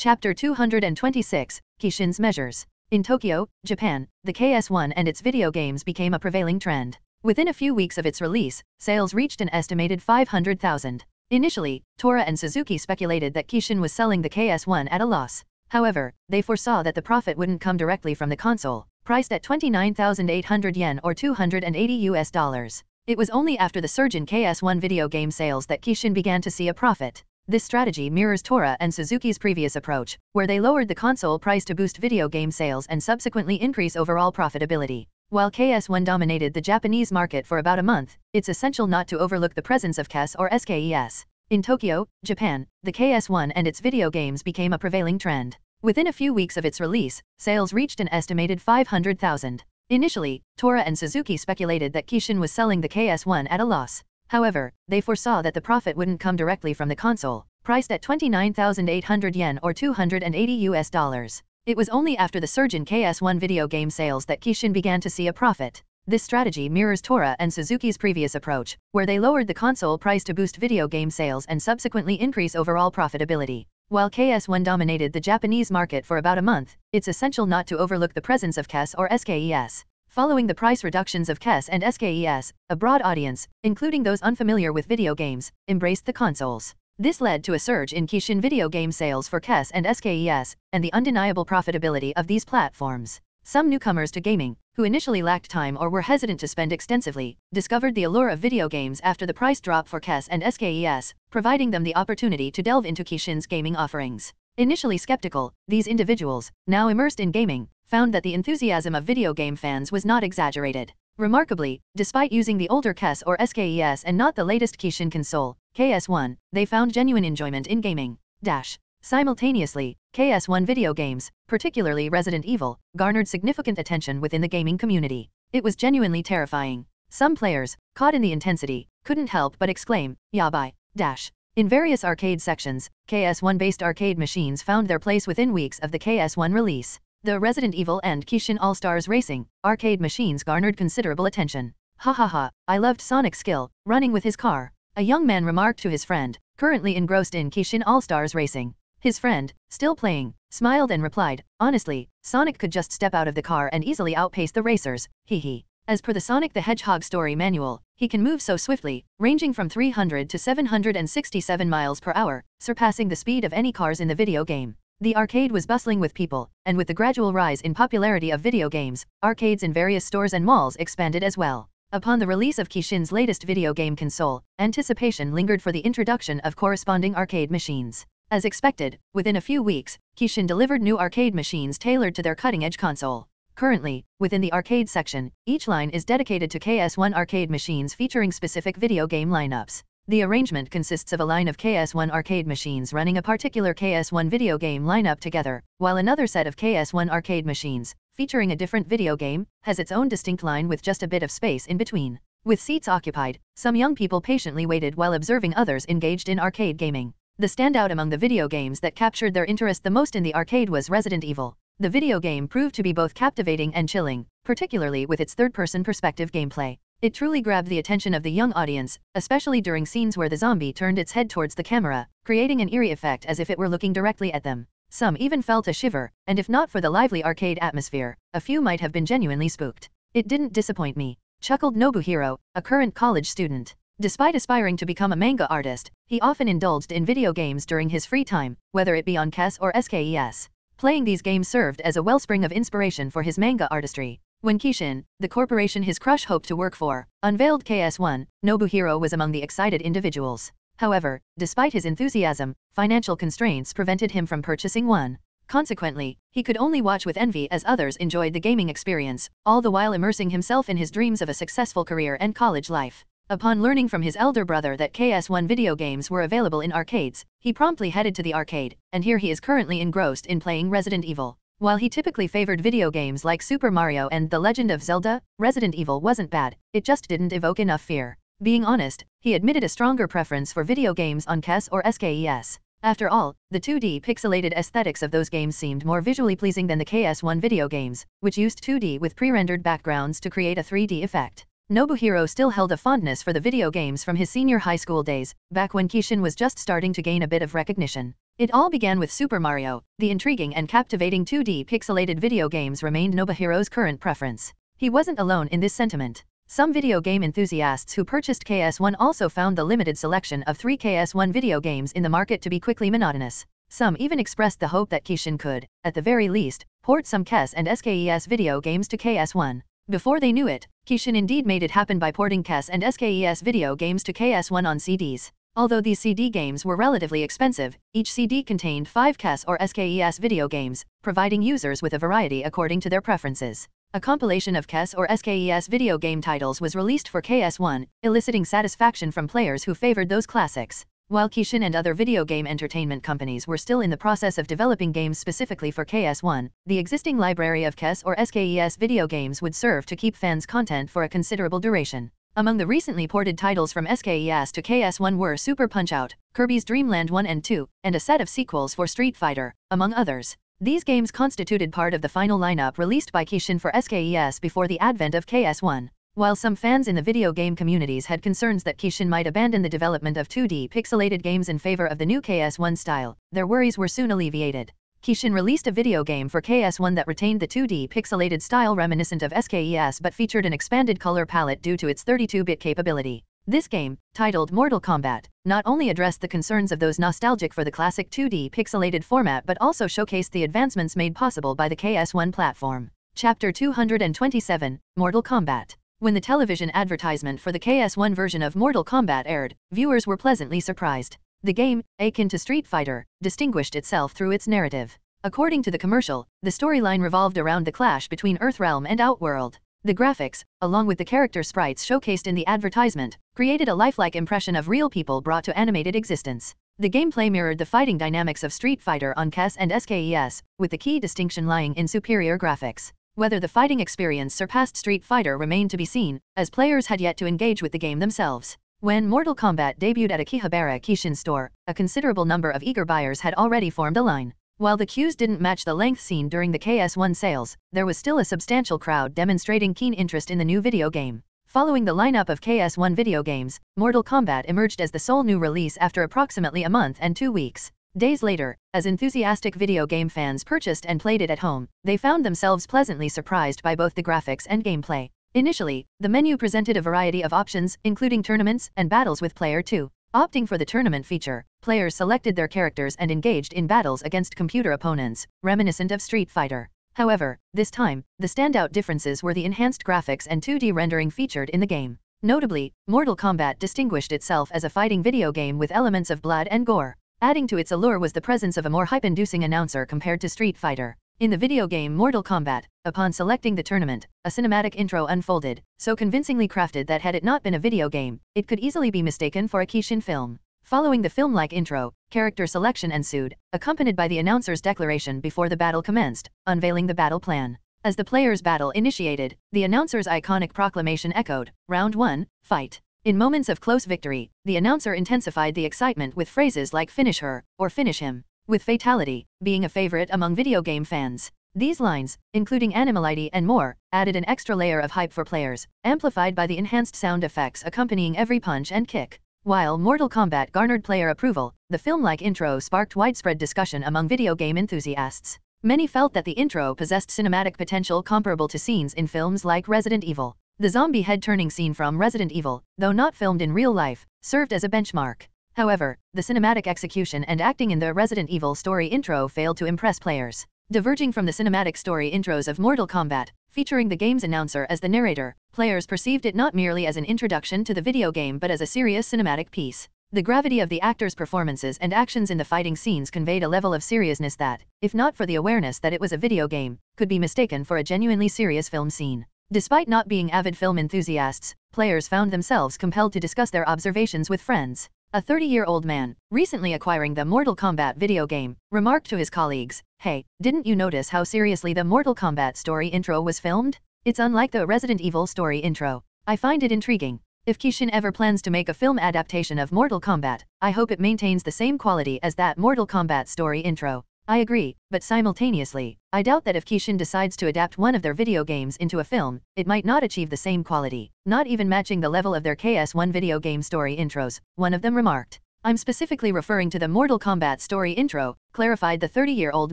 Chapter 226 Kishin's Measures. In Tokyo, Japan, the KS1 and its video games became a prevailing trend. Within a few weeks of its release, sales reached an estimated 500,000. Initially, Tora and Suzuki speculated that Kishin was selling the KS1 at a loss. However, they foresaw that the profit wouldn't come directly from the console, priced at 29,800 yen or 280 US dollars. It was only after the surge in KS1 video game sales that Kishin began to see a profit. This strategy mirrors Tora and Suzuki's previous approach, where they lowered the console price to boost video game sales and subsequently increase overall profitability. While KS1 dominated the Japanese market for about a month, it's essential not to overlook the presence of KES or SKES. In Tokyo, Japan, the KS1 and its video games became a prevailing trend. Within a few weeks of its release, sales reached an estimated 500,000. Initially, Tora and Suzuki speculated that Kishin was selling the KS1 at a loss. However, they foresaw that the profit wouldn't come directly from the console, priced at 29,800 yen or 280 US dollars. It was only after the surge in KS1 video game sales that Kishin began to see a profit. This strategy mirrors Tora and Suzuki's previous approach, where they lowered the console price to boost video game sales and subsequently increase overall profitability. While KS1 dominated the Japanese market for about a month, it's essential not to overlook the presence of KES or SKES. Following the price reductions of KES and SKES, a broad audience, including those unfamiliar with video games, embraced the consoles. This led to a surge in Kishin video game sales for KES and SKES, and the undeniable profitability of these platforms. Some newcomers to gaming, who initially lacked time or were hesitant to spend extensively, discovered the allure of video games after the price drop for KES and SKES, providing them the opportunity to delve into Kishin's gaming offerings. Initially skeptical, these individuals, now immersed in gaming, found that the enthusiasm of video game fans was not exaggerated. Remarkably, despite using the older KES or SKES and not the latest Kishin console, KS1, they found genuine enjoyment in gaming. Dash. Simultaneously, KS1 video games, particularly Resident Evil, garnered significant attention within the gaming community. It was genuinely terrifying. Some players, caught in the intensity, couldn't help but exclaim, Yabai. Dash. In various arcade sections, KS1-based arcade machines found their place within weeks of the KS1 release. The Resident Evil and Kishin All-Stars Racing arcade machines garnered considerable attention. Ha ha ha, I loved Sonic's skill, running with his car. A young man remarked to his friend, currently engrossed in Kishin All-Stars Racing. His friend, still playing, smiled and replied, honestly, Sonic could just step out of the car and easily outpace the racers, hee hee. As per the Sonic the Hedgehog story manual, he can move so swiftly, ranging from 300 to 767 miles per hour, surpassing the speed of any cars in the video game. The arcade was bustling with people, and with the gradual rise in popularity of video games, arcades in various stores and malls expanded as well. Upon the release of Kishin's latest video game console, anticipation lingered for the introduction of corresponding arcade machines. As expected, within a few weeks, Kishin delivered new arcade machines tailored to their cutting-edge console. Currently, within the arcade section, each line is dedicated to KS1 arcade machines featuring specific video game lineups. The arrangement consists of a line of KS1 arcade machines running a particular KS1 video game lineup together, while another set of KS1 arcade machines, featuring a different video game, has its own distinct line with just a bit of space in between. With seats occupied, some young people patiently waited while observing others engaged in arcade gaming. The standout among the video games that captured their interest the most in the arcade was Resident Evil. The video game proved to be both captivating and chilling, particularly with its third-person perspective gameplay. It truly grabbed the attention of the young audience, especially during scenes where the zombie turned its head towards the camera, creating an eerie effect as if it were looking directly at them. Some even felt a shiver, and if not for the lively arcade atmosphere, a few might have been genuinely spooked. It didn't disappoint me, chuckled Nobuhiro, a current college student. Despite aspiring to become a manga artist, he often indulged in video games during his free time, whether it be on KES or SKES. Playing these games served as a wellspring of inspiration for his manga artistry. When Kishin, the corporation his crush hoped to work for, unveiled KS1, Nobuhiro was among the excited individuals. However, despite his enthusiasm, financial constraints prevented him from purchasing one. Consequently, he could only watch with envy as others enjoyed the gaming experience, all the while immersing himself in his dreams of a successful career and college life. Upon learning from his elder brother that KS1 video games were available in arcades, he promptly headed to the arcade, and here he is currently engrossed in playing Resident Evil. While he typically favored video games like Super Mario and The Legend of Zelda, Resident Evil wasn't bad, it just didn't evoke enough fear. Being honest, he admitted a stronger preference for video games on KES or SKES. After all, the 2D pixelated aesthetics of those games seemed more visually pleasing than the KS1 video games, which used 2D with pre-rendered backgrounds to create a 3D effect. Nobuhiro still held a fondness for the video games from his senior high school days, back when Kishin was just starting to gain a bit of recognition. It all began with Super Mario, the intriguing and captivating 2D pixelated video games remained Nobuhiro's current preference. He wasn't alone in this sentiment. Some video game enthusiasts who purchased KS1 also found the limited selection of three KS1 video games in the market to be quickly monotonous. Some even expressed the hope that Kishin could, at the very least, port some KES and SKES video games to KS1. Before they knew it, Kishin indeed made it happen by porting KES and SKES video games to KS1 on CDs. Although these CD games were relatively expensive, each CD contained 5 KES or SKES video games, providing users with a variety according to their preferences. A compilation of KES or SKES video game titles was released for KS1, eliciting satisfaction from players who favored those classics. While Kishin and other video game entertainment companies were still in the process of developing games specifically for KS1, the existing library of KES or SKES video games would serve to keep fans' content for a considerable duration. Among the recently ported titles from SKES to KS1 were Super Punch-Out, Kirby's Dream Land 1 and 2, and a set of sequels for Street Fighter, among others. These games constituted part of the final lineup released by Kishin for SKES before the advent of KS1. While some fans in the video game communities had concerns that Kishin might abandon the development of 2D pixelated games in favor of the new KS1 style, their worries were soon alleviated. Kishin released a video game for KS1 that retained the 2D pixelated style reminiscent of SKES but featured an expanded color palette due to its 32-bit capability. This game, titled Mortal Kombat, not only addressed the concerns of those nostalgic for the classic 2D pixelated format but also showcased the advancements made possible by the KS1 platform. Chapter 227, Mortal Kombat. When the television advertisement for the KS1 version of Mortal Kombat aired, viewers were pleasantly surprised. The game, akin to Street Fighter, distinguished itself through its narrative. According to the commercial, the storyline revolved around the clash between Earthrealm and Outworld. The graphics, along with the character sprites showcased in the advertisement, created a lifelike impression of real people brought to animated existence. The gameplay mirrored the fighting dynamics of Street Fighter on KES and SKES, with the key distinction lying in superior graphics. Whether the fighting experience surpassed Street Fighter remained to be seen, as players had yet to engage with the game themselves. When Mortal Kombat debuted at Akihabara Kishin store, a considerable number of eager buyers had already formed a line. While the queues didn't match the length seen during the KS1 sales, there was still a substantial crowd demonstrating keen interest in the new video game. Following the lineup of KS1 video games, Mortal Kombat emerged as the sole new release after approximately a month and two weeks. Days later, as enthusiastic video game fans purchased and played it at home, they found themselves pleasantly surprised by both the graphics and gameplay. Initially, the menu presented a variety of options, including tournaments and battles with Player 2. Opting for the tournament feature, players selected their characters and engaged in battles against computer opponents, reminiscent of Street Fighter. However, this time, the standout differences were the enhanced graphics and 2D rendering featured in the game. Notably, Mortal Kombat distinguished itself as a fighting video game with elements of blood and gore. Adding to its allure was the presence of a more hype-inducing announcer compared to Street Fighter. In the video game Mortal Kombat, upon selecting the tournament, a cinematic intro unfolded, so convincingly crafted that had it not been a video game, it could easily be mistaken for a Kishin film. Following the film-like intro, character selection ensued, accompanied by the announcer's declaration before the battle commenced, unveiling the battle plan. As the player's battle initiated, the announcer's iconic proclamation echoed, Round 1, Fight. In moments of close victory, the announcer intensified the excitement with phrases like finish her, or finish him with Fatality being a favorite among video game fans. These lines, including Animality and more, added an extra layer of hype for players, amplified by the enhanced sound effects accompanying every punch and kick. While Mortal Kombat garnered player approval, the film-like intro sparked widespread discussion among video game enthusiasts. Many felt that the intro possessed cinematic potential comparable to scenes in films like Resident Evil. The zombie head-turning scene from Resident Evil, though not filmed in real life, served as a benchmark. However, the cinematic execution and acting in the Resident Evil story intro failed to impress players. Diverging from the cinematic story intros of Mortal Kombat, featuring the game's announcer as the narrator, players perceived it not merely as an introduction to the video game but as a serious cinematic piece. The gravity of the actors' performances and actions in the fighting scenes conveyed a level of seriousness that, if not for the awareness that it was a video game, could be mistaken for a genuinely serious film scene. Despite not being avid film enthusiasts, players found themselves compelled to discuss their observations with friends. A 30-year-old man, recently acquiring the Mortal Kombat video game, remarked to his colleagues, Hey, didn't you notice how seriously the Mortal Kombat story intro was filmed? It's unlike the Resident Evil story intro. I find it intriguing. If Kishin ever plans to make a film adaptation of Mortal Kombat, I hope it maintains the same quality as that Mortal Kombat story intro. I agree, but simultaneously, I doubt that if Kishin decides to adapt one of their video games into a film, it might not achieve the same quality, not even matching the level of their KS1 video game story intros, one of them remarked. I'm specifically referring to the Mortal Kombat story intro, clarified the 30-year-old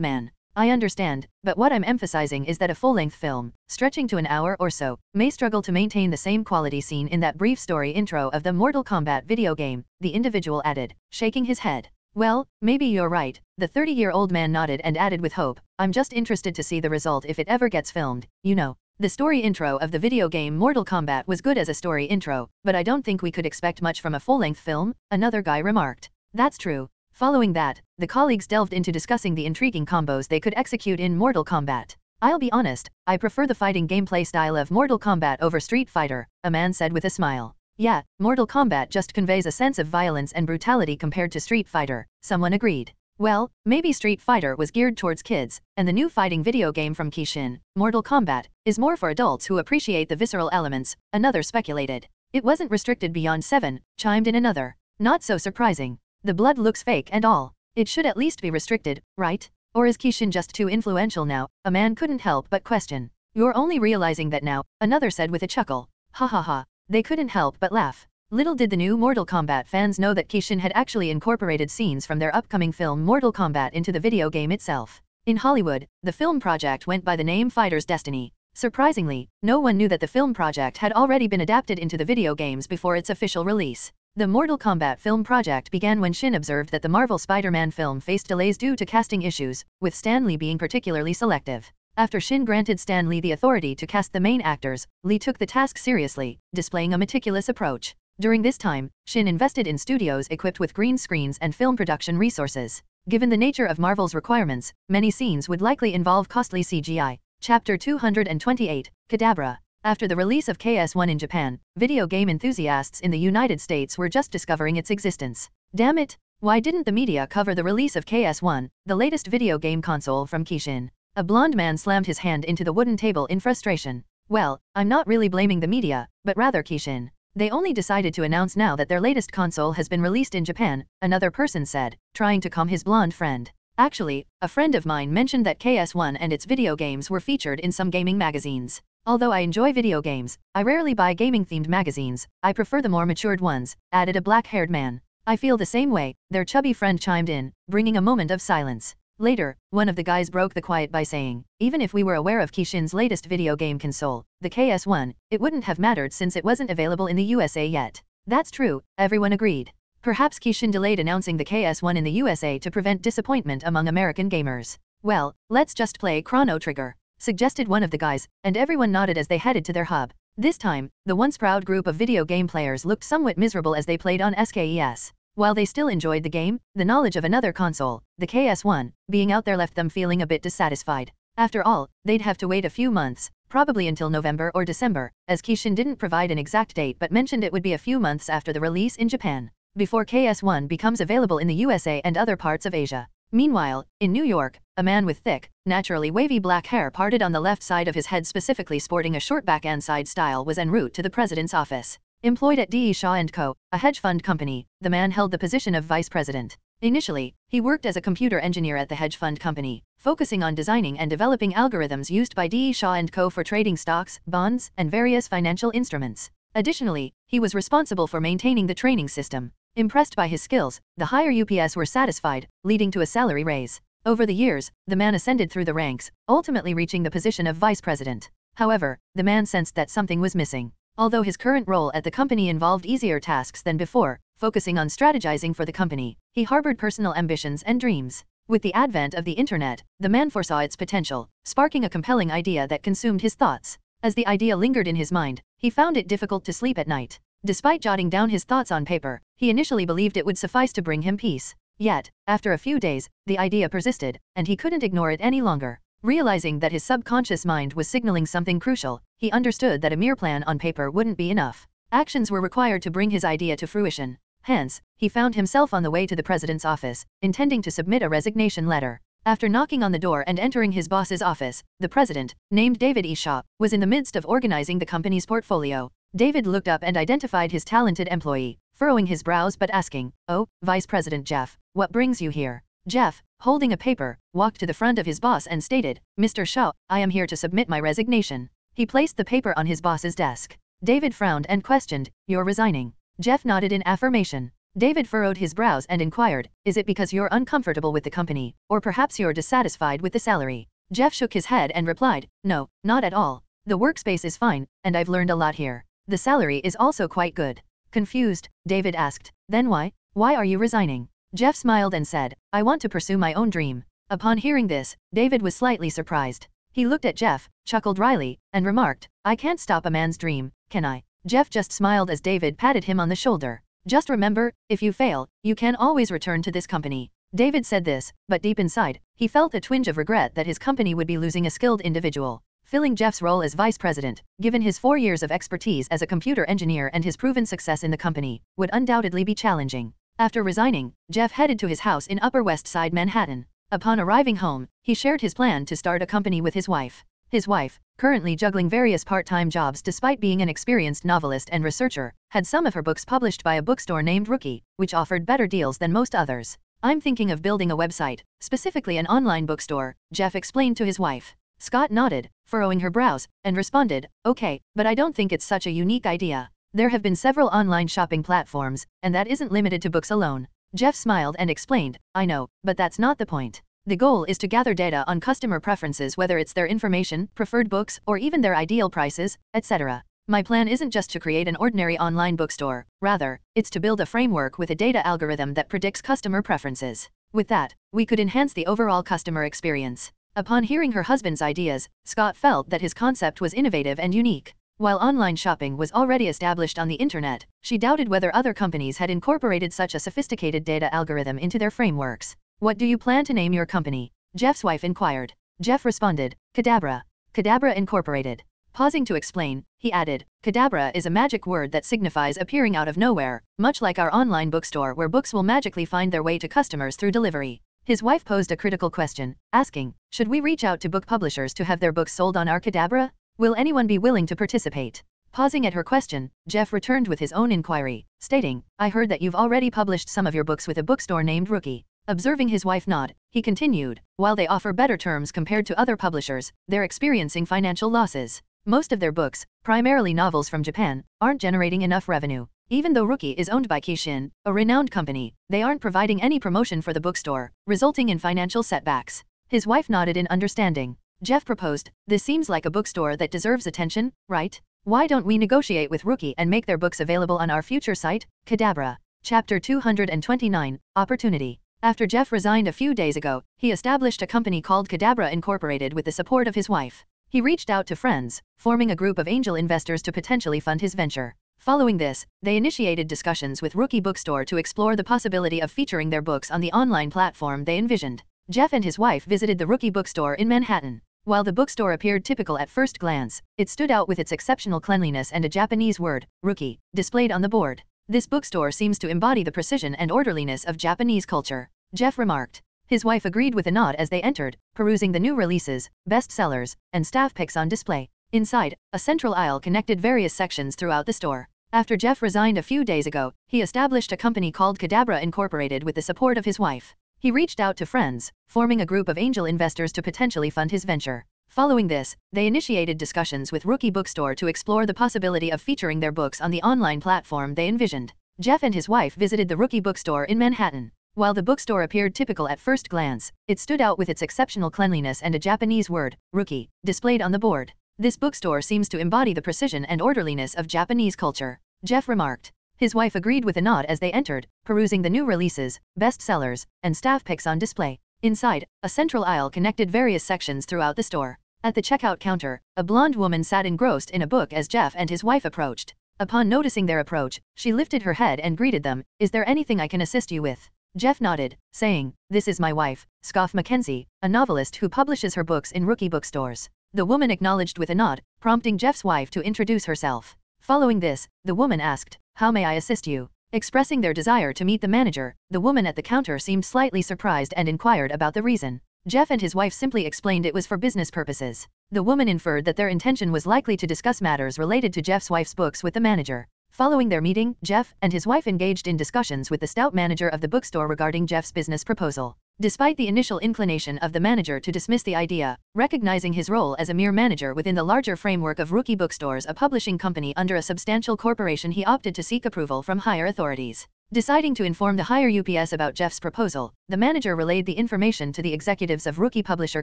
man. I understand, but what I'm emphasizing is that a full-length film, stretching to an hour or so, may struggle to maintain the same quality seen in that brief story intro of the Mortal Kombat video game, the individual added, shaking his head. Well, maybe you're right, the 30-year-old man nodded and added with hope, I'm just interested to see the result if it ever gets filmed, you know. The story intro of the video game Mortal Kombat was good as a story intro, but I don't think we could expect much from a full-length film, another guy remarked. That's true. Following that, the colleagues delved into discussing the intriguing combos they could execute in Mortal Kombat. I'll be honest, I prefer the fighting gameplay style of Mortal Kombat over Street Fighter, a man said with a smile. Yeah, Mortal Kombat just conveys a sense of violence and brutality compared to Street Fighter, someone agreed. Well, maybe Street Fighter was geared towards kids, and the new fighting video game from Kishin, Mortal Kombat, is more for adults who appreciate the visceral elements, another speculated. It wasn't restricted beyond 7, chimed in another. Not so surprising. The blood looks fake and all. It should at least be restricted, right? Or is Kishin just too influential now? A man couldn't help but question. You're only realizing that now, another said with a chuckle. Ha ha ha. They couldn't help but laugh. Little did the new Mortal Kombat fans know that Kishin had actually incorporated scenes from their upcoming film Mortal Kombat into the video game itself. In Hollywood, the film project went by the name Fighter's Destiny. Surprisingly, no one knew that the film project had already been adapted into the video games before its official release. The Mortal Kombat film project began when Shin observed that the Marvel Spider-Man film faced delays due to casting issues, with Stan Lee being particularly selective. After Shin granted Stan Lee the authority to cast the main actors, Lee took the task seriously, displaying a meticulous approach. During this time, Shin invested in studios equipped with green screens and film production resources. Given the nature of Marvel's requirements, many scenes would likely involve costly CGI. Chapter 228, Cadabra. After the release of KS1 in Japan, video game enthusiasts in the United States were just discovering its existence. Damn it! Why didn't the media cover the release of KS1, the latest video game console from Kishin? A blond man slammed his hand into the wooden table in frustration. Well, I'm not really blaming the media, but rather Kishin. They only decided to announce now that their latest console has been released in Japan, another person said, trying to calm his blonde friend. Actually, a friend of mine mentioned that KS1 and its video games were featured in some gaming magazines. Although I enjoy video games, I rarely buy gaming-themed magazines, I prefer the more matured ones, added a black-haired man. I feel the same way, their chubby friend chimed in, bringing a moment of silence. Later, one of the guys broke the quiet by saying, even if we were aware of Kishin's latest video game console, the KS1, it wouldn't have mattered since it wasn't available in the USA yet. That's true, everyone agreed. Perhaps Kishin delayed announcing the KS1 in the USA to prevent disappointment among American gamers. Well, let's just play Chrono Trigger, suggested one of the guys, and everyone nodded as they headed to their hub. This time, the once proud group of video game players looked somewhat miserable as they played on SKES. While they still enjoyed the game, the knowledge of another console, the KS1, being out there left them feeling a bit dissatisfied. After all, they'd have to wait a few months, probably until November or December, as Kishin didn't provide an exact date but mentioned it would be a few months after the release in Japan, before KS1 becomes available in the USA and other parts of Asia. Meanwhile, in New York, a man with thick, naturally wavy black hair parted on the left side of his head specifically sporting a short back and side style was en route to the president's office. Employed at D.E. Shaw & Co., a hedge fund company, the man held the position of vice president. Initially, he worked as a computer engineer at the hedge fund company, focusing on designing and developing algorithms used by D.E. Shaw & Co. for trading stocks, bonds, and various financial instruments. Additionally, he was responsible for maintaining the training system. Impressed by his skills, the higher UPS were satisfied, leading to a salary raise. Over the years, the man ascended through the ranks, ultimately reaching the position of vice president. However, the man sensed that something was missing. Although his current role at the company involved easier tasks than before, focusing on strategizing for the company, he harbored personal ambitions and dreams. With the advent of the internet, the man foresaw its potential, sparking a compelling idea that consumed his thoughts. As the idea lingered in his mind, he found it difficult to sleep at night. Despite jotting down his thoughts on paper, he initially believed it would suffice to bring him peace. Yet, after a few days, the idea persisted, and he couldn't ignore it any longer. Realizing that his subconscious mind was signaling something crucial, he understood that a mere plan on paper wouldn't be enough. Actions were required to bring his idea to fruition. Hence, he found himself on the way to the president's office, intending to submit a resignation letter. After knocking on the door and entering his boss's office, the president, named David E. Shaw, was in the midst of organizing the company's portfolio. David looked up and identified his talented employee, furrowing his brows but asking, Oh, Vice President Jeff, what brings you here? Jeff, holding a paper, walked to the front of his boss and stated, Mr. Shaw, I am here to submit my resignation. He placed the paper on his boss's desk. David frowned and questioned, You're resigning. Jeff nodded in affirmation. David furrowed his brows and inquired, Is it because you're uncomfortable with the company, or perhaps you're dissatisfied with the salary? Jeff shook his head and replied, No, not at all. The workspace is fine, and I've learned a lot here. The salary is also quite good. Confused, David asked, Then why? Why are you resigning? Jeff smiled and said, I want to pursue my own dream. Upon hearing this, David was slightly surprised. He looked at Jeff, chuckled wryly, and remarked, I can't stop a man's dream, can I? Jeff just smiled as David patted him on the shoulder. Just remember, if you fail, you can always return to this company. David said this, but deep inside, he felt a twinge of regret that his company would be losing a skilled individual. Filling Jeff's role as vice president, given his four years of expertise as a computer engineer and his proven success in the company, would undoubtedly be challenging. After resigning, Jeff headed to his house in Upper West Side Manhattan. Upon arriving home, he shared his plan to start a company with his wife. His wife, currently juggling various part-time jobs despite being an experienced novelist and researcher, had some of her books published by a bookstore named Rookie, which offered better deals than most others. I'm thinking of building a website, specifically an online bookstore, Jeff explained to his wife. Scott nodded, furrowing her brows, and responded, okay, but I don't think it's such a unique idea. There have been several online shopping platforms, and that isn't limited to books alone. Jeff smiled and explained, I know, but that's not the point. The goal is to gather data on customer preferences whether it's their information, preferred books, or even their ideal prices, etc. My plan isn't just to create an ordinary online bookstore, rather, it's to build a framework with a data algorithm that predicts customer preferences. With that, we could enhance the overall customer experience. Upon hearing her husband's ideas, Scott felt that his concept was innovative and unique. While online shopping was already established on the internet, she doubted whether other companies had incorporated such a sophisticated data algorithm into their frameworks. What do you plan to name your company? Jeff's wife inquired. Jeff responded, Cadabra. Cadabra Incorporated. Pausing to explain, he added, Cadabra is a magic word that signifies appearing out of nowhere, much like our online bookstore where books will magically find their way to customers through delivery. His wife posed a critical question, asking, should we reach out to book publishers to have their books sold on our Cadabra? Will anyone be willing to participate? Pausing at her question, Jeff returned with his own inquiry, stating, I heard that you've already published some of your books with a bookstore named Rookie. Observing his wife nod, he continued, while they offer better terms compared to other publishers, they're experiencing financial losses. Most of their books, primarily novels from Japan, aren't generating enough revenue. Even though Rookie is owned by Kishin, a renowned company, they aren't providing any promotion for the bookstore, resulting in financial setbacks. His wife nodded in understanding. Jeff proposed, this seems like a bookstore that deserves attention, right? Why don't we negotiate with Rookie and make their books available on our future site, Cadabra? Chapter 229, Opportunity. After Jeff resigned a few days ago, he established a company called Cadabra Incorporated with the support of his wife. He reached out to friends, forming a group of angel investors to potentially fund his venture. Following this, they initiated discussions with Rookie Bookstore to explore the possibility of featuring their books on the online platform they envisioned. Jeff and his wife visited the Rookie Bookstore in Manhattan. While the bookstore appeared typical at first glance, it stood out with its exceptional cleanliness and a Japanese word, Rookie, displayed on the board. This bookstore seems to embody the precision and orderliness of Japanese culture, Jeff remarked. His wife agreed with a nod as they entered, perusing the new releases, bestsellers, and staff picks on display. Inside, a central aisle connected various sections throughout the store. After Jeff resigned a few days ago, he established a company called Cadabra Incorporated with the support of his wife. He reached out to friends, forming a group of angel investors to potentially fund his venture. Following this, they initiated discussions with Rookie Bookstore to explore the possibility of featuring their books on the online platform they envisioned. Jeff and his wife visited the Rookie Bookstore in Manhattan. While the bookstore appeared typical at first glance, it stood out with its exceptional cleanliness and a Japanese word, rookie, displayed on the board. This bookstore seems to embody the precision and orderliness of Japanese culture, Jeff remarked. His wife agreed with a nod as they entered, perusing the new releases, bestsellers, and staff picks on display. Inside, a central aisle connected various sections throughout the store. At the checkout counter, a blonde woman sat engrossed in a book as Jeff and his wife approached. Upon noticing their approach, she lifted her head and greeted them, Is there anything I can assist you with? Jeff nodded, saying, This is my wife, Scott McKenzie, a novelist who publishes her books in rookie bookstores. The woman acknowledged with a nod, prompting Jeff's wife to introduce herself. Following this, the woman asked, How may I assist you? Expressing their desire to meet the manager, the woman at the counter seemed slightly surprised and inquired about the reason. Jeff and his wife simply explained it was for business purposes. The woman inferred that their intention was likely to discuss matters related to Jeff's wife's books with the manager. Following their meeting, Jeff and his wife engaged in discussions with the stout manager of the bookstore regarding Jeff's business proposal. Despite the initial inclination of the manager to dismiss the idea, recognizing his role as a mere manager within the larger framework of Rookie Bookstores, a publishing company under a substantial corporation, he opted to seek approval from higher authorities. Deciding to inform the higher UPS about Jeff's proposal, the manager relayed the information to the executives of Rookie Publisher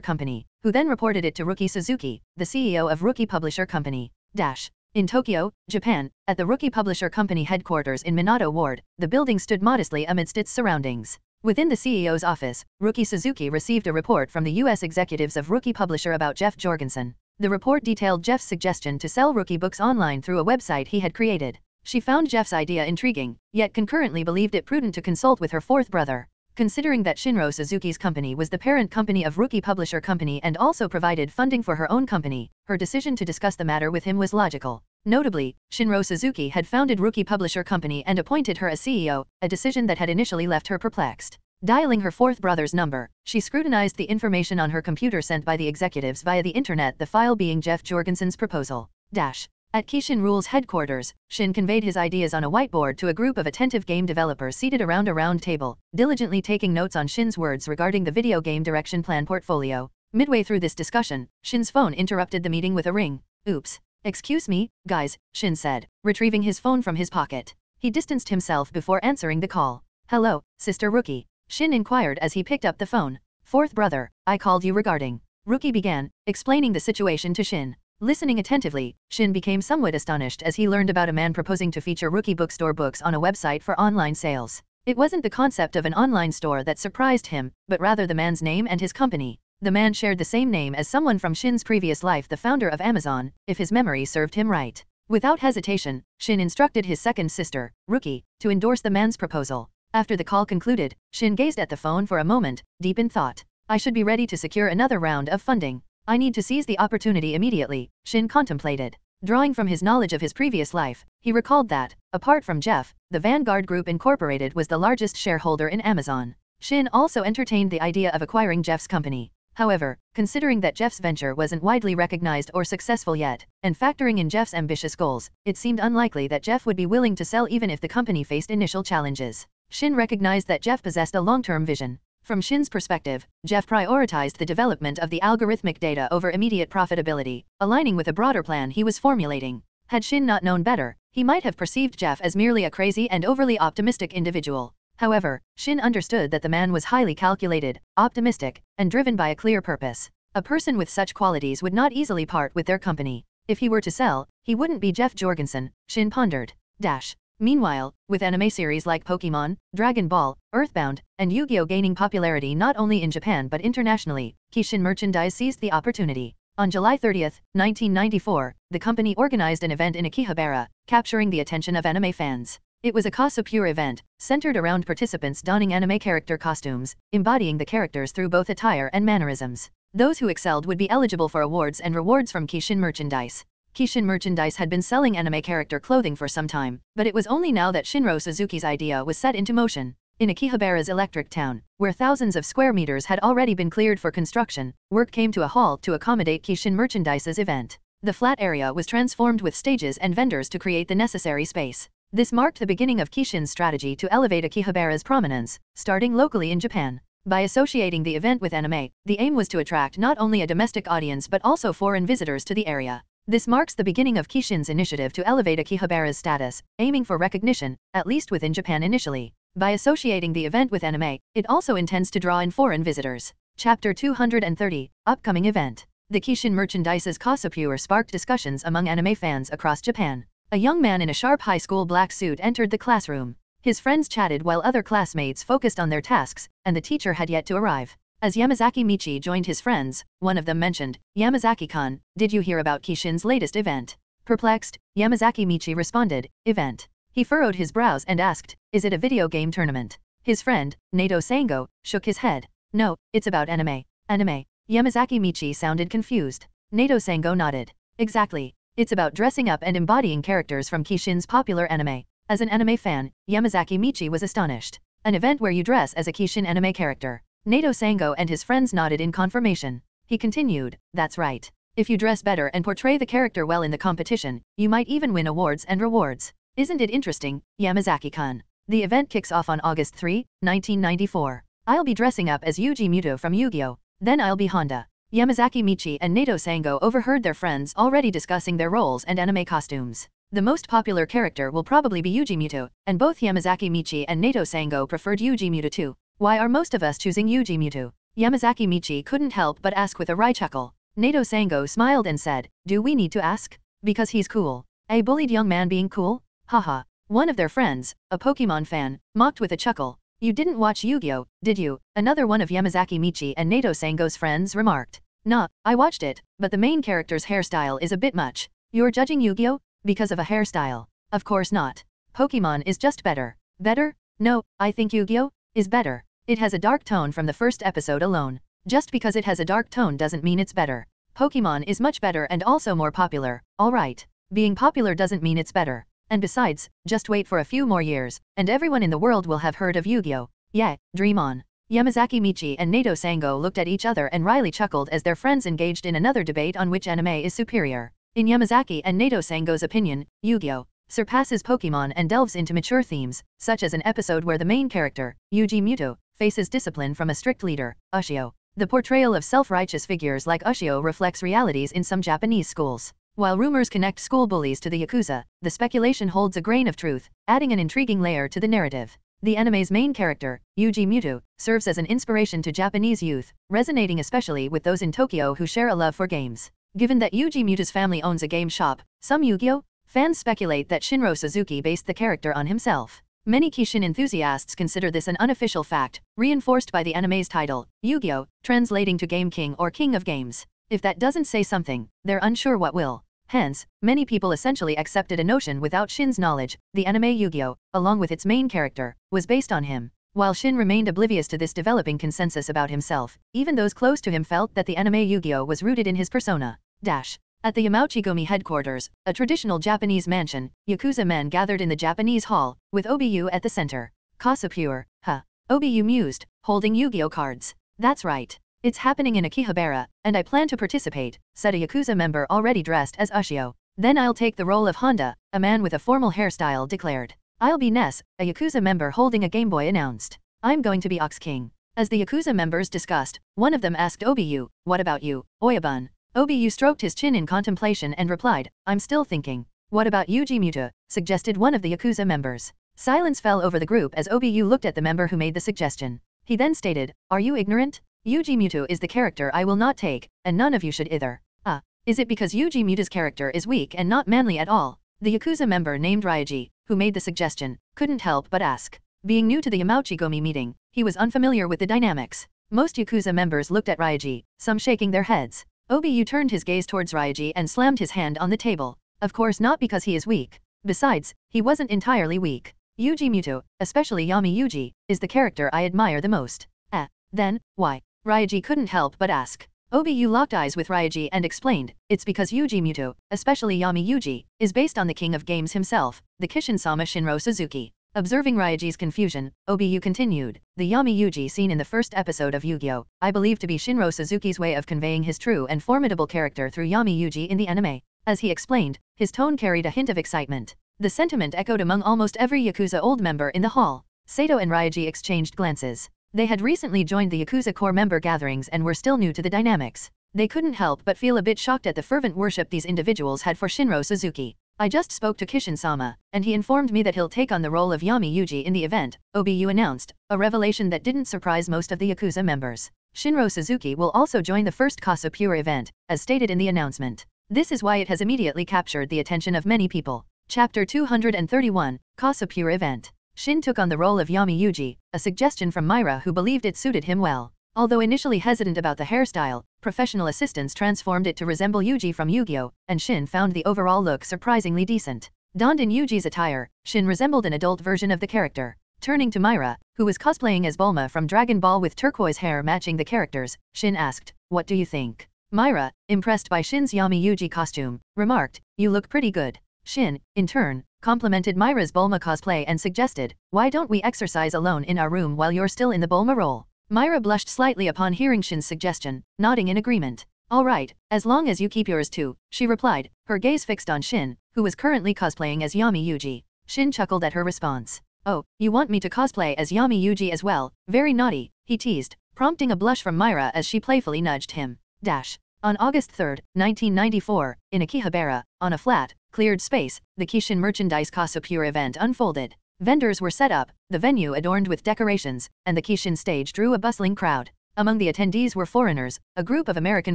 Company, who then reported it to Rookie Suzuki, the CEO of Rookie Publisher Company. Dash. In Tokyo, Japan, at the Rookie Publisher Company headquarters in Minato Ward, the building stood modestly amidst its surroundings. Within the CEO's office, Rookie Suzuki received a report from the U.S. executives of Rookie Publisher about Jeff Jorgensen. The report detailed Jeff's suggestion to sell Rookie books online through a website he had created. She found Jeff's idea intriguing, yet concurrently believed it prudent to consult with her fourth brother. Considering that Shinro Suzuki's company was the parent company of Rookie Publisher Company and also provided funding for her own company, her decision to discuss the matter with him was logical. Notably, Shinro Suzuki had founded Rookie Publisher Company and appointed her as CEO, a decision that had initially left her perplexed. Dialing her fourth brother's number, she scrutinized the information on her computer sent by the executives via the internet the file being Jeff Jorgensen's proposal. Dash. At Kishin Rule's headquarters, Shin conveyed his ideas on a whiteboard to a group of attentive game developers seated around a round table, diligently taking notes on Shin's words regarding the video game direction plan portfolio. Midway through this discussion, Shin's phone interrupted the meeting with a ring. Oops. Excuse me, guys, Shin said, retrieving his phone from his pocket. He distanced himself before answering the call. Hello, Sister Rookie. Shin inquired as he picked up the phone. Fourth brother, I called you regarding. Rookie began, explaining the situation to Shin. Listening attentively, Shin became somewhat astonished as he learned about a man proposing to feature Rookie Bookstore books on a website for online sales. It wasn't the concept of an online store that surprised him, but rather the man's name and his company. The man shared the same name as someone from Shin's previous life the founder of Amazon, if his memory served him right. Without hesitation, Shin instructed his second sister, Rookie, to endorse the man's proposal. After the call concluded, Shin gazed at the phone for a moment, deep in thought. I should be ready to secure another round of funding. I need to seize the opportunity immediately, Shin contemplated. Drawing from his knowledge of his previous life, he recalled that, apart from Jeff, the Vanguard Group Incorporated was the largest shareholder in Amazon. Shin also entertained the idea of acquiring Jeff's company. However, considering that Jeff's venture wasn't widely recognized or successful yet, and factoring in Jeff's ambitious goals, it seemed unlikely that Jeff would be willing to sell even if the company faced initial challenges. Shin recognized that Jeff possessed a long-term vision. From Shin's perspective, Jeff prioritized the development of the algorithmic data over immediate profitability, aligning with a broader plan he was formulating. Had Shin not known better, he might have perceived Jeff as merely a crazy and overly optimistic individual. However, Shin understood that the man was highly calculated, optimistic, and driven by a clear purpose. A person with such qualities would not easily part with their company. If he were to sell, he wouldn't be Jeff Jorgensen, Shin pondered. Dash. Meanwhile, with anime series like Pokemon, Dragon Ball, Earthbound, and Yu-Gi-Oh gaining popularity not only in Japan but internationally, Kishin Merchandise seized the opportunity. On July 30, 1994, the company organized an event in Akihabara, capturing the attention of anime fans. It was a Cosapure event, centered around participants donning anime character costumes, embodying the characters through both attire and mannerisms. Those who excelled would be eligible for awards and rewards from Kishin merchandise. Kishin merchandise had been selling anime character clothing for some time, but it was only now that Shinro Suzuki's idea was set into motion. In Akihabara's electric town, where thousands of square meters had already been cleared for construction, work came to a halt to accommodate Kishin merchandise's event. The flat area was transformed with stages and vendors to create the necessary space. This marked the beginning of Kishin's strategy to elevate Akihabara's prominence, starting locally in Japan. By associating the event with anime, the aim was to attract not only a domestic audience but also foreign visitors to the area. This marks the beginning of Kishin's initiative to elevate Akihabara's status, aiming for recognition, at least within Japan initially. By associating the event with anime, it also intends to draw in foreign visitors. Chapter 230, Upcoming Event. The Kishin merchandise's Cosapure sparked discussions among anime fans across Japan. A young man in a sharp high school black suit entered the classroom. His friends chatted while other classmates focused on their tasks, and the teacher had yet to arrive. As Yamazaki Michi joined his friends, one of them mentioned, Yamazaki-kun, did you hear about Kishin's latest event? Perplexed, Yamazaki Michi responded, event. He furrowed his brows and asked, is it a video game tournament? His friend, Nato Sango, shook his head. No, it's about anime. Anime. Yamazaki Michi sounded confused. Nato Sango nodded. Exactly. It's about dressing up and embodying characters from Kishin's popular anime. As an anime fan, Yamazaki Michi was astonished. An event where you dress as a Kishin anime character. Nato Sango and his friends nodded in confirmation. He continued, that's right. If you dress better and portray the character well in the competition, you might even win awards and rewards. Isn't it interesting, Yamazaki-kun? The event kicks off on August 3, 1994. I'll be dressing up as Yuji Muto from Yu-Gi-Oh! Then I'll be Honda. Yamazaki Michi and Nato Sango overheard their friends already discussing their roles and anime costumes. The most popular character will probably be Yuji Muto, and both Yamazaki Michi and Nato Sango preferred Yuji Muto too. Why are most of us choosing Yuji Muto? Yamazaki Michi couldn't help but ask with a wry chuckle. Nato Sango smiled and said, Do we need to ask? Because he's cool. A bullied young man being cool? Haha. One of their friends, a Pokemon fan, mocked with a chuckle. You didn't watch Yu-Gi-Oh, did you? Another one of Yamazaki Michi and Nato Sango's friends remarked. Nah, I watched it, but the main character's hairstyle is a bit much. You're judging Yu-Gi-Oh? Because of a hairstyle. Of course not. Pokemon is just better. Better? No, I think Yu-Gi-Oh! is better. It has a dark tone from the first episode alone. Just because it has a dark tone doesn't mean it's better. Pokemon is much better and also more popular, alright. Being popular doesn't mean it's better. And besides, just wait for a few more years, and everyone in the world will have heard of Yu-Gi-Oh! Yeah, dream on. Yamazaki Michi and Nato Sango looked at each other and wryly chuckled as their friends engaged in another debate on which anime is superior. In Yamazaki and Nato Sango's opinion, Yu-Gi-Oh! surpasses Pokemon and delves into mature themes, such as an episode where the main character, Yuji Muto, faces discipline from a strict leader, Ushio. The portrayal of self-righteous figures like Ushio reflects realities in some Japanese schools. While rumors connect school bullies to the Yakuza, the speculation holds a grain of truth, adding an intriguing layer to the narrative. The anime's main character, Yuji Muto, serves as an inspiration to Japanese youth, resonating especially with those in Tokyo who share a love for games. Given that Yuji Muto's family owns a game shop, some Yu-Gi-Oh! fans speculate that Shinro Suzuki based the character on himself. Many Kishin enthusiasts consider this an unofficial fact, reinforced by the anime's title, Yu-Gi-Oh!, translating to Game King or King of Games. If that doesn't say something, they're unsure what will. Hence, many people essentially accepted a notion without Shin's knowledge, the anime Yu-Gi-Oh!, along with its main character, was based on him. While Shin remained oblivious to this developing consensus about himself, even those close to him felt that the anime Yu-Gi-Oh! was rooted in his persona. Dash. At the Yamauchi-gumi headquarters, a traditional Japanese mansion, Yakuza men gathered in the Japanese hall, with Obiyu at the center. Kasapure, huh. Obiyu mused, holding Yu-Gi-Oh! cards. That's right. It's happening in Akihabara, and I plan to participate, said a Yakuza member already dressed as Ushio. Then I'll take the role of Honda, a man with a formal hairstyle declared. I'll be Ness, a Yakuza member holding a Game Boy announced. I'm going to be Ox King. As the Yakuza members discussed, one of them asked Obiyu, what about you, Oyabun? Obiyu stroked his chin in contemplation and replied, I'm still thinking. What about Yuji Muto? suggested one of the Yakuza members. Silence fell over the group as Obiyu looked at the member who made the suggestion. He then stated, Are you ignorant? Yuji Muto is the character I will not take, and none of you should either. Ah, is it because Yuji Muto's character is weak and not manly at all? The Yakuza member named Ryaji, who made the suggestion, couldn't help but ask. Being new to the Yamauchi-gumi meeting, he was unfamiliar with the dynamics. Most Yakuza members looked at Ryaji, some shaking their heads. Obiyu turned his gaze towards Ryaji and slammed his hand on the table. Of course not because he is weak. Besides, he wasn't entirely weak. Yuji Muto, especially Yami Yuji, is the character I admire the most. Eh, then, why? Ryaji couldn't help but ask. Obiyu locked eyes with Ryaji and explained, it's because Yuji Muto, especially Yami Yuji, is based on the king of games himself, the Kishin-sama Shinro Suzuki. Observing Ryaji's confusion, Obiyu continued, the Yami Yuji seen in the first episode of Yu-Gi-Oh! I believe to be Shinro Suzuki's way of conveying his true and formidable character through Yami Yuji in the anime. As he explained, his tone carried a hint of excitement. The sentiment echoed among almost every Yakuza old member in the hall. Sato and Ryaji exchanged glances. They had recently joined the Yakuza core member gatherings and were still new to the dynamics. They couldn't help but feel a bit shocked at the fervent worship these individuals had for Shinro Suzuki. I just spoke to Kishin-sama, and he informed me that he'll take on the role of Yami Yuji in the event, Obiyu announced, a revelation that didn't surprise most of the Yakuza members. Shinro Suzuki will also join the first Casa Pure event, as stated in the announcement. This is why it has immediately captured the attention of many people. Chapter 231, Casa Pure event. Shin took on the role of Yami Yuji, a suggestion from Myra who believed it suited him well. Although initially hesitant about the hairstyle, professional assistants transformed it to resemble Yuji from Yu-Gi-Oh!, and Shin found the overall look surprisingly decent. Donned in Yuji's attire, Shin resembled an adult version of the character. Turning to Myra, who was cosplaying as Bulma from Dragon Ball with turquoise hair matching the characters, Shin asked, What do you think? Myra, impressed by Shin's Yami Yuji costume, remarked, You look pretty good. Shin, in turn, complimented Myra's Bulma cosplay and suggested, why don't we exercise alone in our room while you're still in the Bulma role? Myra blushed slightly upon hearing Shin's suggestion, nodding in agreement. All right, as long as you keep yours too, she replied, her gaze fixed on Shin, who was currently cosplaying as Yami Yuji. Shin chuckled at her response. Oh, you want me to cosplay as Yami Yuji as well, very naughty, he teased, prompting a blush from Myra as she playfully nudged him. Dash. On August 3, 1994, in Akihabara, on a flat, cleared space, the Kishin Merchandise Cosapure event unfolded. Vendors were set up, the venue adorned with decorations, and the Kishin stage drew a bustling crowd. Among the attendees were foreigners, a group of American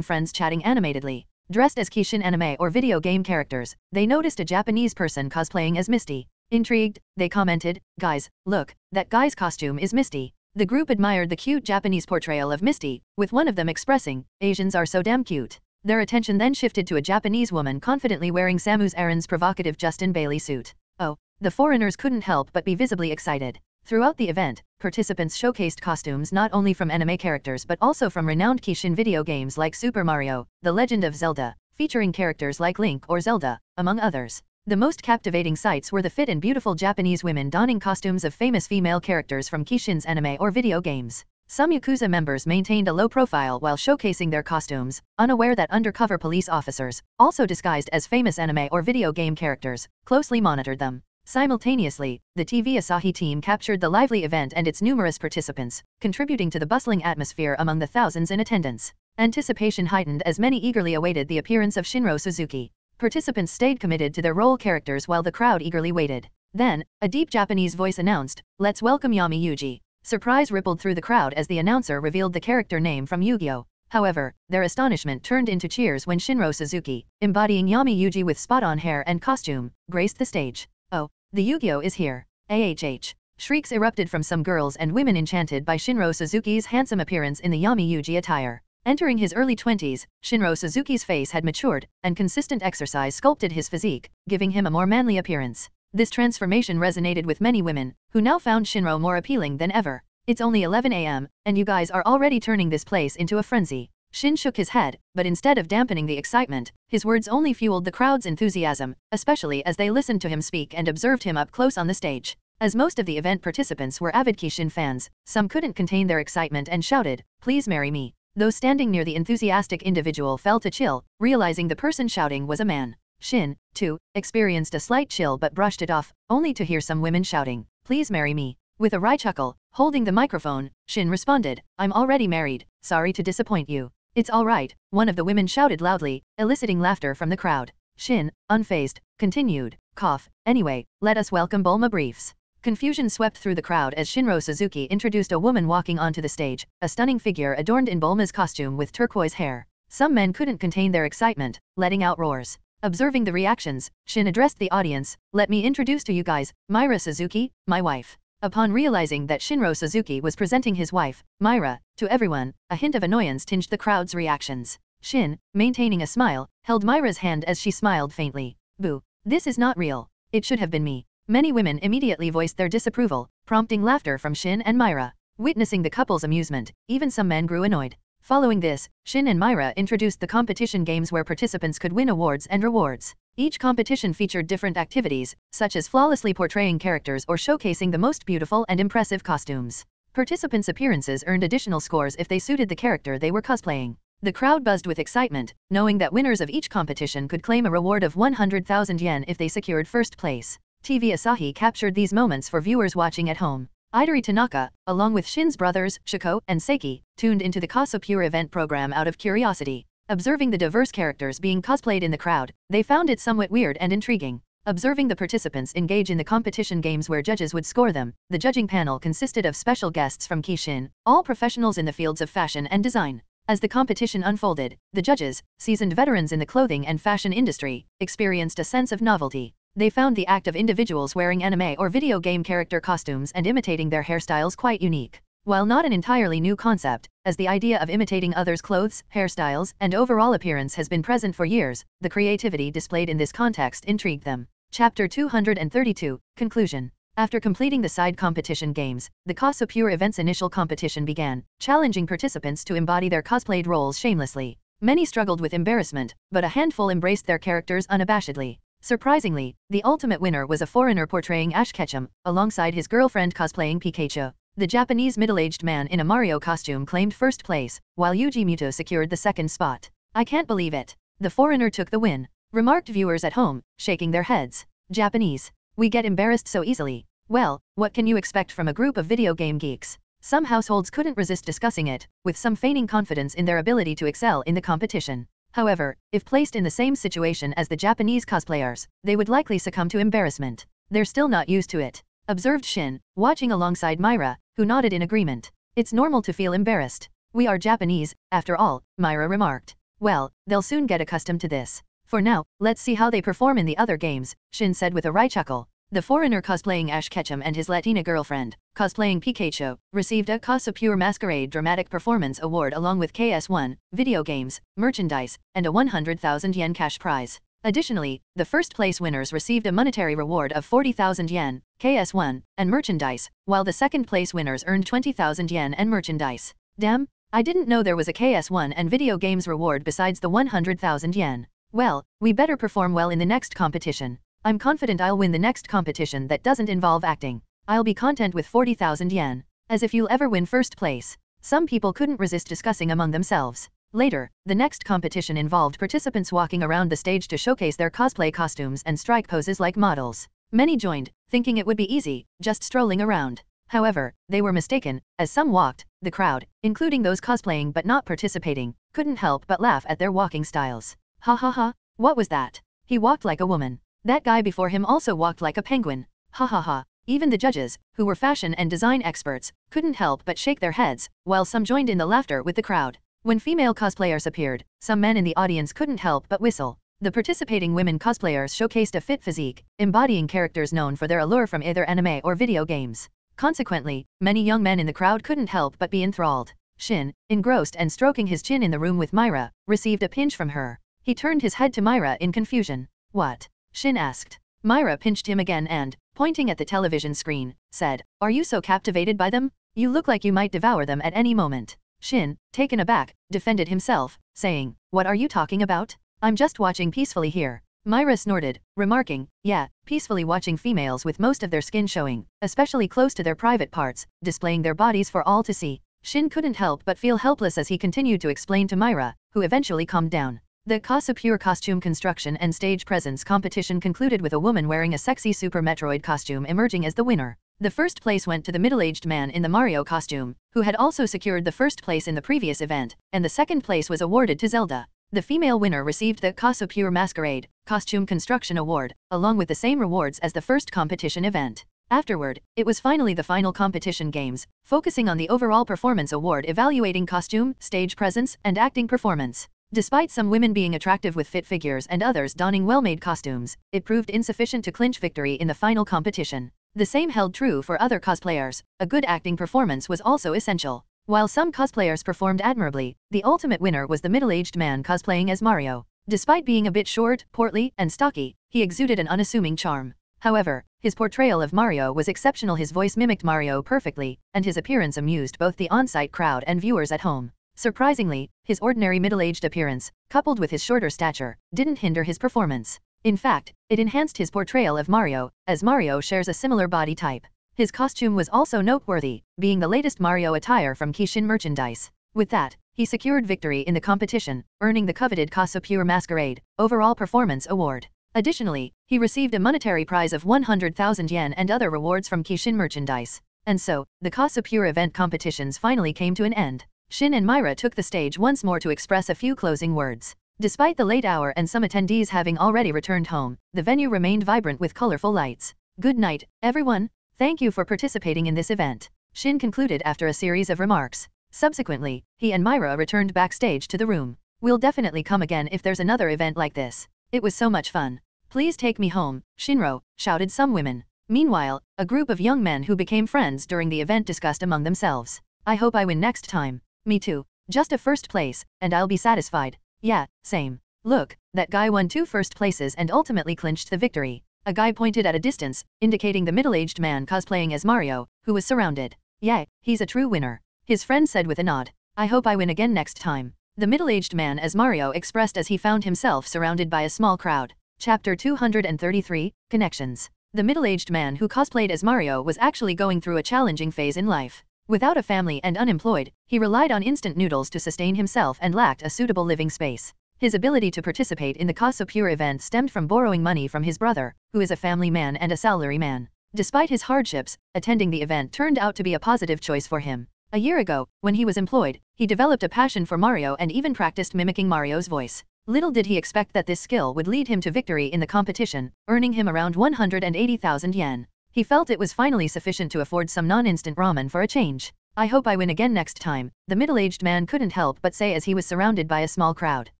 friends chatting animatedly. Dressed as Kishin anime or video game characters, they noticed a Japanese person cosplaying as Misty. Intrigued, they commented, Guys, look, that guy's costume is Misty. The group admired the cute Japanese portrayal of Misty, with one of them expressing, Asians are so damn cute. Their attention then shifted to a Japanese woman confidently wearing Samus Aran's provocative Justin Bailey suit. Oh, the foreigners couldn't help but be visibly excited. Throughout the event, participants showcased costumes not only from anime characters but also from renowned Kishin video games like Super Mario, The Legend of Zelda, featuring characters like Link or Zelda, among others. The most captivating sights were the fit and beautiful Japanese women donning costumes of famous female characters from Kishin's anime or video games. Some Yakuza members maintained a low profile while showcasing their costumes, unaware that undercover police officers, also disguised as famous anime or video game characters, closely monitored them. Simultaneously, the TV Asahi team captured the lively event and its numerous participants, contributing to the bustling atmosphere among the thousands in attendance. Anticipation heightened as many eagerly awaited the appearance of Shinro Suzuki. Participants stayed committed to their role characters while the crowd eagerly waited. Then, a deep Japanese voice announced, Let's welcome Yami Yugi. Surprise rippled through the crowd as the announcer revealed the character name from Yu-Gi-Oh! However, their astonishment turned into cheers when Shinro Suzuki, embodying Yami Yugi with spot-on hair and costume, graced the stage. Oh, the Yu-Gi-Oh is here. AHH. Shrieks erupted from some girls and women enchanted by Shinro Suzuki's handsome appearance in the Yami Yugi attire. Entering his early 20s, Shinro Suzuki's face had matured, and consistent exercise sculpted his physique, giving him a more manly appearance. This transformation resonated with many women, who now found Shinro more appealing than ever. It's only 11 a.m., and you guys are already turning this place into a frenzy. Shin shook his head, but instead of dampening the excitement, his words only fueled the crowd's enthusiasm, especially as they listened to him speak and observed him up close on the stage. As most of the event participants were avid Kishin fans, some couldn't contain their excitement and shouted, Please marry me. Those standing near the enthusiastic individual felt a chill, realizing the person shouting was a man. Shin, too, experienced a slight chill but brushed it off, only to hear some women shouting, Please marry me. With a wry chuckle, holding the microphone, Shin responded, I'm already married, sorry to disappoint you. It's all right, one of the women shouted loudly, eliciting laughter from the crowd. Shin, unfazed, continued, cough, anyway, let us welcome Bulma Briefs. Confusion swept through the crowd as Shinro Suzuki introduced a woman walking onto the stage, a stunning figure adorned in Bulma's costume with turquoise hair. Some men couldn't contain their excitement, letting out roars. Observing the reactions, Shin addressed the audience, let me introduce to you guys, Myra Suzuki, my wife. Upon realizing that Shinro Suzuki was presenting his wife, Myra, to everyone, a hint of annoyance tinged the crowd's reactions. Shin, maintaining a smile, held Myra's hand as she smiled faintly. Boo. This is not real. It should have been me. Many women immediately voiced their disapproval, prompting laughter from Shin and Myra. Witnessing the couple's amusement, even some men grew annoyed. Following this, Shin and Myra introduced the competition games where participants could win awards and rewards. Each competition featured different activities, such as flawlessly portraying characters or showcasing the most beautiful and impressive costumes. Participants' appearances earned additional scores if they suited the character they were cosplaying. The crowd buzzed with excitement, knowing that winners of each competition could claim a reward of 100,000 yen if they secured first place. TV Asahi captured these moments for viewers watching at home. Idori Tanaka, along with Shin's brothers, Shiko and Seiki, tuned into the Cosapure event program out of curiosity. Observing the diverse characters being cosplayed in the crowd, they found it somewhat weird and intriguing. Observing the participants engage in the competition games where judges would score them, the judging panel consisted of special guests from Kishin, all professionals in the fields of fashion and design. As the competition unfolded, the judges, seasoned veterans in the clothing and fashion industry, experienced a sense of novelty. They found the act of individuals wearing anime or video game character costumes and imitating their hairstyles quite unique. While not an entirely new concept, as the idea of imitating others' clothes, hairstyles, and overall appearance has been present for years, the creativity displayed in this context intrigued them. Chapter 232, Conclusion After completing the side competition games, the Cosapure event's initial competition began, challenging participants to embody their cosplayed roles shamelessly. Many struggled with embarrassment, but a handful embraced their characters unabashedly. Surprisingly, the ultimate winner was a foreigner portraying Ash Ketchum, alongside his girlfriend cosplaying Pikachu. The Japanese middle-aged man in a Mario costume claimed first place, while Yugi Muto secured the second spot. I can't believe it. The foreigner took the win, remarked viewers at home, shaking their heads. Japanese. We get embarrassed so easily. Well, what can you expect from a group of video game geeks? Some households couldn't resist discussing it, with some feigning confidence in their ability to excel in the competition. However, if placed in the same situation as the Japanese cosplayers, they would likely succumb to embarrassment. They're still not used to it. Observed Shin, watching alongside Myra, who nodded in agreement. It's normal to feel embarrassed. We are Japanese, after all, Myra remarked. Well, they'll soon get accustomed to this. For now, let's see how they perform in the other games, Shin said with a wry chuckle. The foreigner cosplaying Ash Ketchum and his Latina girlfriend, cosplaying Pikachu, received a Casa Pure Masquerade Dramatic Performance Award along with KS1, video games, merchandise, and a 100,000 yen cash prize. Additionally, the first place winners received a monetary reward of 40,000 yen, KS1, and merchandise, while the second place winners earned 20,000 yen and merchandise. Damn, I didn't know there was a KS1 and video games reward besides the 100,000 yen. Well, we better perform well in the next competition. I'm confident I'll win the next competition that doesn't involve acting. I'll be content with 40,000 yen. As if you'll ever win first place. Some people couldn't resist discussing among themselves. Later, the next competition involved participants walking around the stage to showcase their cosplay costumes and strike poses like models. Many joined, thinking it would be easy, just strolling around. However, they were mistaken, as some walked, the crowd, including those cosplaying but not participating, couldn't help but laugh at their walking styles. Ha ha ha, what was that? He walked like a woman. That guy before him also walked like a penguin. Ha ha ha. Even the judges, who were fashion and design experts, couldn't help but shake their heads, while some joined in the laughter with the crowd. When female cosplayers appeared, some men in the audience couldn't help but whistle. The participating women cosplayers showcased a fit physique, embodying characters known for their allure from either anime or video games. Consequently, many young men in the crowd couldn't help but be enthralled. Shin, engrossed and stroking his chin in the room with Myra, received a pinch from her. He turned his head to Myra in confusion. What? Shin asked. Myra pinched him again and, pointing at the television screen, said, Are you so captivated by them? You look like you might devour them at any moment. Shin, taken aback, defended himself, saying, What are you talking about? I'm just watching peacefully here. Myra snorted, remarking, Yeah, peacefully watching females with most of their skin showing, especially close to their private parts, displaying their bodies for all to see. Shin couldn't help but feel helpless as he continued to explain to Myra, who eventually calmed down. The Casa Pure costume construction and stage presence competition concluded with a woman wearing a sexy Super Metroid costume emerging as the winner. The first place went to the middle-aged man in the Mario costume, who had also secured the first place in the previous event, and the second place was awarded to Zelda. The female winner received the Casa Pure Masquerade Costume Construction Award, along with the same rewards as the first competition event. Afterward, it was finally the final competition games, focusing on the overall performance award evaluating costume, stage presence, and acting performance. Despite some women being attractive with fit figures and others donning well-made costumes, it proved insufficient to clinch victory in the final competition. The same held true for other cosplayers, a good acting performance was also essential. While some cosplayers performed admirably, the ultimate winner was the middle-aged man cosplaying as Mario. Despite being a bit short, portly, and stocky, he exuded an unassuming charm. However, his portrayal of Mario was exceptional his voice mimicked Mario perfectly, and his appearance amused both the on-site crowd and viewers at home. Surprisingly, his ordinary middle-aged appearance, coupled with his shorter stature, didn't hinder his performance. In fact, it enhanced his portrayal of Mario, as Mario shares a similar body type. His costume was also noteworthy, being the latest Mario attire from Kishin merchandise. With that, he secured victory in the competition, earning the coveted Casa Pure Masquerade Overall Performance Award. Additionally, he received a monetary prize of 100,000 yen and other rewards from Kishin merchandise. And so, the Casa Pure event competitions finally came to an end. Shin and Myra took the stage once more to express a few closing words. Despite the late hour and some attendees having already returned home, the venue remained vibrant with colorful lights. Good night, everyone. Thank you for participating in this event. Shin concluded after a series of remarks. Subsequently, he and Myra returned backstage to the room. We'll definitely come again if there's another event like this. It was so much fun. Please take me home, Shinro, shouted some women. Meanwhile, a group of young men who became friends during the event discussed among themselves. I hope I win next time. Me too. Just a first place, and I'll be satisfied. Yeah, same. Look, that guy won two first places and ultimately clinched the victory. A guy pointed at a distance, indicating the middle-aged man cosplaying as Mario, who was surrounded. Yeah, he's a true winner. His friend said with a nod. I hope I win again next time. The middle-aged man as Mario expressed as he found himself surrounded by a small crowd. Chapter 233, Connections. The middle-aged man who cosplayed as Mario was actually going through a challenging phase in life. Without a family and unemployed, he relied on instant noodles to sustain himself and lacked a suitable living space. His ability to participate in the Casa Pure event stemmed from borrowing money from his brother, who is a family man and a salary man. Despite his hardships, attending the event turned out to be a positive choice for him. A year ago, when he was employed, he developed a passion for Mario and even practiced mimicking Mario's voice. Little did he expect that this skill would lead him to victory in the competition, earning him around 180,000 yen. He felt it was finally sufficient to afford some non-instant ramen for a change. I hope I win again next time, the middle-aged man couldn't help but say as he was surrounded by a small crowd.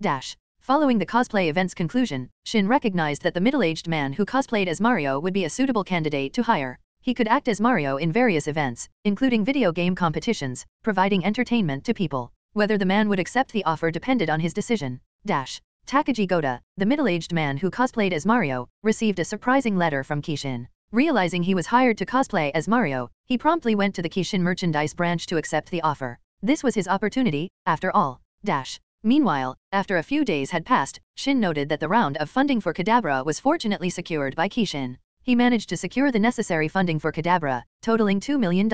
Dash. Following the cosplay event's conclusion, Shin recognized that the middle-aged man who cosplayed as Mario would be a suitable candidate to hire. He could act as Mario in various events, including video game competitions, providing entertainment to people. Whether the man would accept the offer depended on his decision. Dash. Takagi Goda, the middle-aged man who cosplayed as Mario, received a surprising letter from Kishin. Realizing he was hired to cosplay as Mario, he promptly went to the Kishin merchandise branch to accept the offer. This was his opportunity, after all. Dash. Meanwhile, after a few days had passed, Shin noted that the round of funding for Cadabra was fortunately secured by Kishin. He managed to secure the necessary funding for Cadabra, totaling $2 million.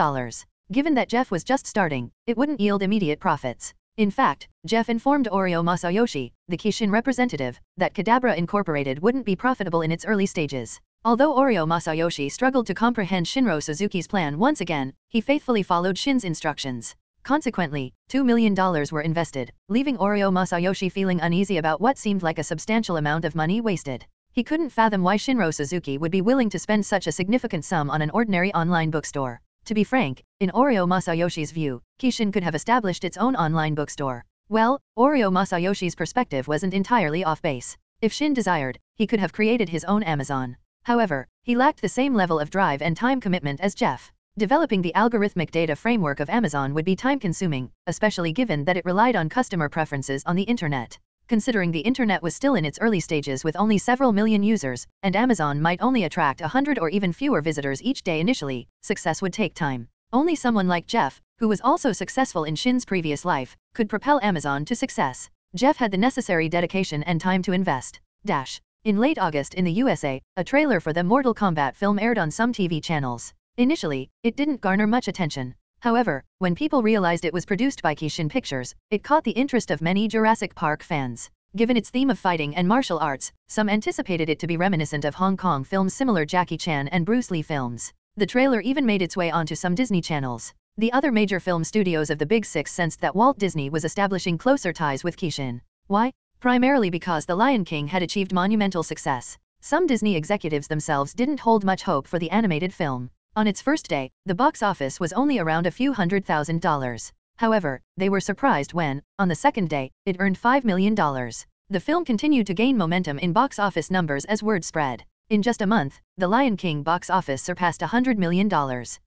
Given that Jeff was just starting, it wouldn't yield immediate profits. In fact, Jeff informed Oreo Masayoshi, the Kishin representative, that Cadabra Incorporated wouldn't be profitable in its early stages. Although Oreo Masayoshi struggled to comprehend Shinro Suzuki's plan once again, he faithfully followed Shin's instructions. Consequently, $2 million were invested, leaving Oreo Masayoshi feeling uneasy about what seemed like a substantial amount of money wasted. He couldn't fathom why Shinro Suzuki would be willing to spend such a significant sum on an ordinary online bookstore. To be frank, in Oreo Masayoshi's view, Kishin could have established its own online bookstore. Well, Oreo Masayoshi's perspective wasn't entirely off base. If Shin desired, he could have created his own Amazon. However, he lacked the same level of drive and time commitment as Jeff. Developing the algorithmic data framework of Amazon would be time-consuming, especially given that it relied on customer preferences on the internet. Considering the internet was still in its early stages with only several million users, and Amazon might only attract a hundred or even fewer visitors each day initially, success would take time. Only someone like Jeff, who was also successful in Shin's previous life, could propel Amazon to success. Jeff had the necessary dedication and time to invest. Dash. In late August in the USA, a trailer for the Mortal Kombat film aired on some TV channels. Initially, it didn't garner much attention. However, when people realized it was produced by Kishin Pictures, it caught the interest of many Jurassic Park fans. Given its theme of fighting and martial arts, some anticipated it to be reminiscent of Hong Kong films similar Jackie Chan and Bruce Lee films. The trailer even made its way onto some Disney channels. The other major film studios of the Big Six sensed that Walt Disney was establishing closer ties with Kishin. Why? Primarily because The Lion King had achieved monumental success. Some Disney executives themselves didn't hold much hope for the animated film. On its first day, the box office was only around a few hundred thousand dollars. However, they were surprised when, on the second day, it earned $5 million. The film continued to gain momentum in box office numbers as word spread. In just a month, The Lion King box office surpassed $100 million.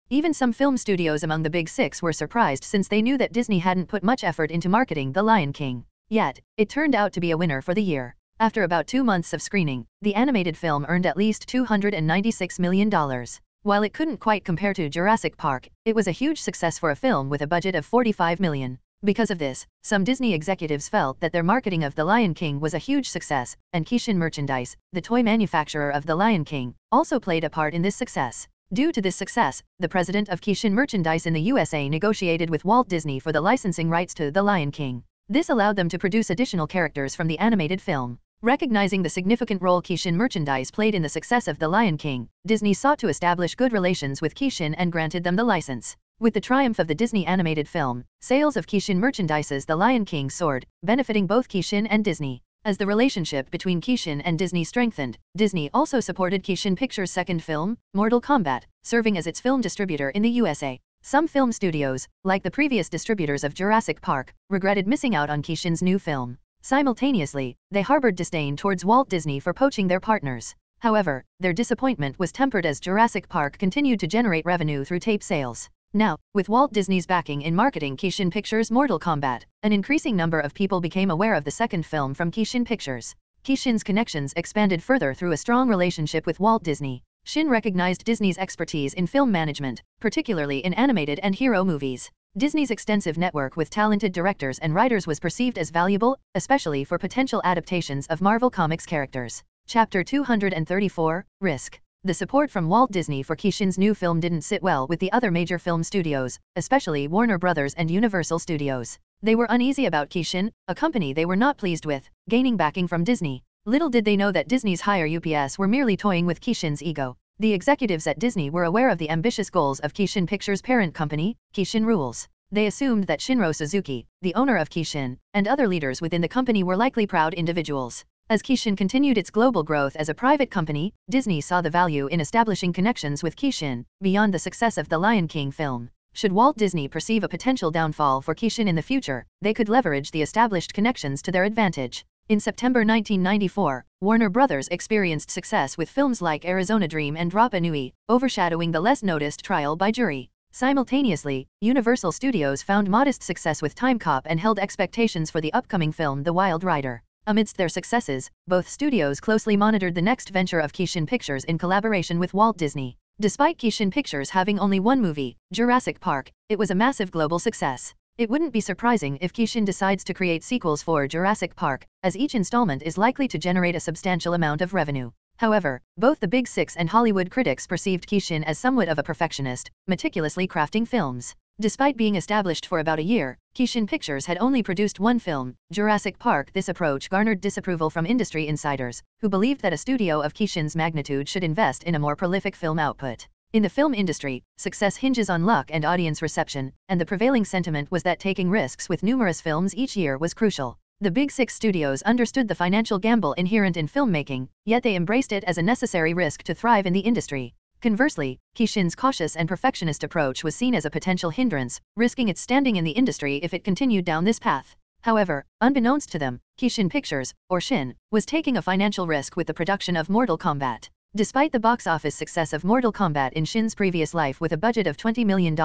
Even some film studios among the big six were surprised since they knew that Disney hadn't put much effort into marketing The Lion King. Yet, it turned out to be a winner for the year. After about two months of screening, the animated film earned at least $296 million. While it couldn't quite compare to Jurassic Park, it was a huge success for a film with a budget of 45 million. Because of this, some Disney executives felt that their marketing of The Lion King was a huge success, and Kishin Merchandise, the toy manufacturer of The Lion King, also played a part in this success. Due to this success, the president of Kishin Merchandise in the USA negotiated with Walt Disney for the licensing rights to The Lion King. This allowed them to produce additional characters from the animated film. Recognizing the significant role Kishin merchandise played in the success of The Lion King, Disney sought to establish good relations with Kishin and granted them the license. With the triumph of the Disney animated film, sales of Kishin merchandise's The Lion King soared, benefiting both Kishin and Disney. As the relationship between Kishin and Disney strengthened, Disney also supported Kishin Pictures' second film, Mortal Kombat, serving as its film distributor in the USA. Some film studios, like the previous distributors of Jurassic Park, regretted missing out on Kishin's new film. Simultaneously, they harbored disdain towards Walt Disney for poaching their partners. However, their disappointment was tempered as Jurassic Park continued to generate revenue through tape sales. Now, with Walt Disney's backing in marketing Kishin Pictures' Mortal Kombat, an increasing number of people became aware of the second film from Kishin Pictures. Kishin's connections expanded further through a strong relationship with Walt Disney. Shin recognized Disney's expertise in film management, particularly in animated and hero movies. Disney's extensive network with talented directors and writers was perceived as valuable, especially for potential adaptations of Marvel Comics characters. Chapter 234 Risk The support from Walt Disney for Kishin's new film didn't sit well with the other major film studios, especially Warner Brothers and Universal Studios. They were uneasy about Kishin, a company they were not pleased with, gaining backing from Disney. Little did they know that Disney's higher UPS were merely toying with Kishin's ego. The executives at Disney were aware of the ambitious goals of Kishin Pictures' parent company, Kishin Rules. They assumed that Shinro Suzuki, the owner of Kishin, and other leaders within the company were likely proud individuals. As Kishin continued its global growth as a private company, Disney saw the value in establishing connections with Kishin, beyond the success of the Lion King film. Should Walt Disney perceive a potential downfall for Kishin in the future, they could leverage the established connections to their advantage. In September 1994, Warner Brothers experienced success with films like Arizona Dream and Rapa Nui, overshadowing the less noticed Trial by Jury. Simultaneously, Universal Studios found modest success with Time Cop and held expectations for the upcoming film The Wild Rider. Amidst their successes, both studios closely monitored the next venture of Kishin Pictures in collaboration with Walt Disney. Despite Kishin Pictures having only one movie, Jurassic Park, it was a massive global success. It wouldn't be surprising if Kishin decides to create sequels for Jurassic Park, as each installment is likely to generate a substantial amount of revenue. However, both the Big Six and Hollywood critics perceived Kishin as somewhat of a perfectionist, meticulously crafting films. Despite being established for about a year, Kishin Pictures had only produced one film, Jurassic Park. This approach garnered disapproval from industry insiders, who believed that a studio of Kishin's magnitude should invest in a more prolific film output. In the film industry, success hinges on luck and audience reception, and the prevailing sentiment was that taking risks with numerous films each year was crucial. The Big Six studios understood the financial gamble inherent in filmmaking, yet they embraced it as a necessary risk to thrive in the industry. Conversely, Kishin's cautious and perfectionist approach was seen as a potential hindrance, risking its standing in the industry if it continued down this path. However, unbeknownst to them, Kishin Pictures, or Shin, was taking a financial risk with the production of Mortal Kombat. Despite the box office success of Mortal Kombat in Shin's previous life with a budget of $20 million,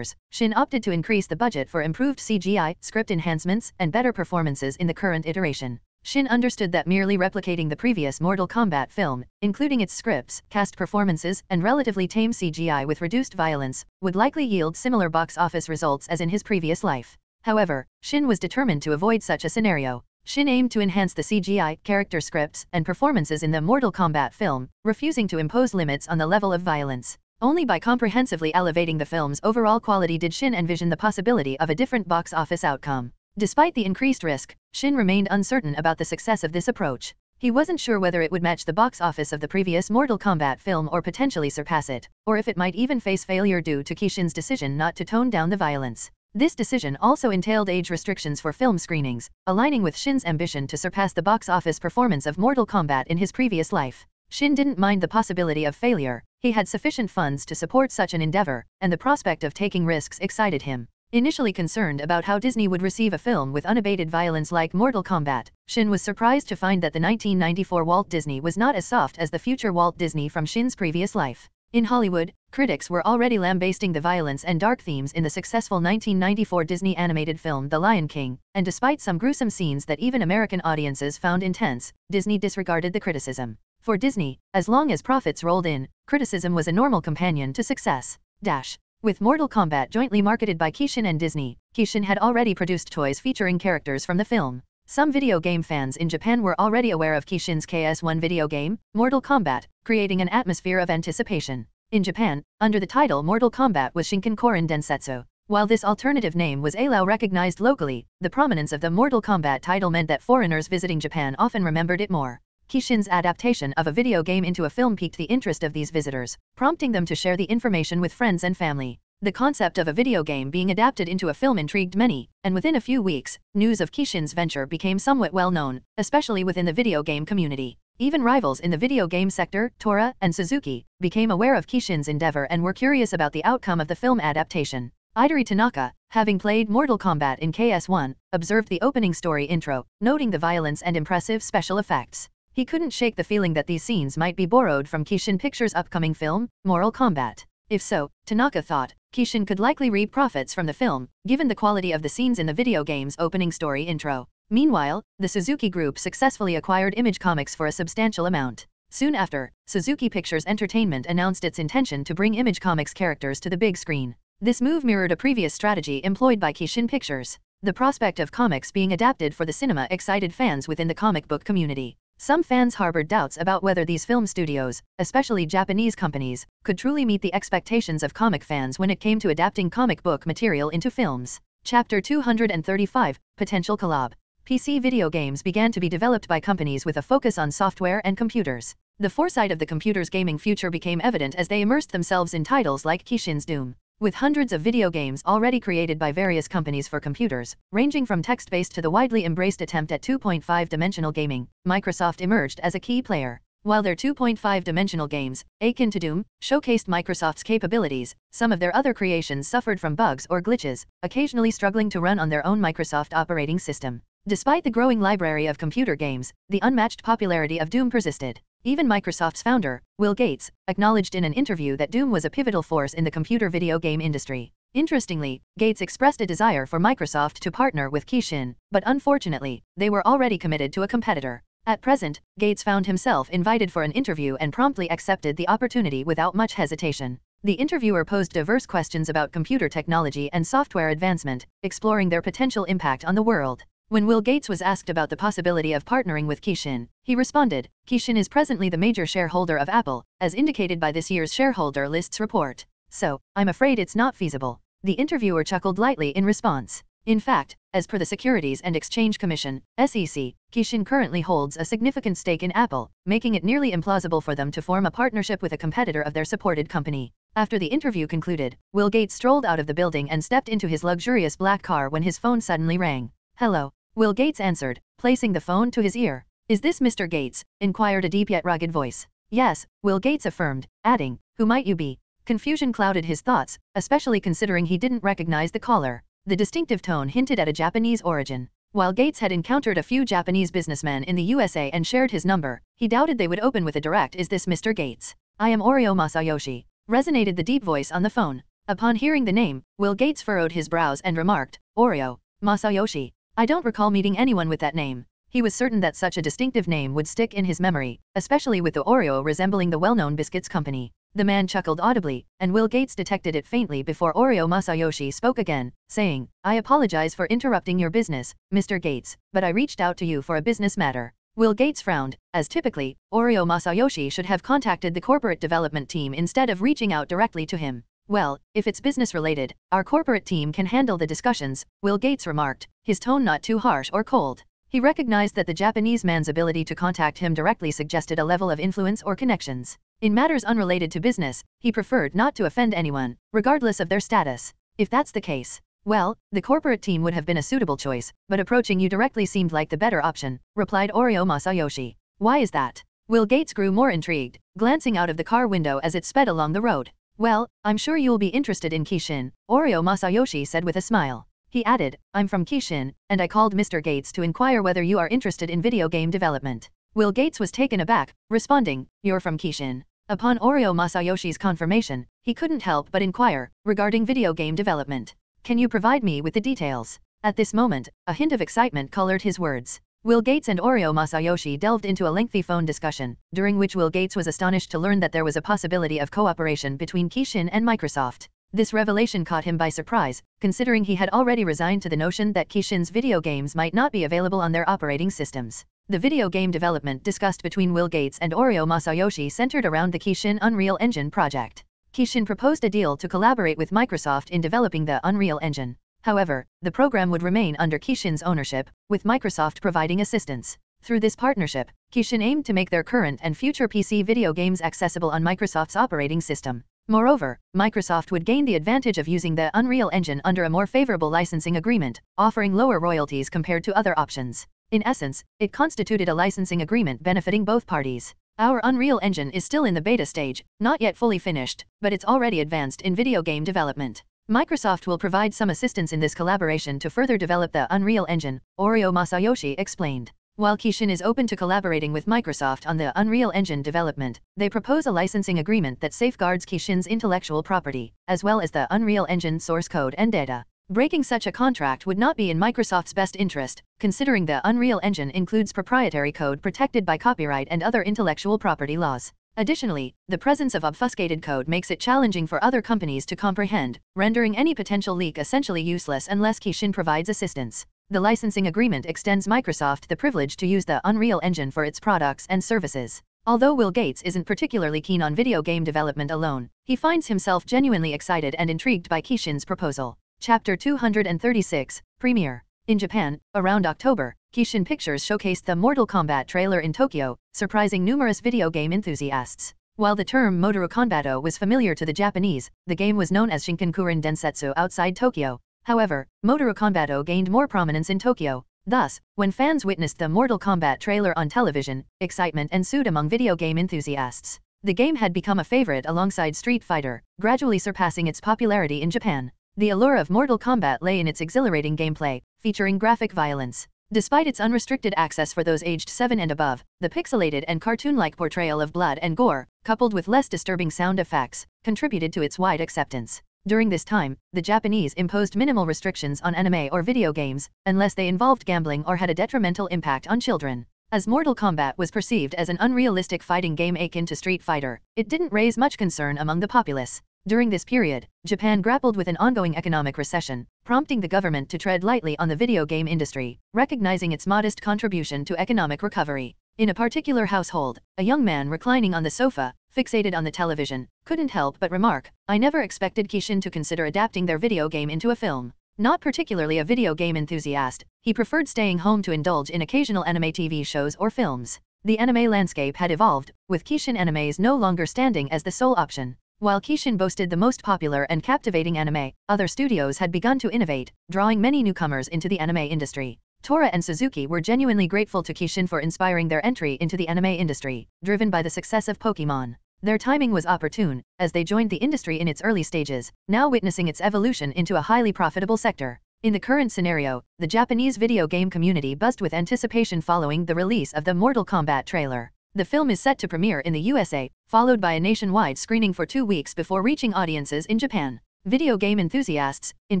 Shin opted to increase the budget for improved CGI, script enhancements, and better performances in the current iteration. Shin understood that merely replicating the previous Mortal Kombat film, including its scripts, cast performances, and relatively tame CGI with reduced violence, would likely yield similar box office results as in his previous life. However, Shin was determined to avoid such a scenario. Shin aimed to enhance the CGI, character scripts, and performances in the Mortal Kombat film, refusing to impose limits on the level of violence. Only by comprehensively elevating the film's overall quality did Shin envision the possibility of a different box office outcome. Despite the increased risk, Shin remained uncertain about the success of this approach. He wasn't sure whether it would match the box office of the previous Mortal Kombat film or potentially surpass it, or if it might even face failure due to Kishin's decision not to tone down the violence. This decision also entailed age restrictions for film screenings, aligning with Shin's ambition to surpass the box office performance of Mortal Kombat in his previous life. Shin didn't mind the possibility of failure, he had sufficient funds to support such an endeavor, and the prospect of taking risks excited him. Initially concerned about how Disney would receive a film with unabated violence like Mortal Kombat, Shin was surprised to find that the 1994 Walt Disney was not as soft as the future Walt Disney from Shin's previous life. In Hollywood, critics were already lambasting the violence and dark themes in the successful 1994 Disney animated film The Lion King, and despite some gruesome scenes that even American audiences found intense, Disney disregarded the criticism. For Disney, as long as profits rolled in, criticism was a normal companion to success. Dash. With Mortal Kombat jointly marketed by Kishin and Disney, Kishin had already produced toys featuring characters from the film. Some video game fans in Japan were already aware of Kishin's KS1 video game, Mortal Kombat, creating an atmosphere of anticipation. In Japan, under the title Mortal Kombat was Shinken Korin Densetsu. While this alternative name was alao recognized locally, the prominence of the Mortal Kombat title meant that foreigners visiting Japan often remembered it more. Kishin's adaptation of a video game into a film piqued the interest of these visitors, prompting them to share the information with friends and family. The concept of a video game being adapted into a film intrigued many, and within a few weeks, news of Kishin's venture became somewhat well known, especially within the video game community. Even rivals in the video game sector, Tora and Suzuki, became aware of Kishin's endeavor and were curious about the outcome of the film adaptation. Idori Tanaka, having played Mortal Kombat in KS1, observed the opening story intro, noting the violence and impressive special effects. He couldn't shake the feeling that these scenes might be borrowed from Kishin Pictures' upcoming film, Mortal Kombat. If so, Tanaka thought, Kishin could likely reap profits from the film, given the quality of the scenes in the video game's opening story intro. Meanwhile, the Suzuki Group successfully acquired Image Comics for a substantial amount. Soon after, Suzuki Pictures Entertainment announced its intention to bring Image Comics characters to the big screen. This move mirrored a previous strategy employed by Kishin Pictures. The prospect of comics being adapted for the cinema excited fans within the comic book community. Some fans harbored doubts about whether these film studios, especially Japanese companies, could truly meet the expectations of comic fans when it came to adapting comic book material into films. Chapter 235 Potential Collab PC video games began to be developed by companies with a focus on software and computers. The foresight of the computer's gaming future became evident as they immersed themselves in titles like Kishin's Doom. With hundreds of video games already created by various companies for computers, ranging from text-based to the widely embraced attempt at 2.5-dimensional gaming, Microsoft emerged as a key player. While their 2.5-dimensional games, akin to Doom, showcased Microsoft's capabilities, some of their other creations suffered from bugs or glitches, occasionally struggling to run on their own Microsoft operating system. Despite the growing library of computer games, the unmatched popularity of Doom persisted. Even Microsoft's founder, Will Gates, acknowledged in an interview that Doom was a pivotal force in the computer video game industry. Interestingly, Gates expressed a desire for Microsoft to partner with Kishin, but unfortunately, they were already committed to a competitor. At present, Gates found himself invited for an interview and promptly accepted the opportunity without much hesitation. The interviewer posed diverse questions about computer technology and software advancement, exploring their potential impact on the world. When Will Gates was asked about the possibility of partnering with Kishin, he responded, Kishin is presently the major shareholder of Apple, as indicated by this year's shareholder lists report. So, I'm afraid it's not feasible. The interviewer chuckled lightly in response. In fact, as per the Securities and Exchange Commission, SEC, Kishin currently holds a significant stake in Apple, making it nearly implausible for them to form a partnership with a competitor of their supported company. After the interview concluded, Will Gates strolled out of the building and stepped into his luxurious black car when his phone suddenly rang. Hello, Will Gates answered, placing the phone to his ear. Is this Mr. Gates? inquired a deep yet rugged voice. Yes, Will Gates affirmed, adding, Who might you be? Confusion clouded his thoughts, especially considering he didn't recognize the caller. The distinctive tone hinted at a Japanese origin. While Gates had encountered a few Japanese businessmen in the USA and shared his number, he doubted they would open with a direct Is this Mr. Gates? I am Oreo Masayoshi. Resonated the deep voice on the phone. Upon hearing the name, Will Gates furrowed his brows and remarked, Oreo, Masayoshi. I don't recall meeting anyone with that name. He was certain that such a distinctive name would stick in his memory, especially with the Oreo resembling the well-known biscuits company. The man chuckled audibly, and Will Gates detected it faintly before Oreo Masayoshi spoke again, saying, I apologize for interrupting your business, Mr. Gates, but I reached out to you for a business matter. Will Gates frowned, as typically, Oreo Masayoshi should have contacted the corporate development team instead of reaching out directly to him. Well, if it's business related, our corporate team can handle the discussions, Will Gates remarked, his tone not too harsh or cold. He recognized that the Japanese man's ability to contact him directly suggested a level of influence or connections. In matters unrelated to business, he preferred not to offend anyone, regardless of their status. If that's the case, well, the corporate team would have been a suitable choice, but approaching you directly seemed like the better option, replied Oreo Masayoshi. Why is that? Will Gates grew more intrigued, glancing out of the car window as it sped along the road. Well, I'm sure you'll be interested in Kishin, Oreo Masayoshi said with a smile. He added, I'm from Kishin, and I called Mr. Gates to inquire whether you are interested in video game development. Will Gates was taken aback, responding, You're from Kishin. Upon Oreo Masayoshi's confirmation, he couldn't help but inquire, regarding video game development. Can you provide me with the details? At this moment, a hint of excitement colored his words. Will Gates and Oreo Masayoshi delved into a lengthy phone discussion, during which Will Gates was astonished to learn that there was a possibility of cooperation between Kishin and Microsoft. This revelation caught him by surprise, considering he had already resigned to the notion that Kishin's video games might not be available on their operating systems. The video game development discussed between Will Gates and Oreo Masayoshi centered around the Kishin Unreal Engine project. Kishin proposed a deal to collaborate with Microsoft in developing the Unreal Engine. However, the program would remain under Kishin's ownership, with Microsoft providing assistance. Through this partnership, Kishin aimed to make their current and future PC video games accessible on Microsoft's operating system. Moreover, Microsoft would gain the advantage of using the Unreal Engine under a more favorable licensing agreement, offering lower royalties compared to other options. In essence, it constituted a licensing agreement benefiting both parties. Our Unreal Engine is still in the beta stage, not yet fully finished, but it's already advanced in video game development. Microsoft will provide some assistance in this collaboration to further develop the Unreal Engine, Oreo Masayoshi explained. While Kishin is open to collaborating with Microsoft on the Unreal Engine development, they propose a licensing agreement that safeguards Kishin's intellectual property, as well as the Unreal Engine source code and data. Breaking such a contract would not be in Microsoft's best interest, considering the Unreal Engine includes proprietary code protected by copyright and other intellectual property laws. Additionally, the presence of obfuscated code makes it challenging for other companies to comprehend, rendering any potential leak essentially useless unless Kishin provides assistance. The licensing agreement extends Microsoft the privilege to use the Unreal Engine for its products and services. Although Will Gates isn't particularly keen on video game development alone, he finds himself genuinely excited and intrigued by Kishin's proposal. Chapter 236, Premiere In Japan, around October, Kishin Pictures showcased the Mortal Kombat trailer in Tokyo, surprising numerous video game enthusiasts. While the term Motoru Konbato was familiar to the Japanese, the game was known as Shinkankuren Densetsu outside Tokyo. However, Motoru Konbato gained more prominence in Tokyo. Thus, when fans witnessed the Mortal Kombat trailer on television, excitement ensued among video game enthusiasts. The game had become a favorite alongside Street Fighter, gradually surpassing its popularity in Japan. The allure of Mortal Kombat lay in its exhilarating gameplay, featuring graphic violence. Despite its unrestricted access for those aged 7 and above, the pixelated and cartoon-like portrayal of blood and gore, coupled with less disturbing sound effects, contributed to its wide acceptance. During this time, the Japanese imposed minimal restrictions on anime or video games, unless they involved gambling or had a detrimental impact on children. As Mortal Kombat was perceived as an unrealistic fighting game akin to Street Fighter, it didn't raise much concern among the populace. During this period, Japan grappled with an ongoing economic recession, prompting the government to tread lightly on the video game industry, recognizing its modest contribution to economic recovery. In a particular household, a young man reclining on the sofa, fixated on the television, couldn't help but remark, I never expected Kishin to consider adapting their video game into a film. Not particularly a video game enthusiast, he preferred staying home to indulge in occasional anime TV shows or films. The anime landscape had evolved, with Kishin animes no longer standing as the sole option. While Kishin boasted the most popular and captivating anime, other studios had begun to innovate, drawing many newcomers into the anime industry. Tora and Suzuki were genuinely grateful to Kishin for inspiring their entry into the anime industry, driven by the success of Pokemon. Their timing was opportune, as they joined the industry in its early stages, now witnessing its evolution into a highly profitable sector. In the current scenario, the Japanese video game community buzzed with anticipation following the release of the Mortal Kombat trailer. The film is set to premiere in the USA, followed by a nationwide screening for two weeks before reaching audiences in Japan. Video game enthusiasts, in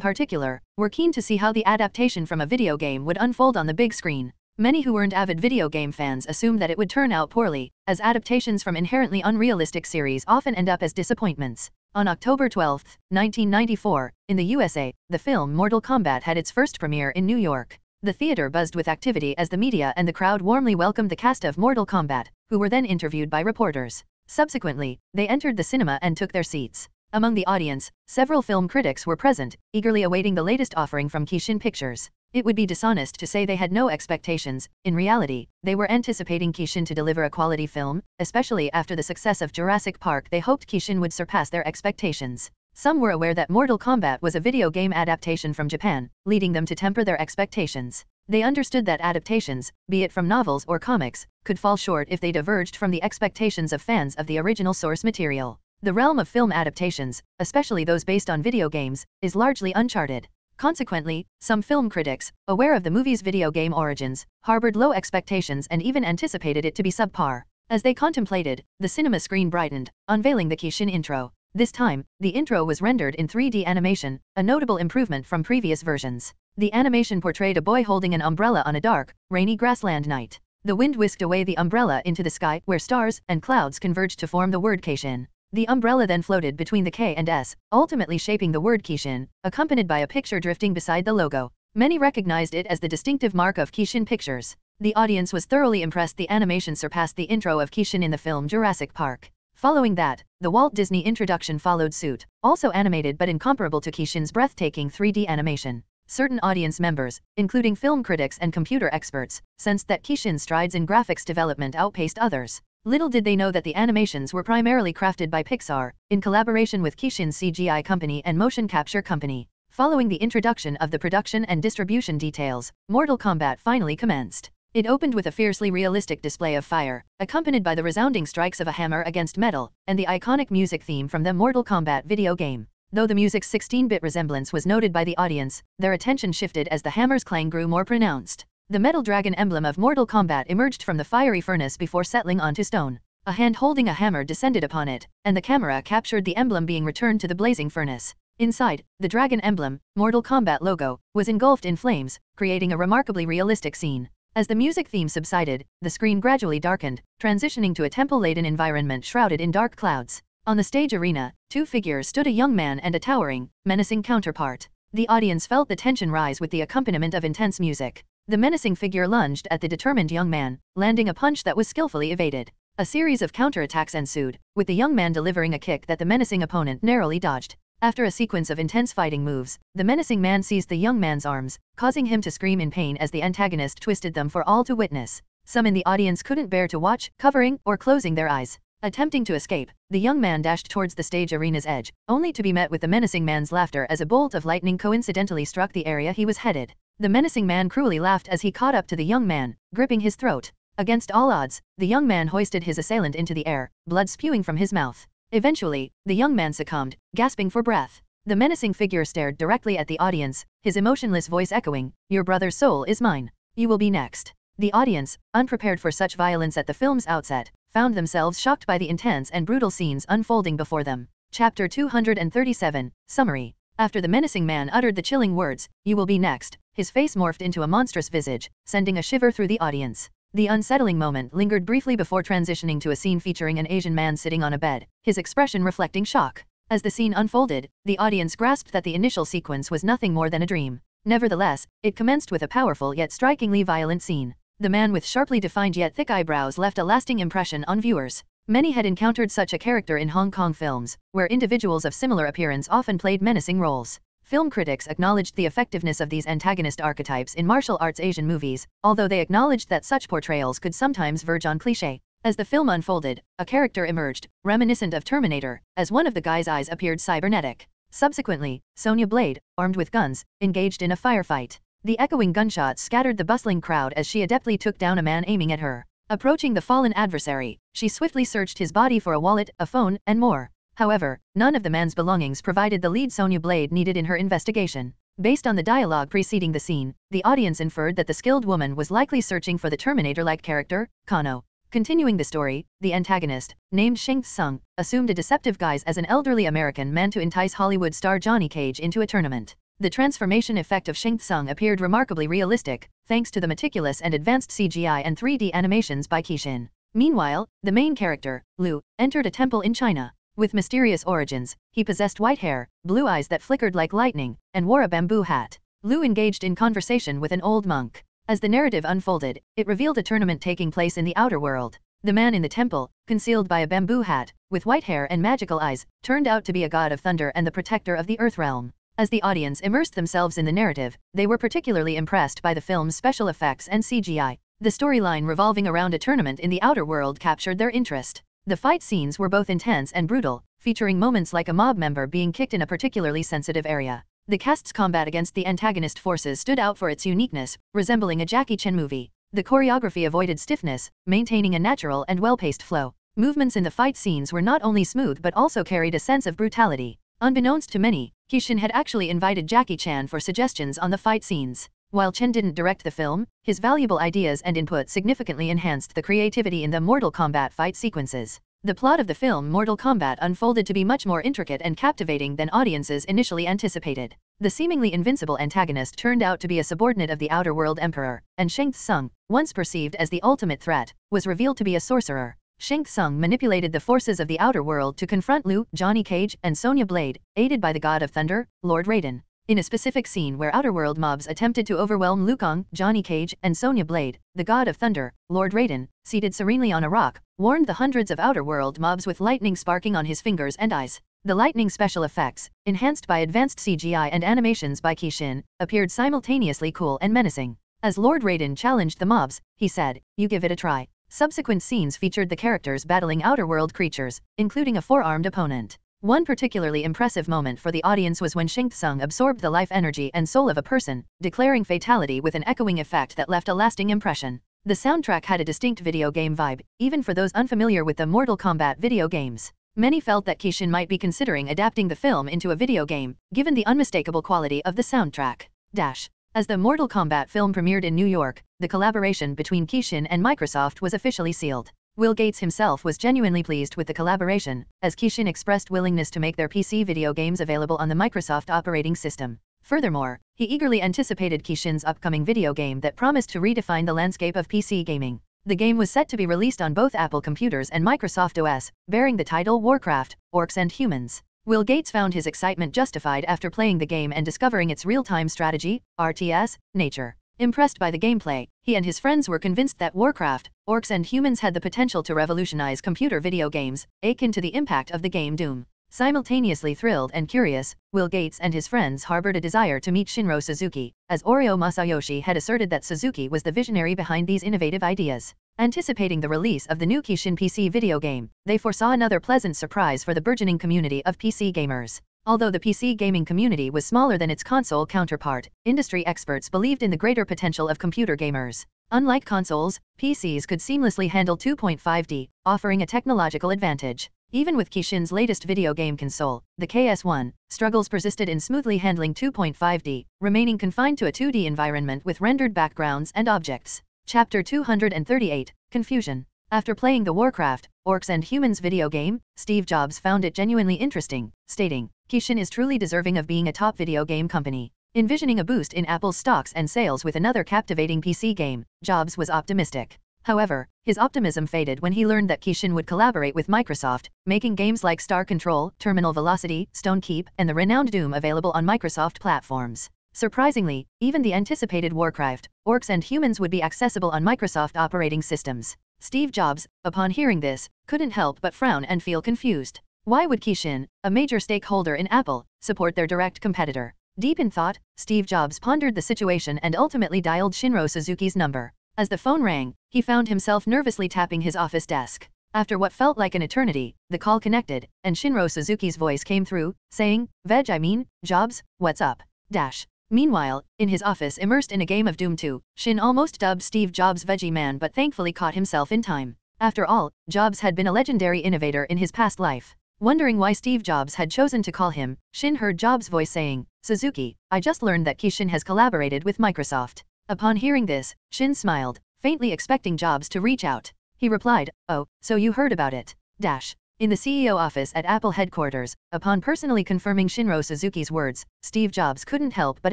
particular, were keen to see how the adaptation from a video game would unfold on the big screen. Many who weren't avid video game fans assumed that it would turn out poorly, as adaptations from inherently unrealistic series often end up as disappointments. On October 12, 1994, in the USA, the film Mortal Kombat had its first premiere in New York. The theater buzzed with activity as the media and the crowd warmly welcomed the cast of Mortal Kombat, who were then interviewed by reporters. Subsequently, they entered the cinema and took their seats. Among the audience, several film critics were present, eagerly awaiting the latest offering from Kishin Pictures. It would be dishonest to say they had no expectations, in reality, they were anticipating Kishin to deliver a quality film, especially after the success of Jurassic Park they hoped Kishin would surpass their expectations. Some were aware that Mortal Kombat was a video game adaptation from Japan, leading them to temper their expectations. They understood that adaptations, be it from novels or comics, could fall short if they diverged from the expectations of fans of the original source material. The realm of film adaptations, especially those based on video games, is largely uncharted. Consequently, some film critics, aware of the movie's video game origins, harbored low expectations and even anticipated it to be subpar. As they contemplated, the cinema screen brightened, unveiling the Kishin intro. This time, the intro was rendered in 3D animation, a notable improvement from previous versions. The animation portrayed a boy holding an umbrella on a dark, rainy grassland night. The wind whisked away the umbrella into the sky where stars and clouds converged to form the word Kishin. The umbrella then floated between the K and S, ultimately shaping the word Kishin, accompanied by a picture drifting beside the logo. Many recognized it as the distinctive mark of Kishin Pictures. The audience was thoroughly impressed the animation surpassed the intro of Kishin in the film Jurassic Park. Following that, the Walt Disney introduction followed suit, also animated but incomparable to Kishin's breathtaking 3D animation. Certain audience members, including film critics and computer experts, sensed that Kishin's strides in graphics development outpaced others. Little did they know that the animations were primarily crafted by Pixar, in collaboration with Kishin's CGI company and motion capture company. Following the introduction of the production and distribution details, Mortal Kombat finally commenced. It opened with a fiercely realistic display of fire, accompanied by the resounding strikes of a hammer against metal, and the iconic music theme from the Mortal Kombat video game. Though the music's 16-bit resemblance was noted by the audience, their attention shifted as the hammer's clang grew more pronounced. The metal dragon emblem of Mortal Kombat emerged from the fiery furnace before settling onto stone. A hand holding a hammer descended upon it, and the camera captured the emblem being returned to the blazing furnace. Inside, the dragon emblem, Mortal Kombat logo, was engulfed in flames, creating a remarkably realistic scene. As the music theme subsided, the screen gradually darkened, transitioning to a temple-laden environment shrouded in dark clouds. On the stage arena, two figures stood a young man and a towering, menacing counterpart. The audience felt the tension rise with the accompaniment of intense music. The menacing figure lunged at the determined young man, landing a punch that was skillfully evaded. A series of counterattacks ensued, with the young man delivering a kick that the menacing opponent narrowly dodged. After a sequence of intense fighting moves, the menacing man seized the young man's arms, causing him to scream in pain as the antagonist twisted them for all to witness. Some in the audience couldn't bear to watch, covering or closing their eyes. Attempting to escape, the young man dashed towards the stage arena's edge, only to be met with the menacing man's laughter as a bolt of lightning coincidentally struck the area he was headed. The menacing man cruelly laughed as he caught up to the young man, gripping his throat. Against all odds, the young man hoisted his assailant into the air, blood spewing from his mouth. Eventually, the young man succumbed, gasping for breath. The menacing figure stared directly at the audience, his emotionless voice echoing, Your brother's soul is mine. You will be next. The audience, unprepared for such violence at the film's outset, found themselves shocked by the intense and brutal scenes unfolding before them. Chapter 237, Summary. After the menacing man uttered the chilling words, you will be next, his face morphed into a monstrous visage, sending a shiver through the audience. The unsettling moment lingered briefly before transitioning to a scene featuring an Asian man sitting on a bed, his expression reflecting shock. As the scene unfolded, the audience grasped that the initial sequence was nothing more than a dream. Nevertheless, it commenced with a powerful yet strikingly violent scene. The man with sharply defined yet thick eyebrows left a lasting impression on viewers. Many had encountered such a character in Hong Kong films, where individuals of similar appearance often played menacing roles. Film critics acknowledged the effectiveness of these antagonist archetypes in martial arts Asian movies, although they acknowledged that such portrayals could sometimes verge on cliché. As the film unfolded, a character emerged, reminiscent of Terminator, as one of the guy's eyes appeared cybernetic. Subsequently, Sonya Blade, armed with guns, engaged in a firefight. The echoing gunshots scattered the bustling crowd as she adeptly took down a man aiming at her. Approaching the fallen adversary, she swiftly searched his body for a wallet, a phone, and more. However, none of the man's belongings provided the lead Sonya Blade needed in her investigation. Based on the dialogue preceding the scene, the audience inferred that the skilled woman was likely searching for the Terminator-like character, Kano. Continuing the story, the antagonist, named Shang Tsung, assumed a deceptive guise as an elderly American man to entice Hollywood star Johnny Cage into a tournament. The transformation effect of Shang Tsung appeared remarkably realistic, thanks to the meticulous and advanced CGI and 3D animations by Kishin. Meanwhile, the main character, Liu, entered a temple in China. With mysterious origins, he possessed white hair, blue eyes that flickered like lightning, and wore a bamboo hat. Liu engaged in conversation with an old monk. As the narrative unfolded, it revealed a tournament taking place in the outer world. The man in the temple, concealed by a bamboo hat, with white hair and magical eyes, turned out to be a god of thunder and the protector of the earth realm. As the audience immersed themselves in the narrative, they were particularly impressed by the film's special effects and CGI. The storyline revolving around a tournament in the outer world captured their interest. The fight scenes were both intense and brutal, featuring moments like a mob member being kicked in a particularly sensitive area. The cast's combat against the antagonist forces stood out for its uniqueness, resembling a Jackie Chan movie. The choreography avoided stiffness, maintaining a natural and well-paced flow. Movements in the fight scenes were not only smooth but also carried a sense of brutality. Unbeknownst to many, Kishin had actually invited Jackie Chan for suggestions on the fight scenes. While Chan didn't direct the film, his valuable ideas and input significantly enhanced the creativity in the Mortal Kombat fight sequences. The plot of the film Mortal Kombat unfolded to be much more intricate and captivating than audiences initially anticipated. The seemingly invincible antagonist turned out to be a subordinate of the Outer World Emperor, and Shang Tsung, once perceived as the ultimate threat, was revealed to be a sorcerer. Shang Tsung manipulated the forces of the outer world to confront Liu, Johnny Cage, and Sonya Blade, aided by the God of Thunder, Lord Raiden. In a specific scene where outer world mobs attempted to overwhelm Liu Kang, Johnny Cage, and Sonya Blade, the God of Thunder, Lord Raiden, seated serenely on a rock, warned the hundreds of outer world mobs with lightning sparking on his fingers and eyes. The lightning special effects, enhanced by advanced CGI and animations by Kishin, appeared simultaneously cool and menacing. As Lord Raiden challenged the mobs, he said, you give it a try. Subsequent scenes featured the characters battling outer world creatures, including a four-armed opponent. One particularly impressive moment for the audience was when Shang Tsung absorbed the life energy and soul of a person, declaring fatality with an echoing effect that left a lasting impression. The soundtrack had a distinct video game vibe, even for those unfamiliar with the Mortal Kombat video games. Many felt that Kishin might be considering adapting the film into a video game, given the unmistakable quality of the soundtrack. Dash. As the Mortal Kombat film premiered in New York, the collaboration between Kishin and Microsoft was officially sealed. Will Gates himself was genuinely pleased with the collaboration, as Kishin expressed willingness to make their PC video games available on the Microsoft operating system. Furthermore, he eagerly anticipated Kishin's upcoming video game that promised to redefine the landscape of PC gaming. The game was set to be released on both Apple computers and Microsoft OS, bearing the title Warcraft, Orcs and Humans. Will Gates found his excitement justified after playing the game and discovering its real-time strategy, RTS, nature. Impressed by the gameplay, he and his friends were convinced that Warcraft, Orcs and Humans had the potential to revolutionize computer video games, akin to the impact of the game Doom. Simultaneously thrilled and curious, Will Gates and his friends harbored a desire to meet Shinro Suzuki, as Oreo Masayoshi had asserted that Suzuki was the visionary behind these innovative ideas. Anticipating the release of the new Kishin PC video game, they foresaw another pleasant surprise for the burgeoning community of PC gamers. Although the PC gaming community was smaller than its console counterpart, industry experts believed in the greater potential of computer gamers. Unlike consoles, PCs could seamlessly handle 2.5D, offering a technological advantage. Even with Kishin's latest video game console, the KS1, struggles persisted in smoothly handling 2.5D, remaining confined to a 2D environment with rendered backgrounds and objects. Chapter 238, Confusion. After playing the Warcraft, Orcs and Humans video game, Steve Jobs found it genuinely interesting, stating, Kishin is truly deserving of being a top video game company. Envisioning a boost in Apple's stocks and sales with another captivating PC game, Jobs was optimistic. However, his optimism faded when he learned that Kishin would collaborate with Microsoft, making games like Star Control, Terminal Velocity, Stone Keep, and the renowned Doom available on Microsoft platforms. Surprisingly, even the anticipated Warcraft, Orcs and Humans would be accessible on Microsoft operating systems. Steve Jobs, upon hearing this, couldn't help but frown and feel confused. Why would Kishin, a major stakeholder in Apple, support their direct competitor? Deep in thought, Steve Jobs pondered the situation and ultimately dialed Shinro Suzuki's number. As the phone rang, he found himself nervously tapping his office desk. After what felt like an eternity, the call connected, and Shinro Suzuki's voice came through, saying, Veg I mean, Jobs, what's up? Dash. Meanwhile, in his office immersed in a game of Doom 2, Shin almost dubbed Steve Jobs Veggie Man but thankfully caught himself in time. After all, Jobs had been a legendary innovator in his past life. Wondering why Steve Jobs had chosen to call him, Shin heard Jobs' voice saying, Suzuki, I just learned that Kishin has collaborated with Microsoft. Upon hearing this, Shin smiled, faintly expecting Jobs to reach out. He replied, Oh, so you heard about it. Dash. In the CEO office at Apple headquarters, upon personally confirming Shinro Suzuki's words, Steve Jobs couldn't help but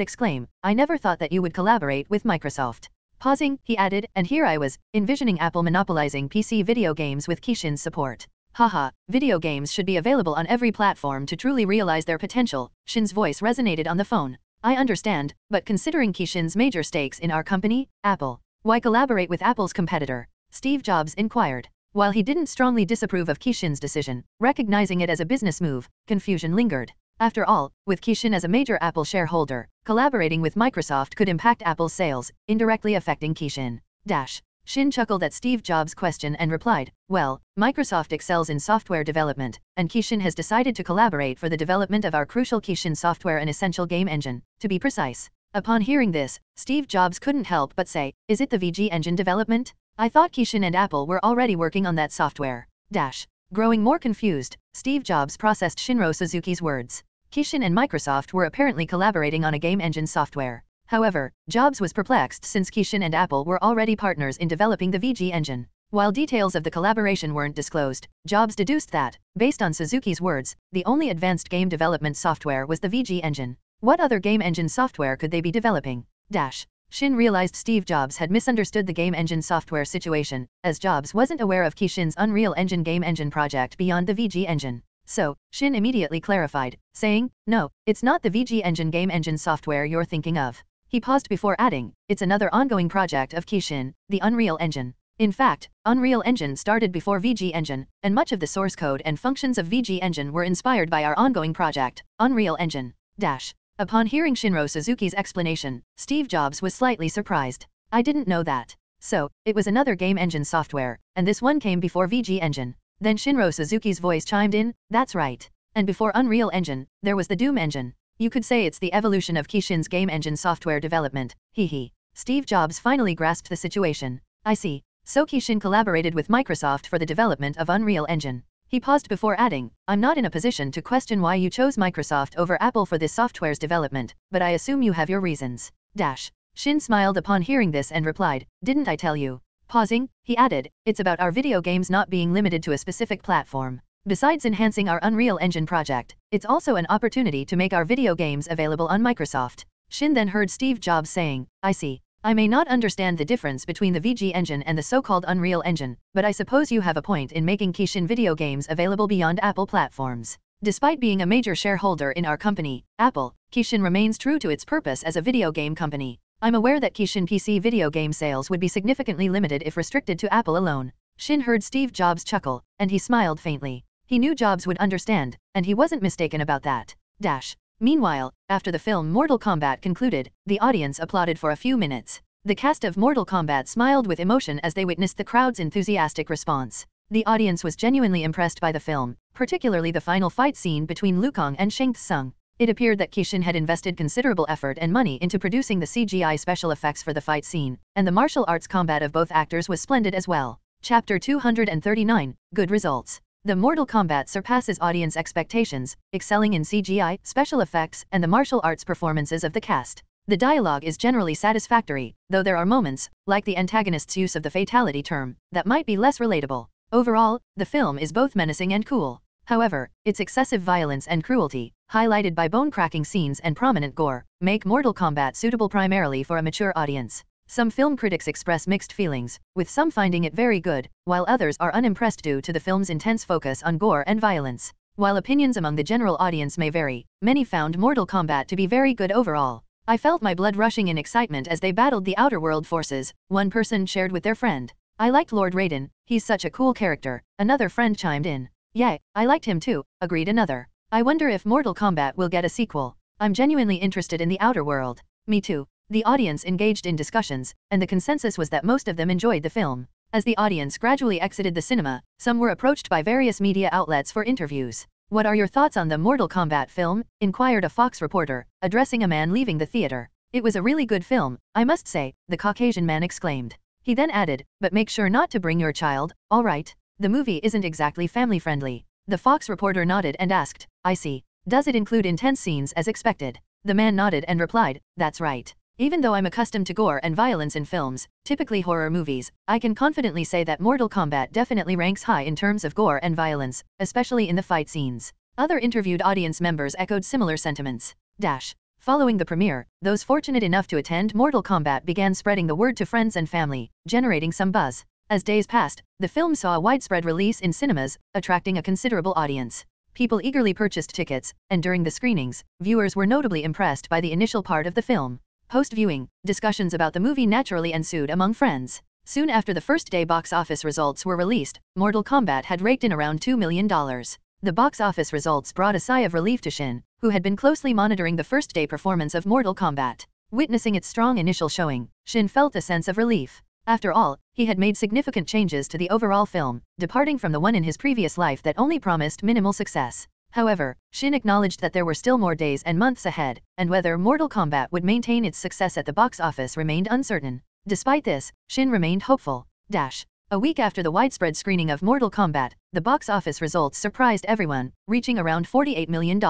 exclaim, I never thought that you would collaborate with Microsoft. Pausing, he added, and here I was, envisioning Apple monopolizing PC video games with Kishin's support. Haha, video games should be available on every platform to truly realize their potential, Shin's voice resonated on the phone. I understand, but considering Kishin's major stakes in our company, Apple, why collaborate with Apple's competitor? Steve Jobs inquired. While he didn't strongly disapprove of Kishin's decision, recognizing it as a business move, confusion lingered. After all, with Kishin as a major Apple shareholder, collaborating with Microsoft could impact Apple's sales, indirectly affecting Kishin. Dash. Shin chuckled at Steve Jobs' question and replied, Well, Microsoft excels in software development, and Kishin has decided to collaborate for the development of our crucial Kishin software and essential game engine, to be precise. Upon hearing this, Steve Jobs couldn't help but say, Is it the VG engine development? I thought Kishin and Apple were already working on that software. Dash. Growing more confused, Steve Jobs processed Shinro Suzuki's words. Kishin and Microsoft were apparently collaborating on a game engine software. However, Jobs was perplexed since Kishin and Apple were already partners in developing the VG engine. While details of the collaboration weren't disclosed, Jobs deduced that, based on Suzuki's words, the only advanced game development software was the VG engine. What other game engine software could they be developing? Dash. Shin realized Steve Jobs had misunderstood the game engine software situation, as Jobs wasn't aware of Kishin's Unreal Engine game engine project beyond the VG engine. So, Shin immediately clarified, saying, No, it's not the VG engine game engine software you're thinking of. He paused before adding, it's another ongoing project of Kishin, the Unreal Engine. In fact, Unreal Engine started before VG Engine, and much of the source code and functions of VG Engine were inspired by our ongoing project, Unreal Engine. Dash. Upon hearing Shinro Suzuki's explanation, Steve Jobs was slightly surprised. I didn't know that. So, it was another game engine software, and this one came before VG Engine. Then Shinro Suzuki's voice chimed in, that's right. And before Unreal Engine, there was the Doom Engine. You could say it's the evolution of Kishin's game engine software development, hee. Steve Jobs finally grasped the situation. I see. So Kishin collaborated with Microsoft for the development of Unreal Engine. He paused before adding, I'm not in a position to question why you chose Microsoft over Apple for this software's development, but I assume you have your reasons. Dash. Shin smiled upon hearing this and replied, Didn't I tell you? Pausing, he added, It's about our video games not being limited to a specific platform. Besides enhancing our Unreal Engine project, it's also an opportunity to make our video games available on Microsoft. Shin then heard Steve Jobs saying, I see. I may not understand the difference between the VG engine and the so-called Unreal Engine, but I suppose you have a point in making Kishin video games available beyond Apple platforms. Despite being a major shareholder in our company, Apple, Kishin remains true to its purpose as a video game company. I'm aware that Kishin PC video game sales would be significantly limited if restricted to Apple alone. Shin heard Steve Jobs chuckle, and he smiled faintly. He knew Jobs would understand, and he wasn't mistaken about that. Dash. Meanwhile, after the film Mortal Kombat concluded, the audience applauded for a few minutes. The cast of Mortal Kombat smiled with emotion as they witnessed the crowd's enthusiastic response. The audience was genuinely impressed by the film, particularly the final fight scene between Liu Kang and Shang Tsung. It appeared that Kishin had invested considerable effort and money into producing the CGI special effects for the fight scene, and the martial arts combat of both actors was splendid as well. Chapter 239 Good Results the Mortal Kombat surpasses audience expectations, excelling in CGI, special effects, and the martial arts performances of the cast. The dialogue is generally satisfactory, though there are moments, like the antagonist's use of the fatality term, that might be less relatable. Overall, the film is both menacing and cool. However, its excessive violence and cruelty, highlighted by bone-cracking scenes and prominent gore, make Mortal Kombat suitable primarily for a mature audience. Some film critics express mixed feelings, with some finding it very good, while others are unimpressed due to the film's intense focus on gore and violence. While opinions among the general audience may vary, many found Mortal Kombat to be very good overall. I felt my blood rushing in excitement as they battled the outer world forces, one person shared with their friend. I liked Lord Raiden, he's such a cool character, another friend chimed in. Yeah, I liked him too, agreed another. I wonder if Mortal Kombat will get a sequel. I'm genuinely interested in the outer world. Me too. The audience engaged in discussions, and the consensus was that most of them enjoyed the film. As the audience gradually exited the cinema, some were approached by various media outlets for interviews. What are your thoughts on the Mortal Kombat film? inquired a Fox reporter, addressing a man leaving the theater. It was a really good film, I must say, the Caucasian man exclaimed. He then added, but make sure not to bring your child, alright? The movie isn't exactly family-friendly. The Fox reporter nodded and asked, I see. Does it include intense scenes as expected? The man nodded and replied, that's right. Even though I'm accustomed to gore and violence in films, typically horror movies, I can confidently say that Mortal Kombat definitely ranks high in terms of gore and violence, especially in the fight scenes. Other interviewed audience members echoed similar sentiments. Dash. Following the premiere, those fortunate enough to attend Mortal Kombat began spreading the word to friends and family, generating some buzz. As days passed, the film saw a widespread release in cinemas, attracting a considerable audience. People eagerly purchased tickets, and during the screenings, viewers were notably impressed by the initial part of the film. Post-viewing, discussions about the movie naturally ensued among friends. Soon after the first day box office results were released, Mortal Kombat had raked in around $2 million. The box office results brought a sigh of relief to Shin, who had been closely monitoring the first day performance of Mortal Kombat. Witnessing its strong initial showing, Shin felt a sense of relief. After all, he had made significant changes to the overall film, departing from the one in his previous life that only promised minimal success. However, Shin acknowledged that there were still more days and months ahead, and whether Mortal Kombat would maintain its success at the box office remained uncertain. Despite this, Shin remained hopeful. Dash. A week after the widespread screening of Mortal Kombat, the box office results surprised everyone, reaching around $48 million.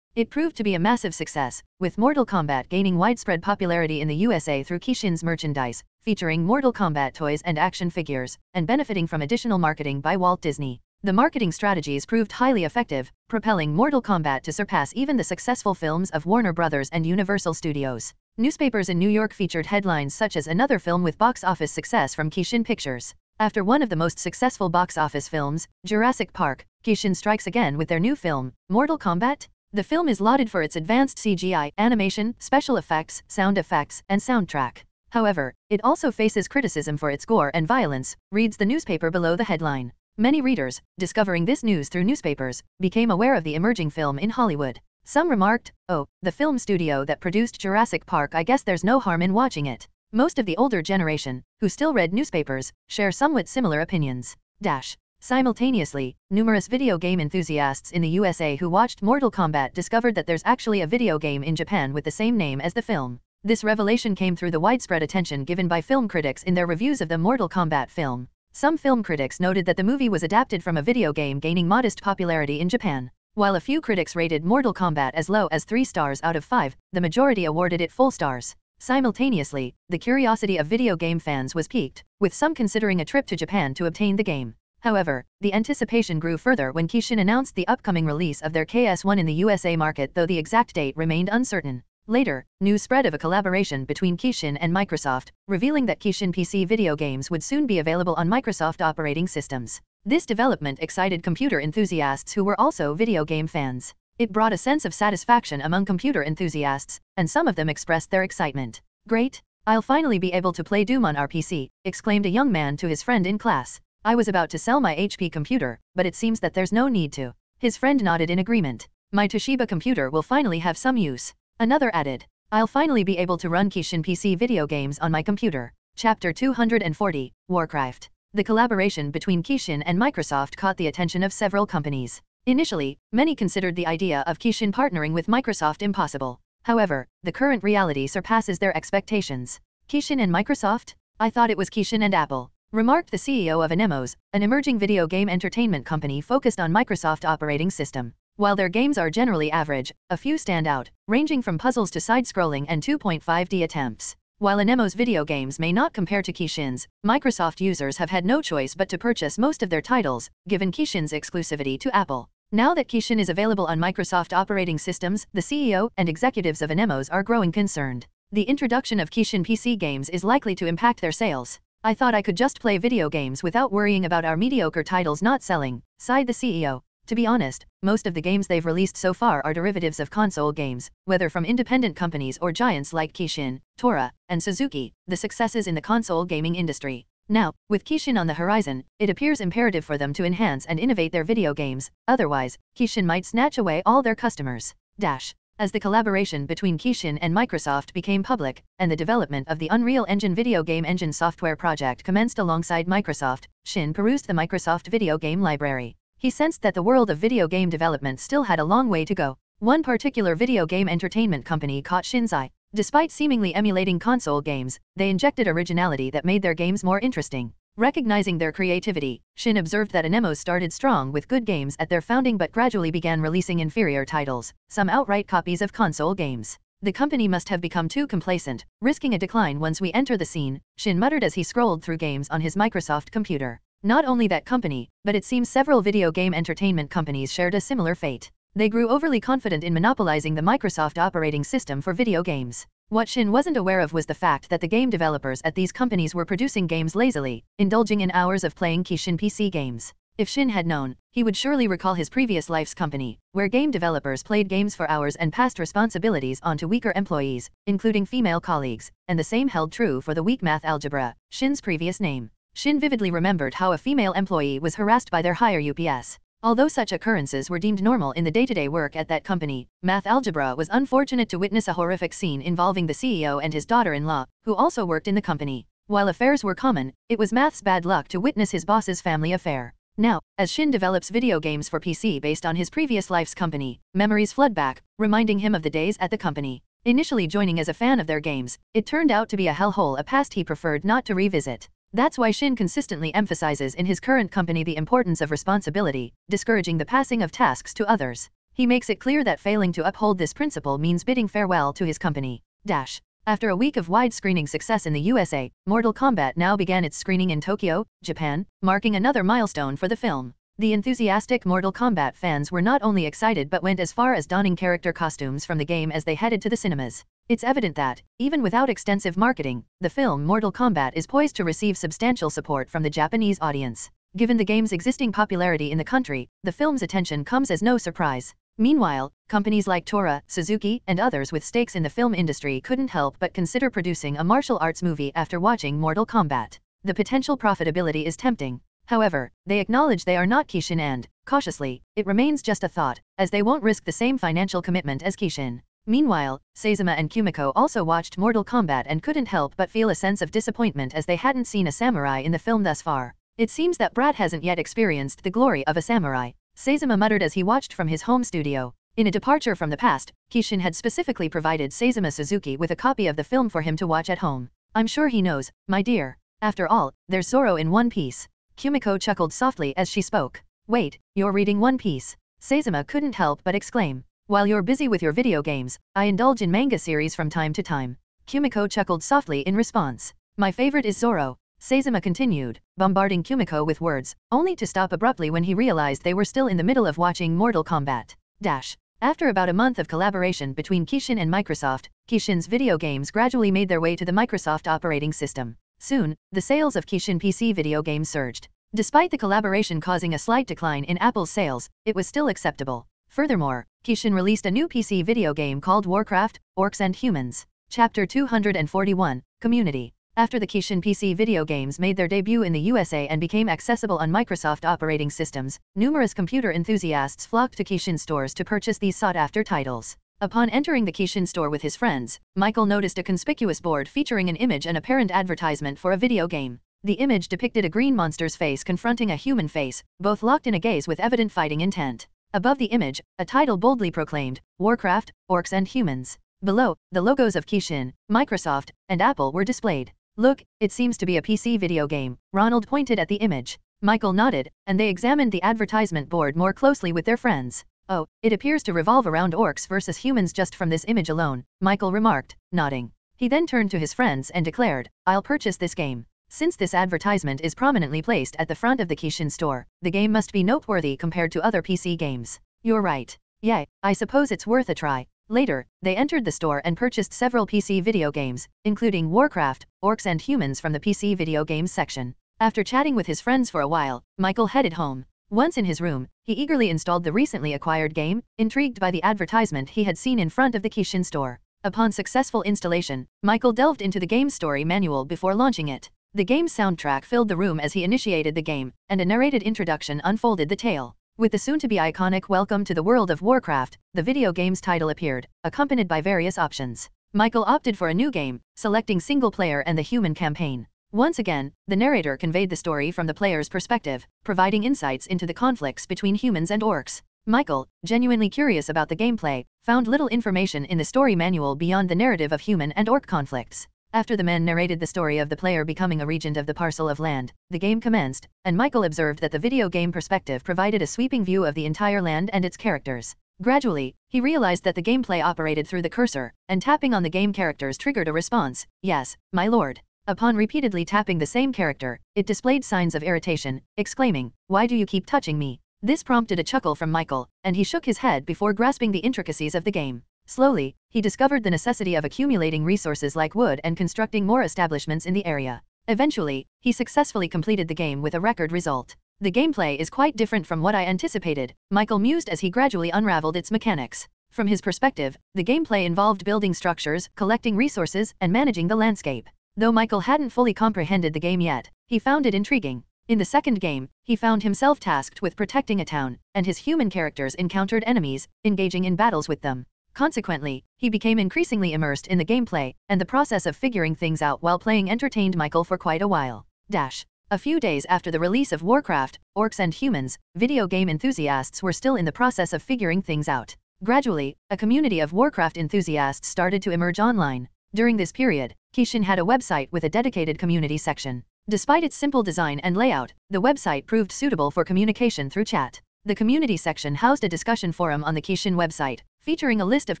It proved to be a massive success, with Mortal Kombat gaining widespread popularity in the USA through Kishin's merchandise, featuring Mortal Kombat toys and action figures, and benefiting from additional marketing by Walt Disney. The marketing strategies proved highly effective, propelling Mortal Kombat to surpass even the successful films of Warner Bros. and Universal Studios. Newspapers in New York featured headlines such as another film with box office success from Kishin Pictures. After one of the most successful box office films, Jurassic Park, Kishin strikes again with their new film, Mortal Kombat. The film is lauded for its advanced CGI, animation, special effects, sound effects, and soundtrack. However, it also faces criticism for its gore and violence, reads the newspaper below the headline. Many readers, discovering this news through newspapers, became aware of the emerging film in Hollywood. Some remarked, oh, the film studio that produced Jurassic Park I guess there's no harm in watching it. Most of the older generation, who still read newspapers, share somewhat similar opinions. Dash. Simultaneously, numerous video game enthusiasts in the USA who watched Mortal Kombat discovered that there's actually a video game in Japan with the same name as the film. This revelation came through the widespread attention given by film critics in their reviews of the Mortal Kombat film. Some film critics noted that the movie was adapted from a video game gaining modest popularity in Japan. While a few critics rated Mortal Kombat as low as 3 stars out of 5, the majority awarded it full stars. Simultaneously, the curiosity of video game fans was piqued, with some considering a trip to Japan to obtain the game. However, the anticipation grew further when Kishin announced the upcoming release of their KS1 in the USA market though the exact date remained uncertain. Later, news spread of a collaboration between Kishin and Microsoft, revealing that Kishin PC video games would soon be available on Microsoft operating systems. This development excited computer enthusiasts who were also video game fans. It brought a sense of satisfaction among computer enthusiasts, and some of them expressed their excitement. Great! I'll finally be able to play Doom on our PC, exclaimed a young man to his friend in class. I was about to sell my HP computer, but it seems that there's no need to. His friend nodded in agreement. My Toshiba computer will finally have some use. Another added. I'll finally be able to run Kishin PC video games on my computer. Chapter 240, Warcraft. The collaboration between Kishin and Microsoft caught the attention of several companies. Initially, many considered the idea of Kishin partnering with Microsoft impossible. However, the current reality surpasses their expectations. Kishin and Microsoft? I thought it was Kishin and Apple. Remarked the CEO of Anemos, an emerging video game entertainment company focused on Microsoft operating system. While their games are generally average, a few stand out, ranging from puzzles to side-scrolling and 2.5D attempts. While Anemo's video games may not compare to Kishin's, Microsoft users have had no choice but to purchase most of their titles, given Kishin's exclusivity to Apple. Now that Kishin is available on Microsoft operating systems, the CEO and executives of Anemos are growing concerned. The introduction of Kishin PC games is likely to impact their sales. I thought I could just play video games without worrying about our mediocre titles not selling, sighed the CEO. To be honest, most of the games they've released so far are derivatives of console games, whether from independent companies or giants like Kishin, Tora, and Suzuki, the successes in the console gaming industry. Now, with Kishin on the horizon, it appears imperative for them to enhance and innovate their video games, otherwise, Kishin might snatch away all their customers. Dash. As the collaboration between Kishin and Microsoft became public, and the development of the Unreal Engine video game engine software project commenced alongside Microsoft, Shin perused the Microsoft video game library. He sensed that the world of video game development still had a long way to go. One particular video game entertainment company caught Shin's eye. Despite seemingly emulating console games, they injected originality that made their games more interesting. Recognizing their creativity, Shin observed that Anemos started strong with good games at their founding but gradually began releasing inferior titles, some outright copies of console games. The company must have become too complacent, risking a decline once we enter the scene, Shin muttered as he scrolled through games on his Microsoft computer. Not only that company, but it seems several video game entertainment companies shared a similar fate. They grew overly confident in monopolizing the Microsoft operating system for video games. What Shin wasn't aware of was the fact that the game developers at these companies were producing games lazily, indulging in hours of playing Kishin PC games. If Shin had known, he would surely recall his previous life's company, where game developers played games for hours and passed responsibilities on to weaker employees, including female colleagues, and the same held true for the weak math algebra, Shin's previous name. Shin vividly remembered how a female employee was harassed by their higher UPS. Although such occurrences were deemed normal in the day-to-day work at that company, Math Algebra was unfortunate to witness a horrific scene involving the CEO and his daughter-in-law, who also worked in the company. While affairs were common, it was Math's bad luck to witness his boss's family affair. Now, as Shin develops video games for PC based on his previous life's company, memories flood back, reminding him of the days at the company. Initially joining as a fan of their games, it turned out to be a hellhole a past he preferred not to revisit. That's why Shin consistently emphasizes in his current company the importance of responsibility, discouraging the passing of tasks to others. He makes it clear that failing to uphold this principle means bidding farewell to his company. Dash. After a week of wide screening success in the USA, Mortal Kombat now began its screening in Tokyo, Japan, marking another milestone for the film. The enthusiastic Mortal Kombat fans were not only excited but went as far as donning character costumes from the game as they headed to the cinemas. It's evident that, even without extensive marketing, the film Mortal Kombat is poised to receive substantial support from the Japanese audience. Given the game's existing popularity in the country, the film's attention comes as no surprise. Meanwhile, companies like Tora, Suzuki, and others with stakes in the film industry couldn't help but consider producing a martial arts movie after watching Mortal Kombat. The potential profitability is tempting. However, they acknowledge they are not Kishin and, cautiously, it remains just a thought, as they won't risk the same financial commitment as Kishin. Meanwhile, Saezama and Kumiko also watched Mortal Kombat and couldn't help but feel a sense of disappointment as they hadn't seen a samurai in the film thus far. It seems that Brad hasn't yet experienced the glory of a samurai, Saezama muttered as he watched from his home studio. In a departure from the past, Kishin had specifically provided Saezama Suzuki with a copy of the film for him to watch at home. I'm sure he knows, my dear. After all, there's Zoro in One Piece. Kumiko chuckled softly as she spoke. Wait, you're reading One Piece. Saezama couldn't help but exclaim. While you're busy with your video games, I indulge in manga series from time to time. Kumiko chuckled softly in response. My favorite is Zoro. Saezama continued, bombarding Kumiko with words, only to stop abruptly when he realized they were still in the middle of watching Mortal Kombat. Dash. After about a month of collaboration between Kishin and Microsoft, Kishin's video games gradually made their way to the Microsoft operating system. Soon, the sales of Kishin PC video games surged. Despite the collaboration causing a slight decline in Apple's sales, it was still acceptable. Furthermore, Kishin released a new PC video game called Warcraft, Orcs and Humans. Chapter 241, Community. After the Kishin PC video games made their debut in the USA and became accessible on Microsoft operating systems, numerous computer enthusiasts flocked to Kishin stores to purchase these sought-after titles. Upon entering the Kishin store with his friends, Michael noticed a conspicuous board featuring an image and apparent advertisement for a video game. The image depicted a green monster's face confronting a human face, both locked in a gaze with evident fighting intent. Above the image, a title boldly proclaimed, Warcraft, Orcs and Humans. Below, the logos of Kishin, Microsoft, and Apple were displayed. Look, it seems to be a PC video game. Ronald pointed at the image. Michael nodded, and they examined the advertisement board more closely with their friends. Oh, it appears to revolve around orcs versus humans just from this image alone, Michael remarked, nodding. He then turned to his friends and declared, I'll purchase this game. Since this advertisement is prominently placed at the front of the Kishin store, the game must be noteworthy compared to other PC games. You're right. Yeah, I suppose it's worth a try, Later, they entered the store and purchased several PC video games, including Warcraft, Orcs and Humans from the PC video games section. After chatting with his friends for a while, Michael headed home. Once in his room, he eagerly installed the recently acquired game, intrigued by the advertisement he had seen in front of the Kishin store. Upon successful installation, Michael delved into the game's story manual before launching it. The game's soundtrack filled the room as he initiated the game, and a narrated introduction unfolded the tale. With the soon-to-be iconic Welcome to the World of Warcraft, the video game's title appeared, accompanied by various options. Michael opted for a new game, selecting single-player and the human campaign. Once again, the narrator conveyed the story from the player's perspective, providing insights into the conflicts between humans and orcs. Michael, genuinely curious about the gameplay, found little information in the story manual beyond the narrative of human and orc conflicts. After the men narrated the story of the player becoming a regent of the parcel of land, the game commenced, and Michael observed that the video game perspective provided a sweeping view of the entire land and its characters. Gradually, he realized that the gameplay operated through the cursor, and tapping on the game characters triggered a response, yes, my lord. Upon repeatedly tapping the same character, it displayed signs of irritation, exclaiming, why do you keep touching me? This prompted a chuckle from Michael, and he shook his head before grasping the intricacies of the game. Slowly, he discovered the necessity of accumulating resources like wood and constructing more establishments in the area. Eventually, he successfully completed the game with a record result. The gameplay is quite different from what I anticipated, Michael mused as he gradually unraveled its mechanics. From his perspective, the gameplay involved building structures, collecting resources, and managing the landscape. Though Michael hadn't fully comprehended the game yet, he found it intriguing. In the second game, he found himself tasked with protecting a town, and his human characters encountered enemies, engaging in battles with them. Consequently, he became increasingly immersed in the gameplay, and the process of figuring things out while playing entertained Michael for quite a while. Dash. A few days after the release of Warcraft, Orcs and Humans, video game enthusiasts were still in the process of figuring things out. Gradually, a community of Warcraft enthusiasts started to emerge online. During this period, Kishin had a website with a dedicated community section. Despite its simple design and layout, the website proved suitable for communication through chat. The community section housed a discussion forum on the Kishin website, featuring a list of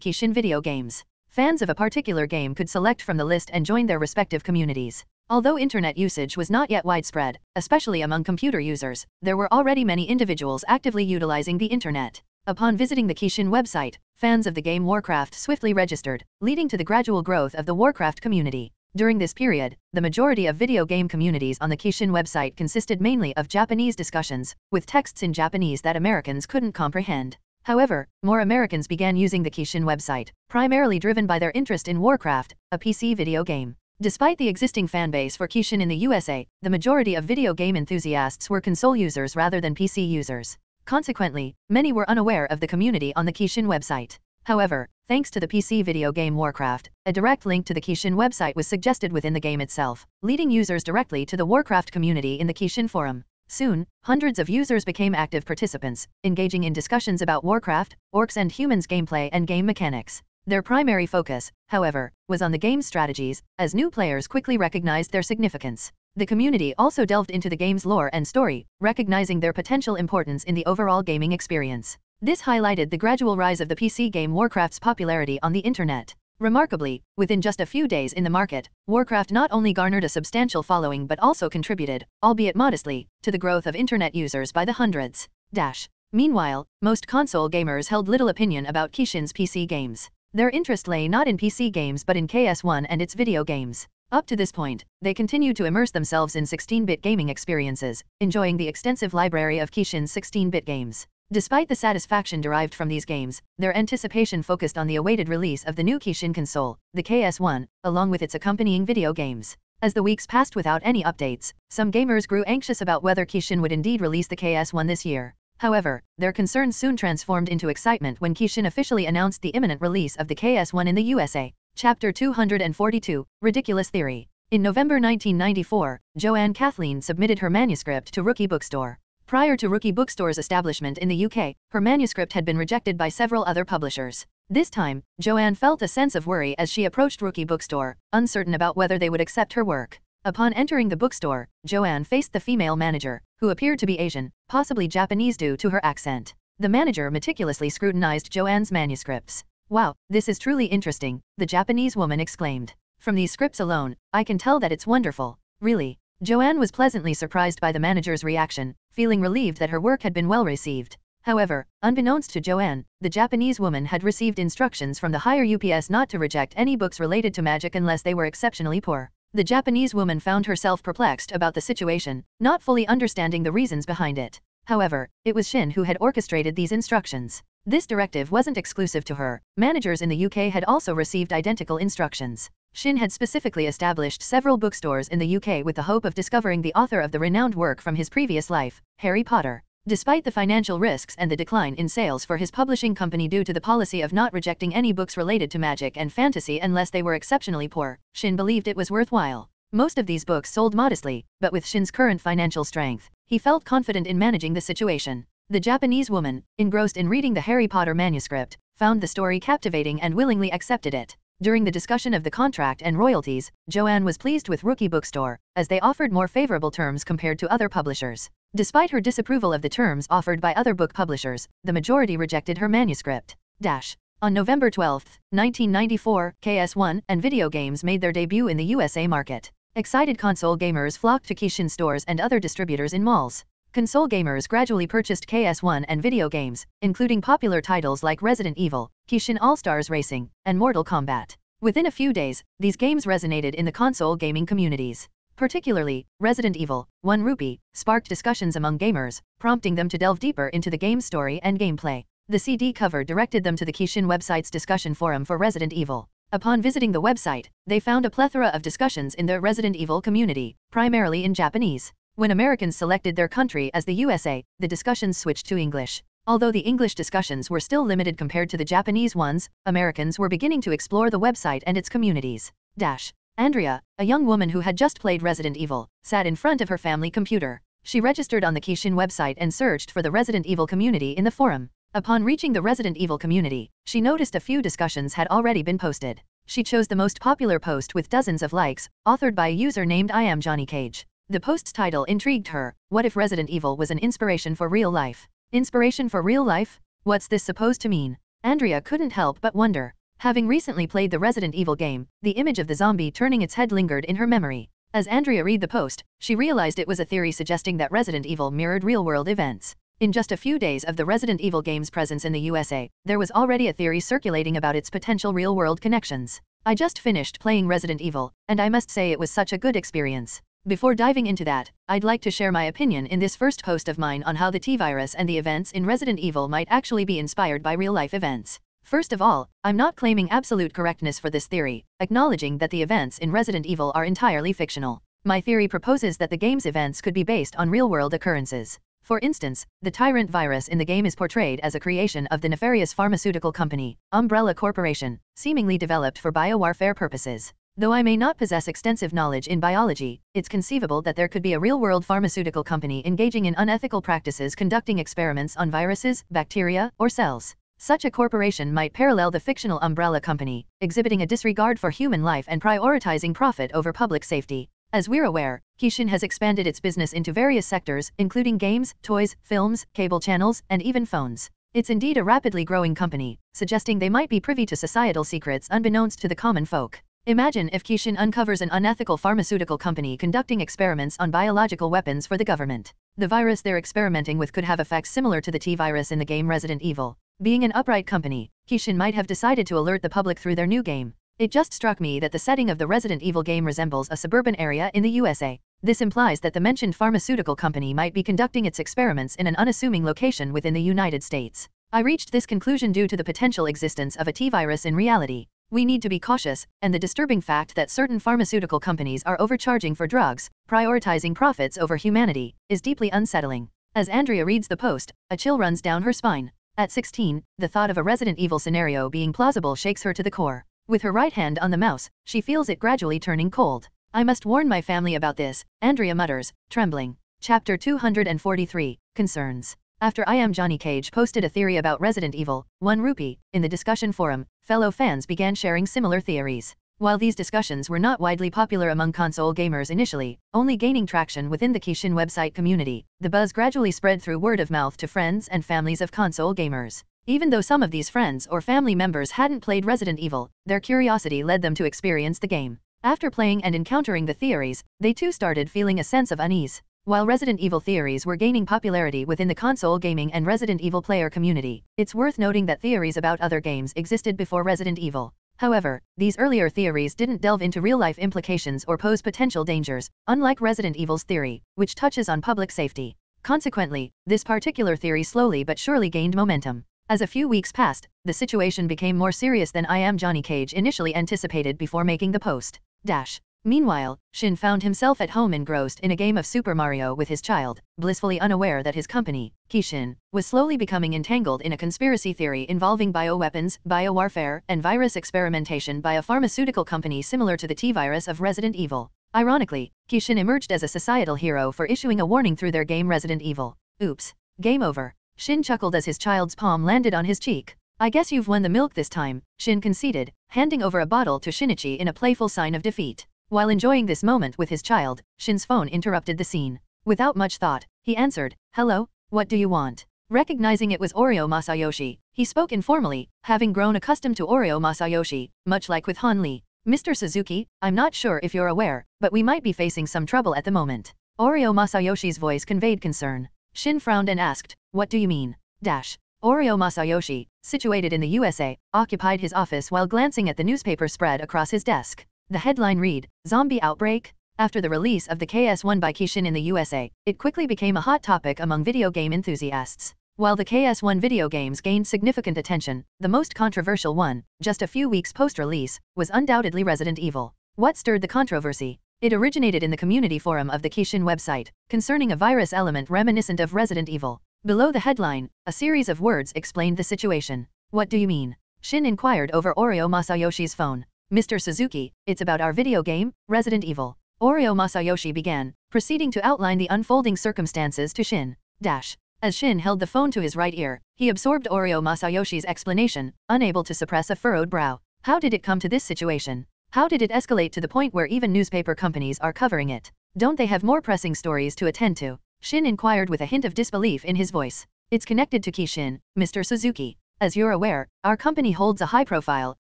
Kishin video games. Fans of a particular game could select from the list and join their respective communities. Although internet usage was not yet widespread, especially among computer users, there were already many individuals actively utilizing the internet. Upon visiting the Kishin website, fans of the game Warcraft swiftly registered, leading to the gradual growth of the Warcraft community. During this period, the majority of video game communities on the Kishin website consisted mainly of Japanese discussions, with texts in Japanese that Americans couldn't comprehend. However, more Americans began using the Kishin website, primarily driven by their interest in Warcraft, a PC video game. Despite the existing fanbase for Kishin in the USA, the majority of video game enthusiasts were console users rather than PC users. Consequently, many were unaware of the community on the Kishin website. However, thanks to the PC video game Warcraft, a direct link to the Kishin website was suggested within the game itself, leading users directly to the Warcraft community in the Kishin forum. Soon, hundreds of users became active participants, engaging in discussions about Warcraft, Orcs and Humans gameplay and game mechanics. Their primary focus, however, was on the game's strategies, as new players quickly recognized their significance. The community also delved into the game's lore and story, recognizing their potential importance in the overall gaming experience. This highlighted the gradual rise of the PC game Warcraft's popularity on the internet. Remarkably, within just a few days in the market, Warcraft not only garnered a substantial following but also contributed, albeit modestly, to the growth of internet users by the hundreds. Dash. Meanwhile, most console gamers held little opinion about Kishin's PC games. Their interest lay not in PC games but in KS1 and its video games. Up to this point, they continued to immerse themselves in 16-bit gaming experiences, enjoying the extensive library of Kishin's 16-bit games. Despite the satisfaction derived from these games, their anticipation focused on the awaited release of the new Kishin console, the KS1, along with its accompanying video games. As the weeks passed without any updates, some gamers grew anxious about whether Kishin would indeed release the KS1 this year. However, their concerns soon transformed into excitement when Kishin officially announced the imminent release of the KS1 in the USA. Chapter 242, Ridiculous Theory. In November 1994, Joanne Kathleen submitted her manuscript to Rookie Bookstore. Prior to Rookie Bookstore's establishment in the UK, her manuscript had been rejected by several other publishers. This time, Joanne felt a sense of worry as she approached Rookie Bookstore, uncertain about whether they would accept her work. Upon entering the bookstore, Joanne faced the female manager, who appeared to be Asian, possibly Japanese due to her accent. The manager meticulously scrutinized Joanne's manuscripts. Wow, this is truly interesting, the Japanese woman exclaimed. From these scripts alone, I can tell that it's wonderful. Really. Joanne was pleasantly surprised by the manager's reaction, feeling relieved that her work had been well received. However, unbeknownst to Joanne, the Japanese woman had received instructions from the higher UPS not to reject any books related to magic unless they were exceptionally poor. The Japanese woman found herself perplexed about the situation, not fully understanding the reasons behind it. However, it was Shin who had orchestrated these instructions. This directive wasn't exclusive to her, managers in the UK had also received identical instructions. Shin had specifically established several bookstores in the UK with the hope of discovering the author of the renowned work from his previous life, Harry Potter. Despite the financial risks and the decline in sales for his publishing company due to the policy of not rejecting any books related to magic and fantasy unless they were exceptionally poor, Shin believed it was worthwhile. Most of these books sold modestly, but with Shin's current financial strength, he felt confident in managing the situation. The Japanese woman, engrossed in reading the Harry Potter manuscript, found the story captivating and willingly accepted it. During the discussion of the contract and royalties, Joanne was pleased with Rookie Bookstore, as they offered more favorable terms compared to other publishers. Despite her disapproval of the terms offered by other book publishers, the majority rejected her manuscript. Dash. On November 12, 1994, KS1 and video games made their debut in the USA market. Excited console gamers flocked to Kishin stores and other distributors in malls. Console gamers gradually purchased KS1 and video games, including popular titles like Resident Evil, Kishin All-Stars Racing, and Mortal Kombat. Within a few days, these games resonated in the console gaming communities. Particularly, Resident Evil, 1 Rupee, sparked discussions among gamers, prompting them to delve deeper into the game's story and gameplay. The CD cover directed them to the Kishin website's discussion forum for Resident Evil. Upon visiting the website, they found a plethora of discussions in the Resident Evil community, primarily in Japanese. When Americans selected their country as the USA, the discussions switched to English. Although the English discussions were still limited compared to the Japanese ones, Americans were beginning to explore the website and its communities. Dash. Andrea, a young woman who had just played Resident Evil, sat in front of her family computer. She registered on the Kishin website and searched for the Resident Evil community in the forum. Upon reaching the Resident Evil community, she noticed a few discussions had already been posted. She chose the most popular post with dozens of likes, authored by a user named I am Johnny Cage. The post's title intrigued her, What if Resident Evil was an inspiration for real life? Inspiration for real life? What's this supposed to mean? Andrea couldn't help but wonder. Having recently played the Resident Evil game, the image of the zombie turning its head lingered in her memory. As Andrea read the post, she realized it was a theory suggesting that Resident Evil mirrored real-world events. In just a few days of the Resident Evil game's presence in the USA, there was already a theory circulating about its potential real-world connections. I just finished playing Resident Evil, and I must say it was such a good experience. Before diving into that, I'd like to share my opinion in this first post of mine on how the T-virus and the events in Resident Evil might actually be inspired by real-life events. First of all, I'm not claiming absolute correctness for this theory, acknowledging that the events in Resident Evil are entirely fictional. My theory proposes that the game's events could be based on real-world occurrences. For instance, the tyrant virus in the game is portrayed as a creation of the nefarious pharmaceutical company, Umbrella Corporation, seemingly developed for biowarfare purposes. Though I may not possess extensive knowledge in biology, it's conceivable that there could be a real-world pharmaceutical company engaging in unethical practices conducting experiments on viruses, bacteria, or cells. Such a corporation might parallel the fictional Umbrella Company, exhibiting a disregard for human life and prioritizing profit over public safety. As we're aware, Kishin has expanded its business into various sectors, including games, toys, films, cable channels, and even phones. It's indeed a rapidly growing company, suggesting they might be privy to societal secrets unbeknownst to the common folk. Imagine if Kishin uncovers an unethical pharmaceutical company conducting experiments on biological weapons for the government. The virus they're experimenting with could have effects similar to the T-virus in the game Resident Evil. Being an upright company, Kishin might have decided to alert the public through their new game. It just struck me that the setting of the Resident Evil game resembles a suburban area in the USA. This implies that the mentioned pharmaceutical company might be conducting its experiments in an unassuming location within the United States. I reached this conclusion due to the potential existence of a T-virus in reality. We need to be cautious, and the disturbing fact that certain pharmaceutical companies are overcharging for drugs, prioritizing profits over humanity, is deeply unsettling. As Andrea reads the post, a chill runs down her spine. At 16, the thought of a Resident Evil scenario being plausible shakes her to the core. With her right hand on the mouse, she feels it gradually turning cold. I must warn my family about this, Andrea mutters, trembling. Chapter 243 Concerns. After I Am Johnny Cage posted a theory about Resident Evil, 1 rupee, in the discussion forum, fellow fans began sharing similar theories. While these discussions were not widely popular among console gamers initially, only gaining traction within the Kishin website community, the buzz gradually spread through word of mouth to friends and families of console gamers. Even though some of these friends or family members hadn't played Resident Evil, their curiosity led them to experience the game. After playing and encountering the theories, they too started feeling a sense of unease. While Resident Evil theories were gaining popularity within the console gaming and Resident Evil player community, it's worth noting that theories about other games existed before Resident Evil. However, these earlier theories didn't delve into real-life implications or pose potential dangers, unlike Resident Evil's theory, which touches on public safety. Consequently, this particular theory slowly but surely gained momentum. As a few weeks passed, the situation became more serious than I Am Johnny Cage initially anticipated before making the post. Dash. Meanwhile, Shin found himself at home engrossed in a game of Super Mario with his child, blissfully unaware that his company, Kishin, was slowly becoming entangled in a conspiracy theory involving bioweapons, biowarfare, and virus experimentation by a pharmaceutical company similar to the T-virus of Resident Evil. Ironically, Kishin emerged as a societal hero for issuing a warning through their game Resident Evil. Oops. Game over. Shin chuckled as his child's palm landed on his cheek. I guess you've won the milk this time, Shin conceded, handing over a bottle to Shinichi in a playful sign of defeat. While enjoying this moment with his child, Shin's phone interrupted the scene. Without much thought, he answered, Hello, what do you want? Recognizing it was Oreo Masayoshi, he spoke informally, having grown accustomed to Oreo Masayoshi, much like with Han Li. Mr. Suzuki, I'm not sure if you're aware, but we might be facing some trouble at the moment. Oreo Masayoshi's voice conveyed concern. Shin frowned and asked, What do you mean? Dash. Oreo Masayoshi, situated in the USA, occupied his office while glancing at the newspaper spread across his desk. The headline read, Zombie Outbreak? After the release of the KS1 by Kishin in the USA, it quickly became a hot topic among video game enthusiasts. While the KS1 video games gained significant attention, the most controversial one, just a few weeks post-release, was undoubtedly Resident Evil. What stirred the controversy? It originated in the community forum of the Kishin website, concerning a virus element reminiscent of Resident Evil. Below the headline, a series of words explained the situation. What do you mean? Shin inquired over Oreo Masayoshi's phone. Mr. Suzuki, it's about our video game, Resident Evil. Oreo Masayoshi began, proceeding to outline the unfolding circumstances to Shin. Dash. As Shin held the phone to his right ear, he absorbed Oreo Masayoshi's explanation, unable to suppress a furrowed brow. How did it come to this situation? How did it escalate to the point where even newspaper companies are covering it? Don't they have more pressing stories to attend to? Shin inquired with a hint of disbelief in his voice. It's connected to Kishin, Mr. Suzuki. As you're aware, our company holds a high profile,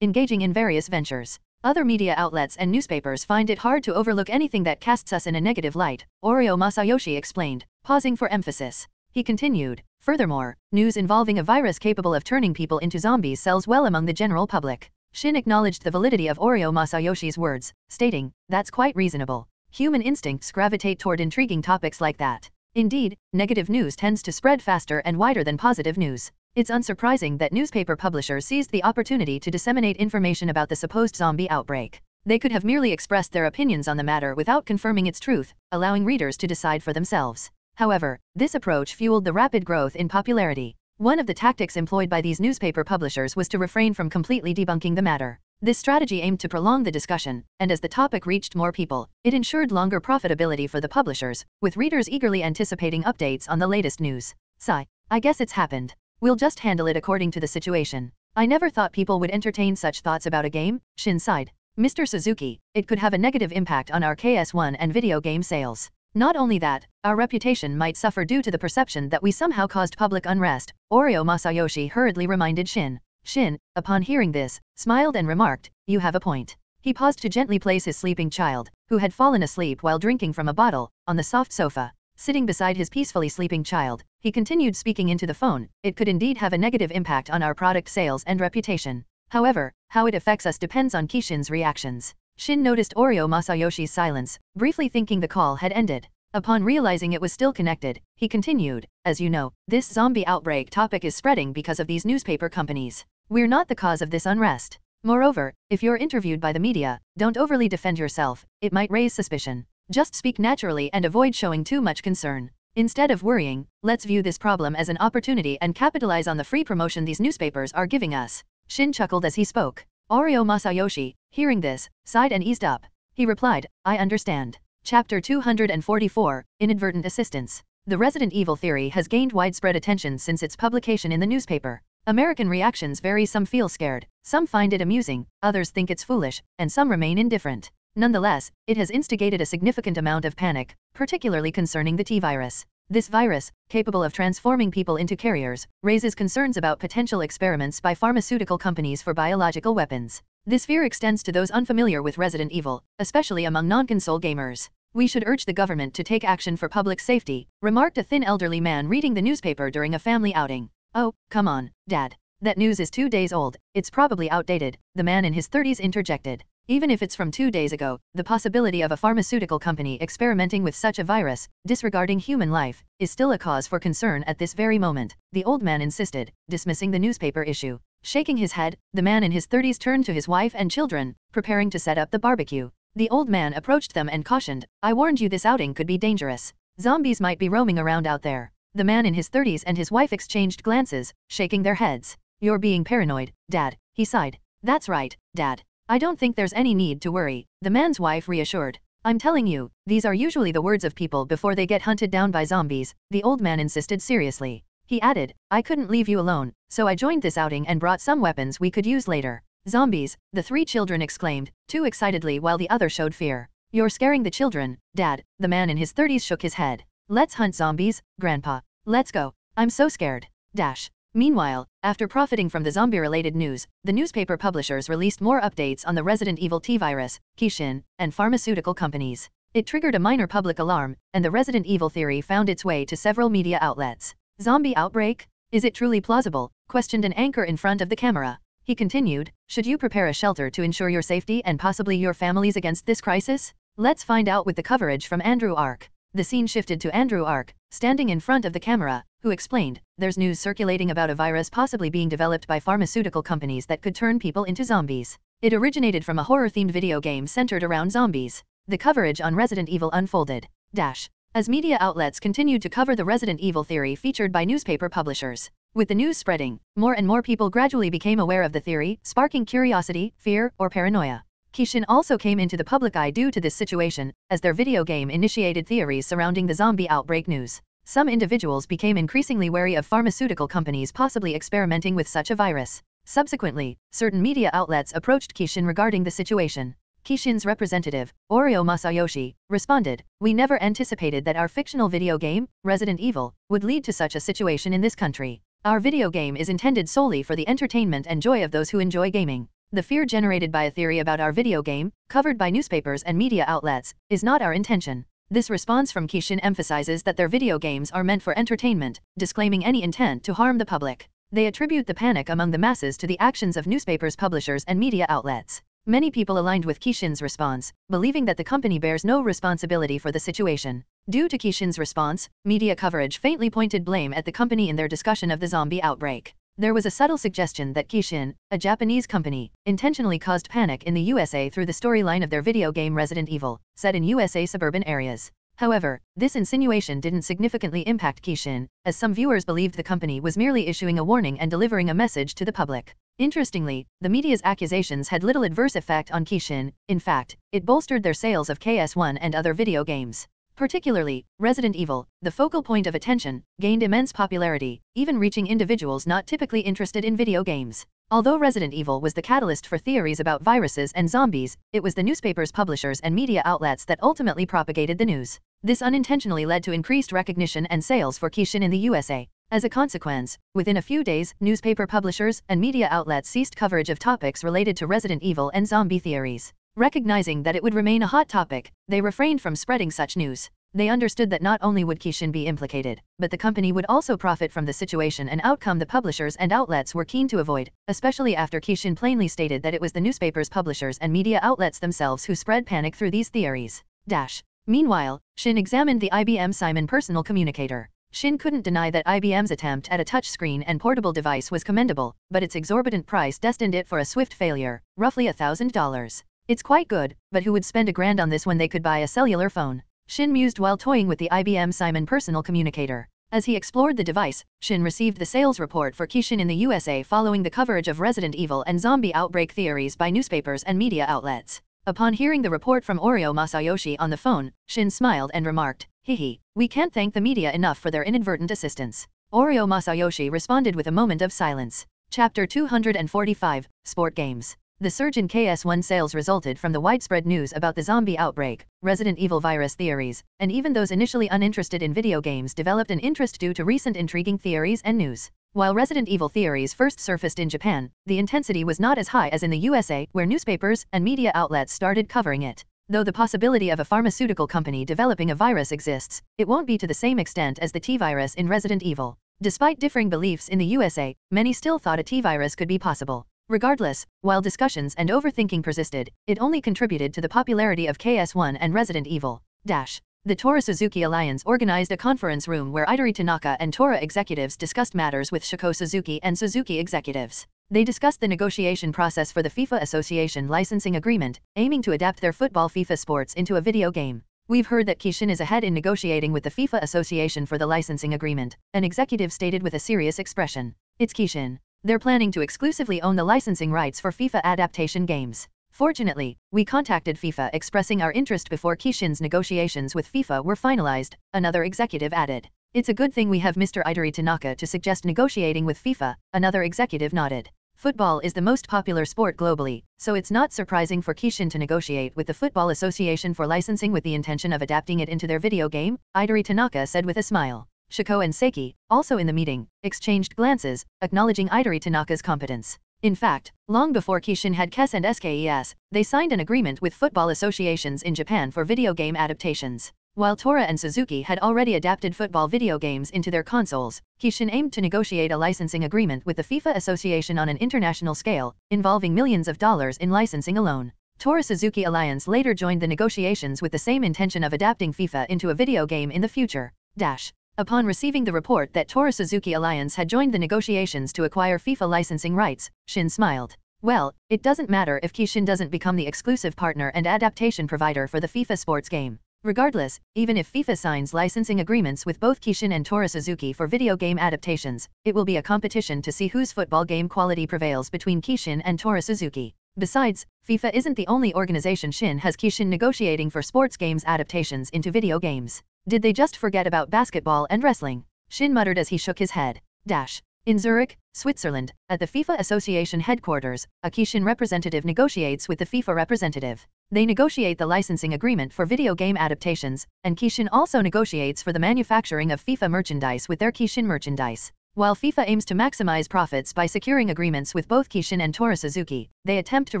engaging in various ventures. Other media outlets and newspapers find it hard to overlook anything that casts us in a negative light, Oreo Masayoshi explained, pausing for emphasis. He continued, furthermore, news involving a virus capable of turning people into zombies sells well among the general public. Shin acknowledged the validity of Oreo Masayoshi's words, stating, that's quite reasonable. Human instincts gravitate toward intriguing topics like that. Indeed, negative news tends to spread faster and wider than positive news. It's unsurprising that newspaper publishers seized the opportunity to disseminate information about the supposed zombie outbreak. They could have merely expressed their opinions on the matter without confirming its truth, allowing readers to decide for themselves. However, this approach fueled the rapid growth in popularity. One of the tactics employed by these newspaper publishers was to refrain from completely debunking the matter. This strategy aimed to prolong the discussion, and as the topic reached more people, it ensured longer profitability for the publishers, with readers eagerly anticipating updates on the latest news. Sigh. I guess it's happened. We'll just handle it according to the situation. I never thought people would entertain such thoughts about a game, Shin sighed. Mr. Suzuki, it could have a negative impact on our KS1 and video game sales. Not only that, our reputation might suffer due to the perception that we somehow caused public unrest, Oreo Masayoshi hurriedly reminded Shin. Shin, upon hearing this, smiled and remarked, you have a point. He paused to gently place his sleeping child, who had fallen asleep while drinking from a bottle, on the soft sofa. Sitting beside his peacefully sleeping child, he continued speaking into the phone, it could indeed have a negative impact on our product sales and reputation. However, how it affects us depends on Kishin's reactions. Shin noticed Oreo Masayoshi's silence, briefly thinking the call had ended. Upon realizing it was still connected, he continued, as you know, this zombie outbreak topic is spreading because of these newspaper companies. We're not the cause of this unrest. Moreover, if you're interviewed by the media, don't overly defend yourself, it might raise suspicion. Just speak naturally and avoid showing too much concern. Instead of worrying, let's view this problem as an opportunity and capitalize on the free promotion these newspapers are giving us. Shin chuckled as he spoke. Oreo Masayoshi, hearing this, sighed and eased up. He replied, I understand. Chapter 244 Inadvertent Assistance. The Resident Evil theory has gained widespread attention since its publication in the newspaper. American reactions vary some feel scared, some find it amusing, others think it's foolish, and some remain indifferent. Nonetheless, it has instigated a significant amount of panic, particularly concerning the T-virus. This virus, capable of transforming people into carriers, raises concerns about potential experiments by pharmaceutical companies for biological weapons. This fear extends to those unfamiliar with Resident Evil, especially among non-console gamers. We should urge the government to take action for public safety, remarked a thin elderly man reading the newspaper during a family outing. Oh, come on, Dad. That news is two days old, it's probably outdated, the man in his 30s interjected. Even if it's from two days ago, the possibility of a pharmaceutical company experimenting with such a virus, disregarding human life, is still a cause for concern at this very moment, the old man insisted, dismissing the newspaper issue. Shaking his head, the man in his 30s turned to his wife and children, preparing to set up the barbecue. The old man approached them and cautioned, I warned you this outing could be dangerous. Zombies might be roaming around out there. The man in his 30s and his wife exchanged glances, shaking their heads. You're being paranoid, Dad, he sighed. That's right, Dad. I don't think there's any need to worry, the man's wife reassured. I'm telling you, these are usually the words of people before they get hunted down by zombies, the old man insisted seriously. He added, I couldn't leave you alone, so I joined this outing and brought some weapons we could use later. Zombies, the three children exclaimed, too excitedly while the other showed fear. You're scaring the children, Dad, the man in his 30s shook his head. Let's hunt zombies, Grandpa. Let's go. I'm so scared. Dash. Meanwhile, after profiting from the zombie-related news, the newspaper publishers released more updates on the Resident Evil T-virus, Kishin, and pharmaceutical companies. It triggered a minor public alarm, and the Resident Evil theory found its way to several media outlets. Zombie outbreak? Is it truly plausible? questioned an anchor in front of the camera. He continued, should you prepare a shelter to ensure your safety and possibly your families against this crisis? Let's find out with the coverage from Andrew Ark. The scene shifted to Andrew Ark, standing in front of the camera, who explained, there's news circulating about a virus possibly being developed by pharmaceutical companies that could turn people into zombies. It originated from a horror-themed video game centered around zombies. The coverage on Resident Evil unfolded. Dash. As media outlets continued to cover the Resident Evil theory featured by newspaper publishers, with the news spreading, more and more people gradually became aware of the theory, sparking curiosity, fear, or paranoia. Kishin also came into the public eye due to this situation, as their video game initiated theories surrounding the zombie outbreak news. Some individuals became increasingly wary of pharmaceutical companies possibly experimenting with such a virus. Subsequently, certain media outlets approached Kishin regarding the situation. Kishin's representative, Oreo Masayoshi, responded, We never anticipated that our fictional video game, Resident Evil, would lead to such a situation in this country. Our video game is intended solely for the entertainment and joy of those who enjoy gaming. The fear generated by a theory about our video game, covered by newspapers and media outlets, is not our intention. This response from Kishin emphasizes that their video games are meant for entertainment, disclaiming any intent to harm the public. They attribute the panic among the masses to the actions of newspapers publishers and media outlets. Many people aligned with Kishin's response, believing that the company bears no responsibility for the situation. Due to Kishin's response, media coverage faintly pointed blame at the company in their discussion of the zombie outbreak. There was a subtle suggestion that Kishin, a Japanese company, intentionally caused panic in the USA through the storyline of their video game Resident Evil, set in USA suburban areas. However, this insinuation didn't significantly impact Kishin, as some viewers believed the company was merely issuing a warning and delivering a message to the public. Interestingly, the media's accusations had little adverse effect on Kishin, in fact, it bolstered their sales of KS1 and other video games. Particularly, Resident Evil, the focal point of attention, gained immense popularity, even reaching individuals not typically interested in video games. Although Resident Evil was the catalyst for theories about viruses and zombies, it was the newspapers publishers and media outlets that ultimately propagated the news. This unintentionally led to increased recognition and sales for Kishin in the USA. As a consequence, within a few days, newspaper publishers and media outlets ceased coverage of topics related to Resident Evil and zombie theories. Recognizing that it would remain a hot topic, they refrained from spreading such news. They understood that not only would Kishin be implicated, but the company would also profit from the situation an outcome the publishers and outlets were keen to avoid, especially after Kishin plainly stated that it was the newspapers publishers and media outlets themselves who spread panic through these theories. Dash. Meanwhile, Shin examined the IBM Simon personal communicator. Shin couldn't deny that IBM's attempt at a touchscreen and portable device was commendable, but its exorbitant price destined it for a swift failure, roughly $1,000. It's quite good, but who would spend a grand on this when they could buy a cellular phone? Shin mused while toying with the IBM Simon personal communicator. As he explored the device, Shin received the sales report for Kishin in the USA following the coverage of Resident Evil and zombie outbreak theories by newspapers and media outlets. Upon hearing the report from Oreo Masayoshi on the phone, Shin smiled and remarked, Hehe, we can't thank the media enough for their inadvertent assistance. Oreo Masayoshi responded with a moment of silence. Chapter 245, Sport Games. The surge in KS1 sales resulted from the widespread news about the zombie outbreak, Resident Evil virus theories, and even those initially uninterested in video games developed an interest due to recent intriguing theories and news. While Resident Evil theories first surfaced in Japan, the intensity was not as high as in the USA, where newspapers and media outlets started covering it. Though the possibility of a pharmaceutical company developing a virus exists, it won't be to the same extent as the T-virus in Resident Evil. Despite differing beliefs in the USA, many still thought a T-virus could be possible. Regardless, while discussions and overthinking persisted, it only contributed to the popularity of KS1 and Resident Evil. Dash. The Tora Suzuki Alliance organized a conference room where Idori Tanaka and Tora executives discussed matters with Shoko Suzuki and Suzuki executives. They discussed the negotiation process for the FIFA Association licensing agreement, aiming to adapt their football FIFA sports into a video game. We've heard that Kishin is ahead in negotiating with the FIFA Association for the licensing agreement, an executive stated with a serious expression. It's Kishin. They're planning to exclusively own the licensing rights for FIFA adaptation games. Fortunately, we contacted FIFA expressing our interest before Kishin's negotiations with FIFA were finalized, another executive added. It's a good thing we have Mr. Idori Tanaka to suggest negotiating with FIFA, another executive nodded. Football is the most popular sport globally, so it's not surprising for Kishin to negotiate with the Football Association for licensing with the intention of adapting it into their video game, Idori Tanaka said with a smile. Shoko and Seiki, also in the meeting, exchanged glances, acknowledging Idori Tanaka's competence. In fact, long before Kishin had KES and SKES, they signed an agreement with football associations in Japan for video game adaptations. While Tora and Suzuki had already adapted football video games into their consoles, Kishin aimed to negotiate a licensing agreement with the FIFA Association on an international scale, involving millions of dollars in licensing alone. Tora Suzuki Alliance later joined the negotiations with the same intention of adapting FIFA into a video game in the future. Dash. Upon receiving the report that Tora Suzuki Alliance had joined the negotiations to acquire FIFA licensing rights, Shin smiled. Well, it doesn't matter if Kishin doesn't become the exclusive partner and adaptation provider for the FIFA sports game. Regardless, even if FIFA signs licensing agreements with both Kishin and Tora Suzuki for video game adaptations, it will be a competition to see whose football game quality prevails between Kishin and Tora Suzuki. Besides, FIFA isn't the only organization Shin has Kishin negotiating for sports games adaptations into video games. Did they just forget about basketball and wrestling? Shin muttered as he shook his head. Dash. In Zurich, Switzerland, at the FIFA Association headquarters, a Kishin representative negotiates with the FIFA representative. They negotiate the licensing agreement for video game adaptations, and Kishin also negotiates for the manufacturing of FIFA merchandise with their Kishin merchandise. While FIFA aims to maximize profits by securing agreements with both Kishin and Tora Suzuki, they attempt to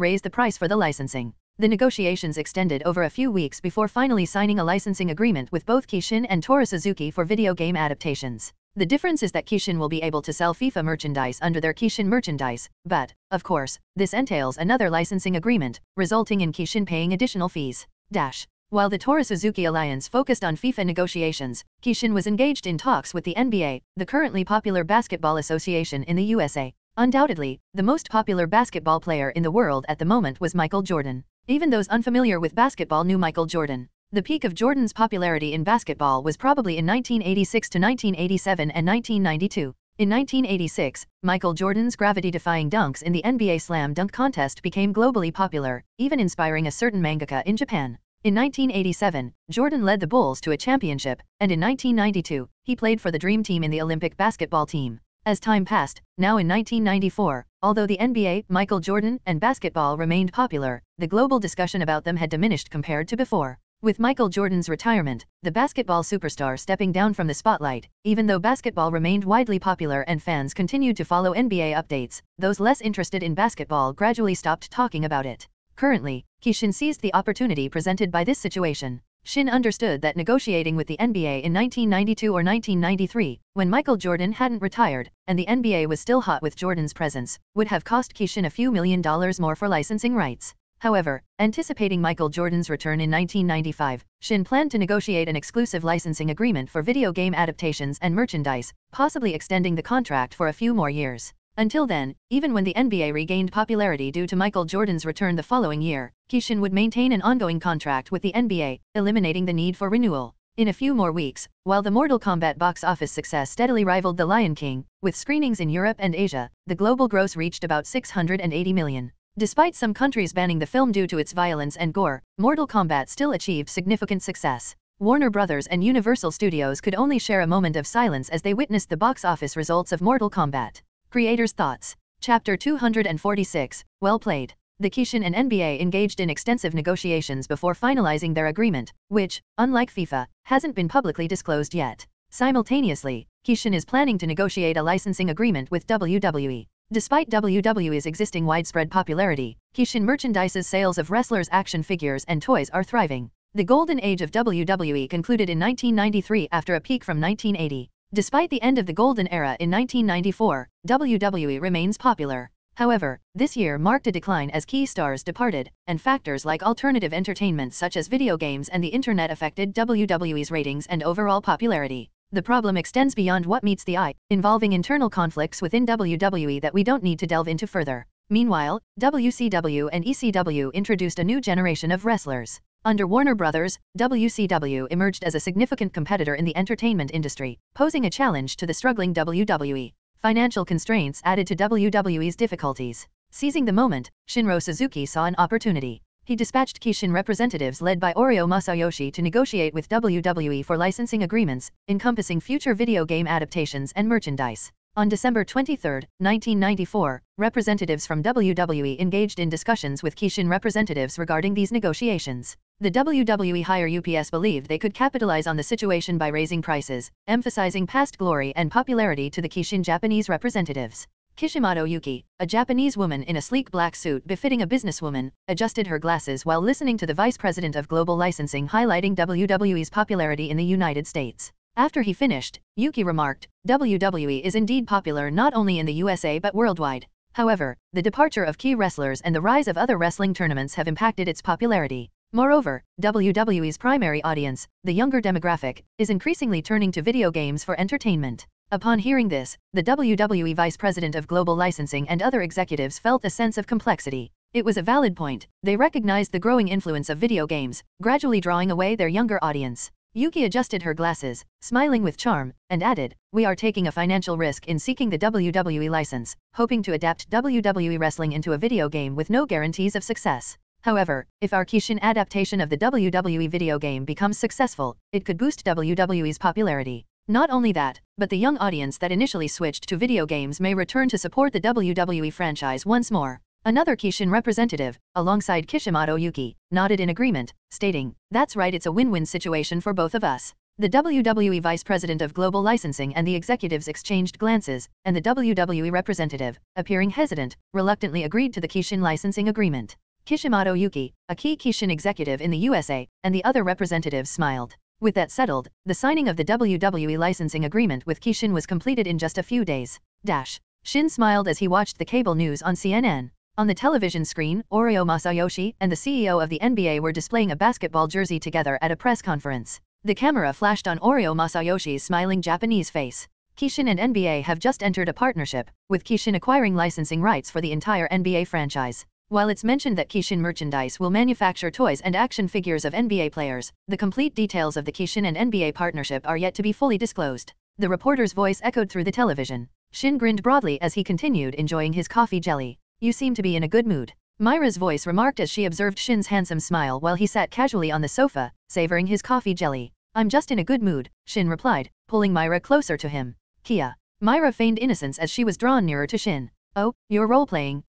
raise the price for the licensing. The negotiations extended over a few weeks before finally signing a licensing agreement with both Kishin and Tora Suzuki for video game adaptations. The difference is that Kishin will be able to sell FIFA merchandise under their Kishin merchandise, but, of course, this entails another licensing agreement, resulting in Kishin paying additional fees. Dash. While the Tora Suzuki Alliance focused on FIFA negotiations, Kishin was engaged in talks with the NBA, the currently popular basketball association in the USA. Undoubtedly, the most popular basketball player in the world at the moment was Michael Jordan. Even those unfamiliar with basketball knew Michael Jordan. The peak of Jordan's popularity in basketball was probably in 1986 to 1987 and 1992. In 1986, Michael Jordan's gravity-defying dunks in the NBA Slam Dunk Contest became globally popular, even inspiring a certain mangaka in Japan. In 1987, Jordan led the Bulls to a championship, and in 1992, he played for the Dream Team in the Olympic basketball team. As time passed, now in 1994, although the NBA, Michael Jordan, and basketball remained popular, the global discussion about them had diminished compared to before. With Michael Jordan's retirement, the basketball superstar stepping down from the spotlight, even though basketball remained widely popular and fans continued to follow NBA updates, those less interested in basketball gradually stopped talking about it. Currently, Kishin seized the opportunity presented by this situation. Shin understood that negotiating with the NBA in 1992 or 1993, when Michael Jordan hadn't retired, and the NBA was still hot with Jordan's presence, would have cost Kishin a few million dollars more for licensing rights. However, anticipating Michael Jordan's return in 1995, Shin planned to negotiate an exclusive licensing agreement for video game adaptations and merchandise, possibly extending the contract for a few more years. Until then, even when the NBA regained popularity due to Michael Jordan's return the following year, Kishin would maintain an ongoing contract with the NBA, eliminating the need for renewal. In a few more weeks, while the Mortal Kombat box office success steadily rivaled The Lion King, with screenings in Europe and Asia, the global gross reached about 680 million. Despite some countries banning the film due to its violence and gore, Mortal Kombat still achieved significant success. Warner Brothers and Universal Studios could only share a moment of silence as they witnessed the box office results of Mortal Kombat. Creators' Thoughts Chapter 246 Well played. The Kishin and NBA engaged in extensive negotiations before finalizing their agreement, which, unlike FIFA, hasn't been publicly disclosed yet. Simultaneously, Kishin is planning to negotiate a licensing agreement with WWE. Despite WWE's existing widespread popularity, Kishin merchandise's sales of wrestlers' action figures and toys are thriving. The golden age of WWE concluded in 1993 after a peak from 1980. Despite the end of the golden era in 1994, WWE remains popular. However, this year marked a decline as key stars departed, and factors like alternative entertainment such as video games and the internet affected WWE's ratings and overall popularity. The problem extends beyond what meets the eye, involving internal conflicts within WWE that we don't need to delve into further. Meanwhile, WCW and ECW introduced a new generation of wrestlers. Under Warner Brothers, WCW emerged as a significant competitor in the entertainment industry, posing a challenge to the struggling WWE. Financial constraints added to WWE's difficulties. Seizing the moment, Shinro Suzuki saw an opportunity he dispatched Kishin representatives led by Oreo Masayoshi to negotiate with WWE for licensing agreements, encompassing future video game adaptations and merchandise. On December 23, 1994, representatives from WWE engaged in discussions with Kishin representatives regarding these negotiations. The WWE higher UPS believed they could capitalize on the situation by raising prices, emphasizing past glory and popularity to the Kishin Japanese representatives. Kishimoto Yuki, a Japanese woman in a sleek black suit befitting a businesswoman, adjusted her glasses while listening to the vice president of global licensing highlighting WWE's popularity in the United States. After he finished, Yuki remarked, WWE is indeed popular not only in the USA but worldwide. However, the departure of key wrestlers and the rise of other wrestling tournaments have impacted its popularity. Moreover, WWE's primary audience, the younger demographic, is increasingly turning to video games for entertainment. Upon hearing this, the WWE Vice President of Global Licensing and other executives felt a sense of complexity. It was a valid point, they recognized the growing influence of video games, gradually drawing away their younger audience. Yuki adjusted her glasses, smiling with charm, and added, We are taking a financial risk in seeking the WWE license, hoping to adapt WWE wrestling into a video game with no guarantees of success. However, if our Kishin adaptation of the WWE video game becomes successful, it could boost WWE's popularity. Not only that, but the young audience that initially switched to video games may return to support the WWE franchise once more. Another Kishin representative, alongside Kishimoto Yuki, nodded in agreement, stating, That's right, it's a win win situation for both of us. The WWE Vice President of Global Licensing and the executives exchanged glances, and the WWE representative, appearing hesitant, reluctantly agreed to the Kishin licensing agreement. Kishimoto Yuki, a key Kishin executive in the USA, and the other representatives smiled. With that settled, the signing of the WWE licensing agreement with Kishin was completed in just a few days. Dash. Shin smiled as he watched the cable news on CNN. On the television screen, Oreo Masayoshi and the CEO of the NBA were displaying a basketball jersey together at a press conference. The camera flashed on Oreo Masayoshi's smiling Japanese face. Kishin and NBA have just entered a partnership, with Kishin acquiring licensing rights for the entire NBA franchise. While it's mentioned that Kishin Merchandise will manufacture toys and action figures of NBA players, the complete details of the Kishin and NBA partnership are yet to be fully disclosed. The reporter's voice echoed through the television. Shin grinned broadly as he continued enjoying his coffee jelly. You seem to be in a good mood. Myra's voice remarked as she observed Shin's handsome smile while he sat casually on the sofa, savoring his coffee jelly. I'm just in a good mood, Shin replied, pulling Myra closer to him. Kia. Myra feigned innocence as she was drawn nearer to Shin. Oh, you're role-playing?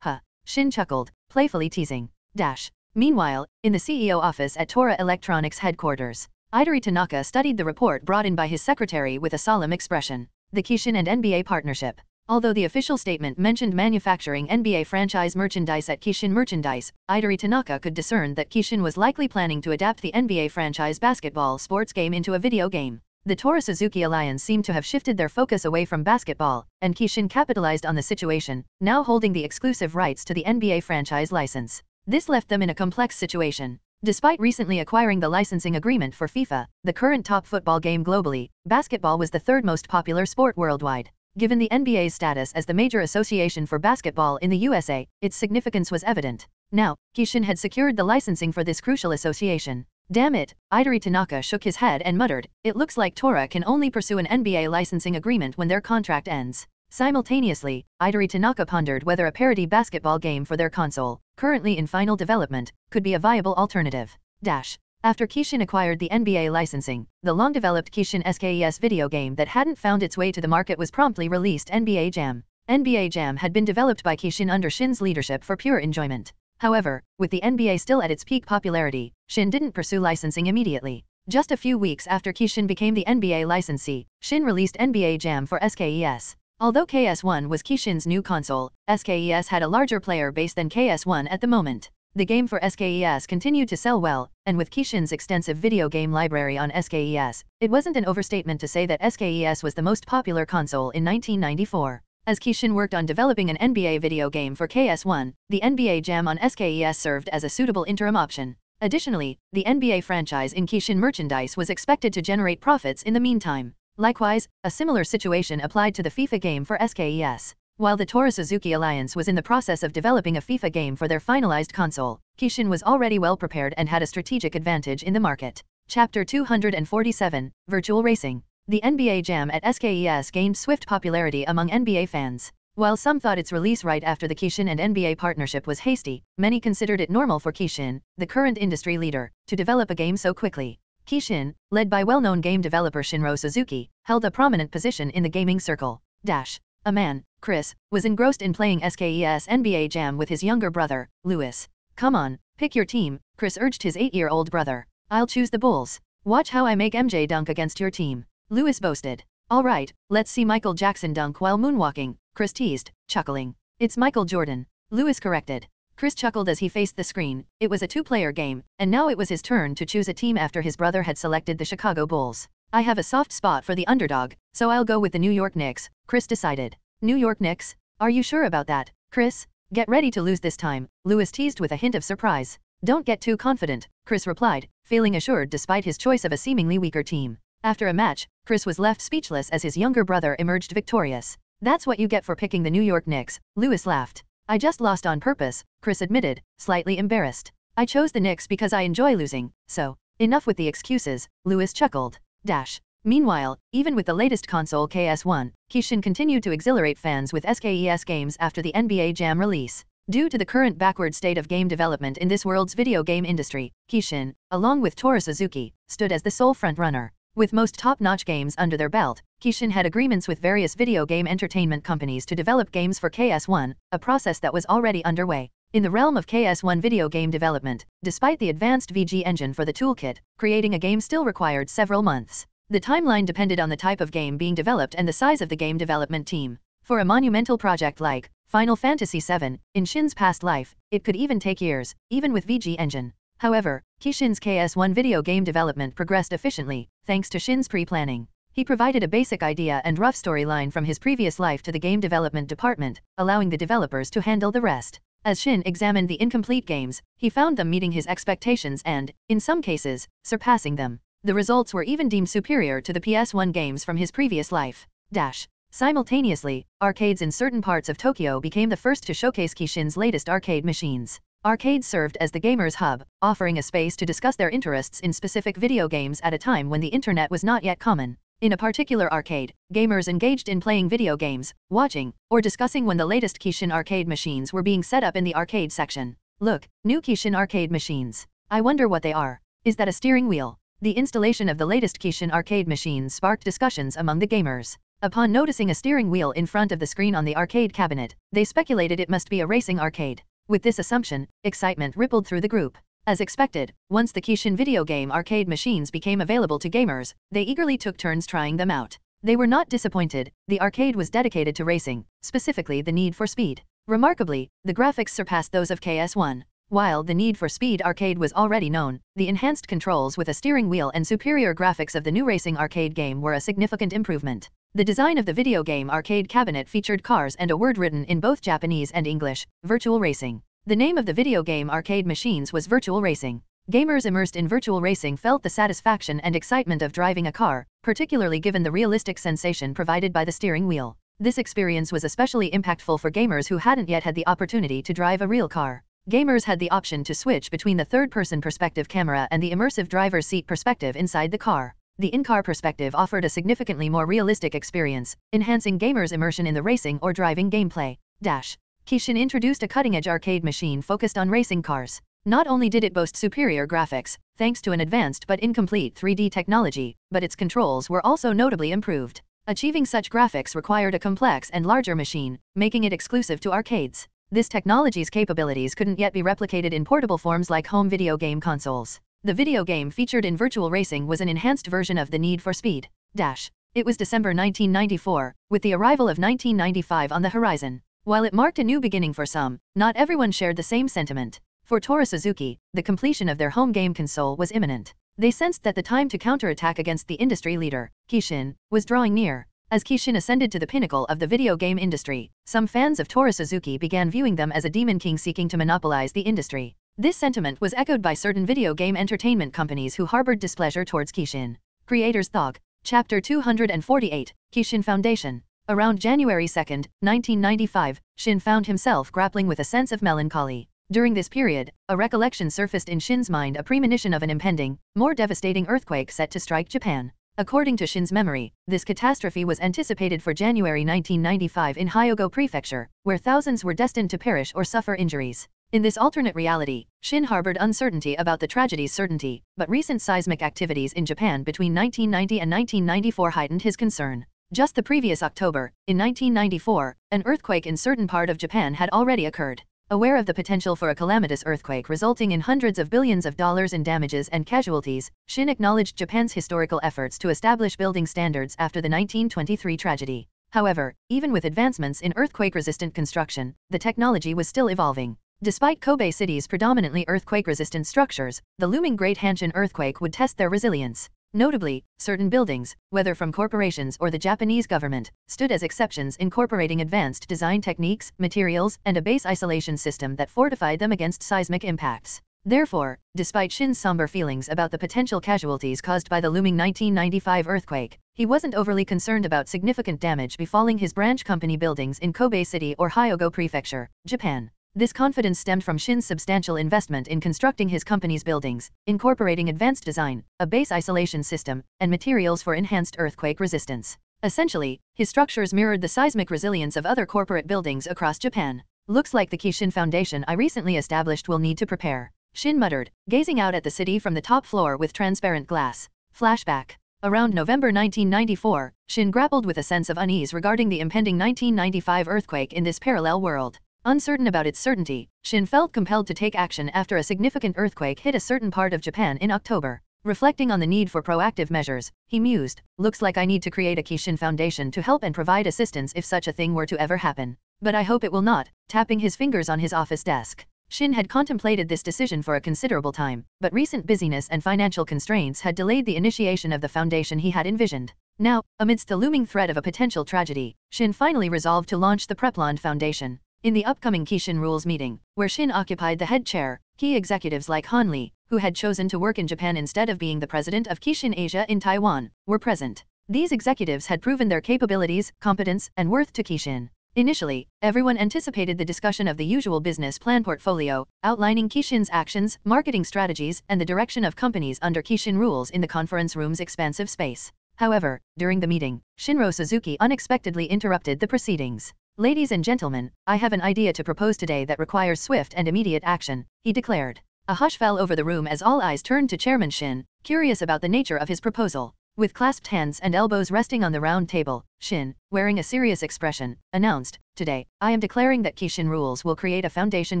Shin chuckled, playfully teasing. Dash. Meanwhile, in the CEO office at Tora Electronics headquarters, Idari Tanaka studied the report brought in by his secretary with a solemn expression. The Kishin and NBA partnership. Although the official statement mentioned manufacturing NBA franchise merchandise at Kishin Merchandise, Idari Tanaka could discern that Kishin was likely planning to adapt the NBA franchise basketball sports game into a video game. The Tora Suzuki Alliance seemed to have shifted their focus away from basketball, and Kishin capitalized on the situation, now holding the exclusive rights to the NBA franchise license. This left them in a complex situation. Despite recently acquiring the licensing agreement for FIFA, the current top football game globally, basketball was the third most popular sport worldwide. Given the NBA's status as the major association for basketball in the USA, its significance was evident. Now, Kishin had secured the licensing for this crucial association. Damn it, Idari Tanaka shook his head and muttered, it looks like Tora can only pursue an NBA licensing agreement when their contract ends. Simultaneously, Idari Tanaka pondered whether a parody basketball game for their console, currently in final development, could be a viable alternative. Dash. After Kishin acquired the NBA licensing, the long-developed Kishin SKES video game that hadn't found its way to the market was promptly released NBA Jam. NBA Jam had been developed by Kishin under Shin's leadership for pure enjoyment. However, with the NBA still at its peak popularity, Shin didn't pursue licensing immediately. Just a few weeks after Kishin became the NBA licensee, Shin released NBA Jam for SKES. Although KS1 was Kishin's new console, SKES had a larger player base than KS1 at the moment. The game for SKES continued to sell well, and with Kishin's extensive video game library on SKES, it wasn't an overstatement to say that SKES was the most popular console in 1994. As Kishin worked on developing an NBA video game for KS1, the NBA Jam on SKES served as a suitable interim option. Additionally, the NBA franchise in Kishin merchandise was expected to generate profits in the meantime. Likewise, a similar situation applied to the FIFA game for SKES. While the Tora Suzuki Alliance was in the process of developing a FIFA game for their finalized console, Kishin was already well prepared and had a strategic advantage in the market. Chapter 247, Virtual Racing. The NBA Jam at SKES gained swift popularity among NBA fans. While some thought its release right after the Kishin and NBA partnership was hasty, many considered it normal for Kishin, the current industry leader, to develop a game so quickly. Kishin, led by well-known game developer Shinro Suzuki, held a prominent position in the gaming circle. Dash. A man, Chris, was engrossed in playing SKES NBA Jam with his younger brother, Lewis. Come on, pick your team, Chris urged his eight-year-old brother. I'll choose the Bulls. Watch how I make MJ dunk against your team. Lewis boasted. All right, let's see Michael Jackson dunk while moonwalking, Chris teased, chuckling. It's Michael Jordan. Lewis corrected. Chris chuckled as he faced the screen, it was a two-player game, and now it was his turn to choose a team after his brother had selected the Chicago Bulls. I have a soft spot for the underdog, so I'll go with the New York Knicks, Chris decided. New York Knicks? Are you sure about that, Chris? Get ready to lose this time, Lewis teased with a hint of surprise. Don't get too confident, Chris replied, feeling assured despite his choice of a seemingly weaker team. After a match, Chris was left speechless as his younger brother emerged victorious. That's what you get for picking the New York Knicks, Lewis laughed. I just lost on purpose, Chris admitted, slightly embarrassed. I chose the Knicks because I enjoy losing, so, enough with the excuses, Lewis chuckled. Dash. Meanwhile, even with the latest console KS1, Kishin continued to exhilarate fans with SKES games after the NBA Jam release. Due to the current backward state of game development in this world's video game industry, Kishin, along with Tora Suzuki, stood as the sole frontrunner. With most top-notch games under their belt, Kishin had agreements with various video game entertainment companies to develop games for KS1, a process that was already underway. In the realm of KS1 video game development, despite the advanced VG engine for the toolkit, creating a game still required several months. The timeline depended on the type of game being developed and the size of the game development team. For a monumental project like Final Fantasy VII, in Shin's past life, it could even take years, even with VG engine. However, Kishin's KS1 video game development progressed efficiently, thanks to Shin's pre-planning. He provided a basic idea and rough storyline from his previous life to the game development department, allowing the developers to handle the rest. As Shin examined the incomplete games, he found them meeting his expectations and, in some cases, surpassing them. The results were even deemed superior to the PS1 games from his previous life. Dash. Simultaneously, arcades in certain parts of Tokyo became the first to showcase Kishin's latest arcade machines. Arcades served as the gamers' hub, offering a space to discuss their interests in specific video games at a time when the internet was not yet common. In a particular arcade, gamers engaged in playing video games, watching, or discussing when the latest Kishin arcade machines were being set up in the arcade section. Look, new Kishin arcade machines. I wonder what they are. Is that a steering wheel? The installation of the latest Kishin arcade machines sparked discussions among the gamers. Upon noticing a steering wheel in front of the screen on the arcade cabinet, they speculated it must be a racing arcade. With this assumption, excitement rippled through the group. As expected, once the Kishin video game arcade machines became available to gamers, they eagerly took turns trying them out. They were not disappointed, the arcade was dedicated to racing, specifically the Need for Speed. Remarkably, the graphics surpassed those of KS1. While the Need for Speed arcade was already known, the enhanced controls with a steering wheel and superior graphics of the new racing arcade game were a significant improvement. The design of the video game arcade cabinet featured cars and a word written in both Japanese and English, virtual racing. The name of the video game arcade machines was Virtual Racing. Gamers immersed in virtual racing felt the satisfaction and excitement of driving a car, particularly given the realistic sensation provided by the steering wheel. This experience was especially impactful for gamers who hadn't yet had the opportunity to drive a real car. Gamers had the option to switch between the third-person perspective camera and the immersive driver's seat perspective inside the car. The in-car perspective offered a significantly more realistic experience, enhancing gamers' immersion in the racing or driving gameplay. Dash. Kishin introduced a cutting-edge arcade machine focused on racing cars. Not only did it boast superior graphics, thanks to an advanced but incomplete 3D technology, but its controls were also notably improved. Achieving such graphics required a complex and larger machine, making it exclusive to arcades. This technology's capabilities couldn't yet be replicated in portable forms like home video game consoles. The video game featured in Virtual Racing was an enhanced version of The Need for Speed. Dash. It was December 1994, with the arrival of 1995 on the horizon. While it marked a new beginning for some, not everyone shared the same sentiment. For Toru Suzuki, the completion of their home game console was imminent. They sensed that the time to counterattack against the industry leader, Kishin, was drawing near. As Kishin ascended to the pinnacle of the video game industry, some fans of Toru Suzuki began viewing them as a demon king seeking to monopolize the industry. This sentiment was echoed by certain video game entertainment companies who harbored displeasure towards Kishin. Creators Thog. Chapter 248, Kishin Foundation. Around January 2, 1995, Shin found himself grappling with a sense of melancholy. During this period, a recollection surfaced in Shin's mind a premonition of an impending, more devastating earthquake set to strike Japan. According to Shin's memory, this catastrophe was anticipated for January 1995 in Hyogo Prefecture, where thousands were destined to perish or suffer injuries. In this alternate reality, Shin harbored uncertainty about the tragedy's certainty, but recent seismic activities in Japan between 1990 and 1994 heightened his concern. Just the previous October, in 1994, an earthquake in certain part of Japan had already occurred. Aware of the potential for a calamitous earthquake resulting in hundreds of billions of dollars in damages and casualties, Shin acknowledged Japan's historical efforts to establish building standards after the 1923 tragedy. However, even with advancements in earthquake-resistant construction, the technology was still evolving. Despite Kobe City's predominantly earthquake-resistant structures, the looming Great Hanshin earthquake would test their resilience. Notably, certain buildings, whether from corporations or the Japanese government, stood as exceptions incorporating advanced design techniques, materials, and a base isolation system that fortified them against seismic impacts. Therefore, despite Shin's somber feelings about the potential casualties caused by the looming 1995 earthquake, he wasn't overly concerned about significant damage befalling his branch company buildings in Kobe City or Hyogo Prefecture, Japan. This confidence stemmed from Shin's substantial investment in constructing his company's buildings, incorporating advanced design, a base isolation system, and materials for enhanced earthquake resistance. Essentially, his structures mirrored the seismic resilience of other corporate buildings across Japan. Looks like the Kishin Foundation I recently established will need to prepare. Shin muttered, gazing out at the city from the top floor with transparent glass. Flashback. Around November 1994, Shin grappled with a sense of unease regarding the impending 1995 earthquake in this parallel world. Uncertain about its certainty, Shin felt compelled to take action after a significant earthquake hit a certain part of Japan in October. Reflecting on the need for proactive measures, he mused, looks like I need to create a Kishin Foundation to help and provide assistance if such a thing were to ever happen. But I hope it will not, tapping his fingers on his office desk. Shin had contemplated this decision for a considerable time, but recent busyness and financial constraints had delayed the initiation of the foundation he had envisioned. Now, amidst the looming threat of a potential tragedy, Shin finally resolved to launch the Prepland Foundation. In the upcoming Kishin Rules meeting, where Shin occupied the head chair, key executives like Han Li, who had chosen to work in Japan instead of being the president of Kishin Asia in Taiwan, were present. These executives had proven their capabilities, competence, and worth to Kishin. Initially, everyone anticipated the discussion of the usual business plan portfolio, outlining Kishin's actions, marketing strategies, and the direction of companies under Kishin rules in the conference room's expansive space. However, during the meeting, Shinro Suzuki unexpectedly interrupted the proceedings. Ladies and gentlemen, I have an idea to propose today that requires swift and immediate action, he declared. A hush fell over the room as all eyes turned to Chairman Shin, curious about the nature of his proposal. With clasped hands and elbows resting on the round table, Shin, wearing a serious expression, announced, Today, I am declaring that Kishin Rules will create a foundation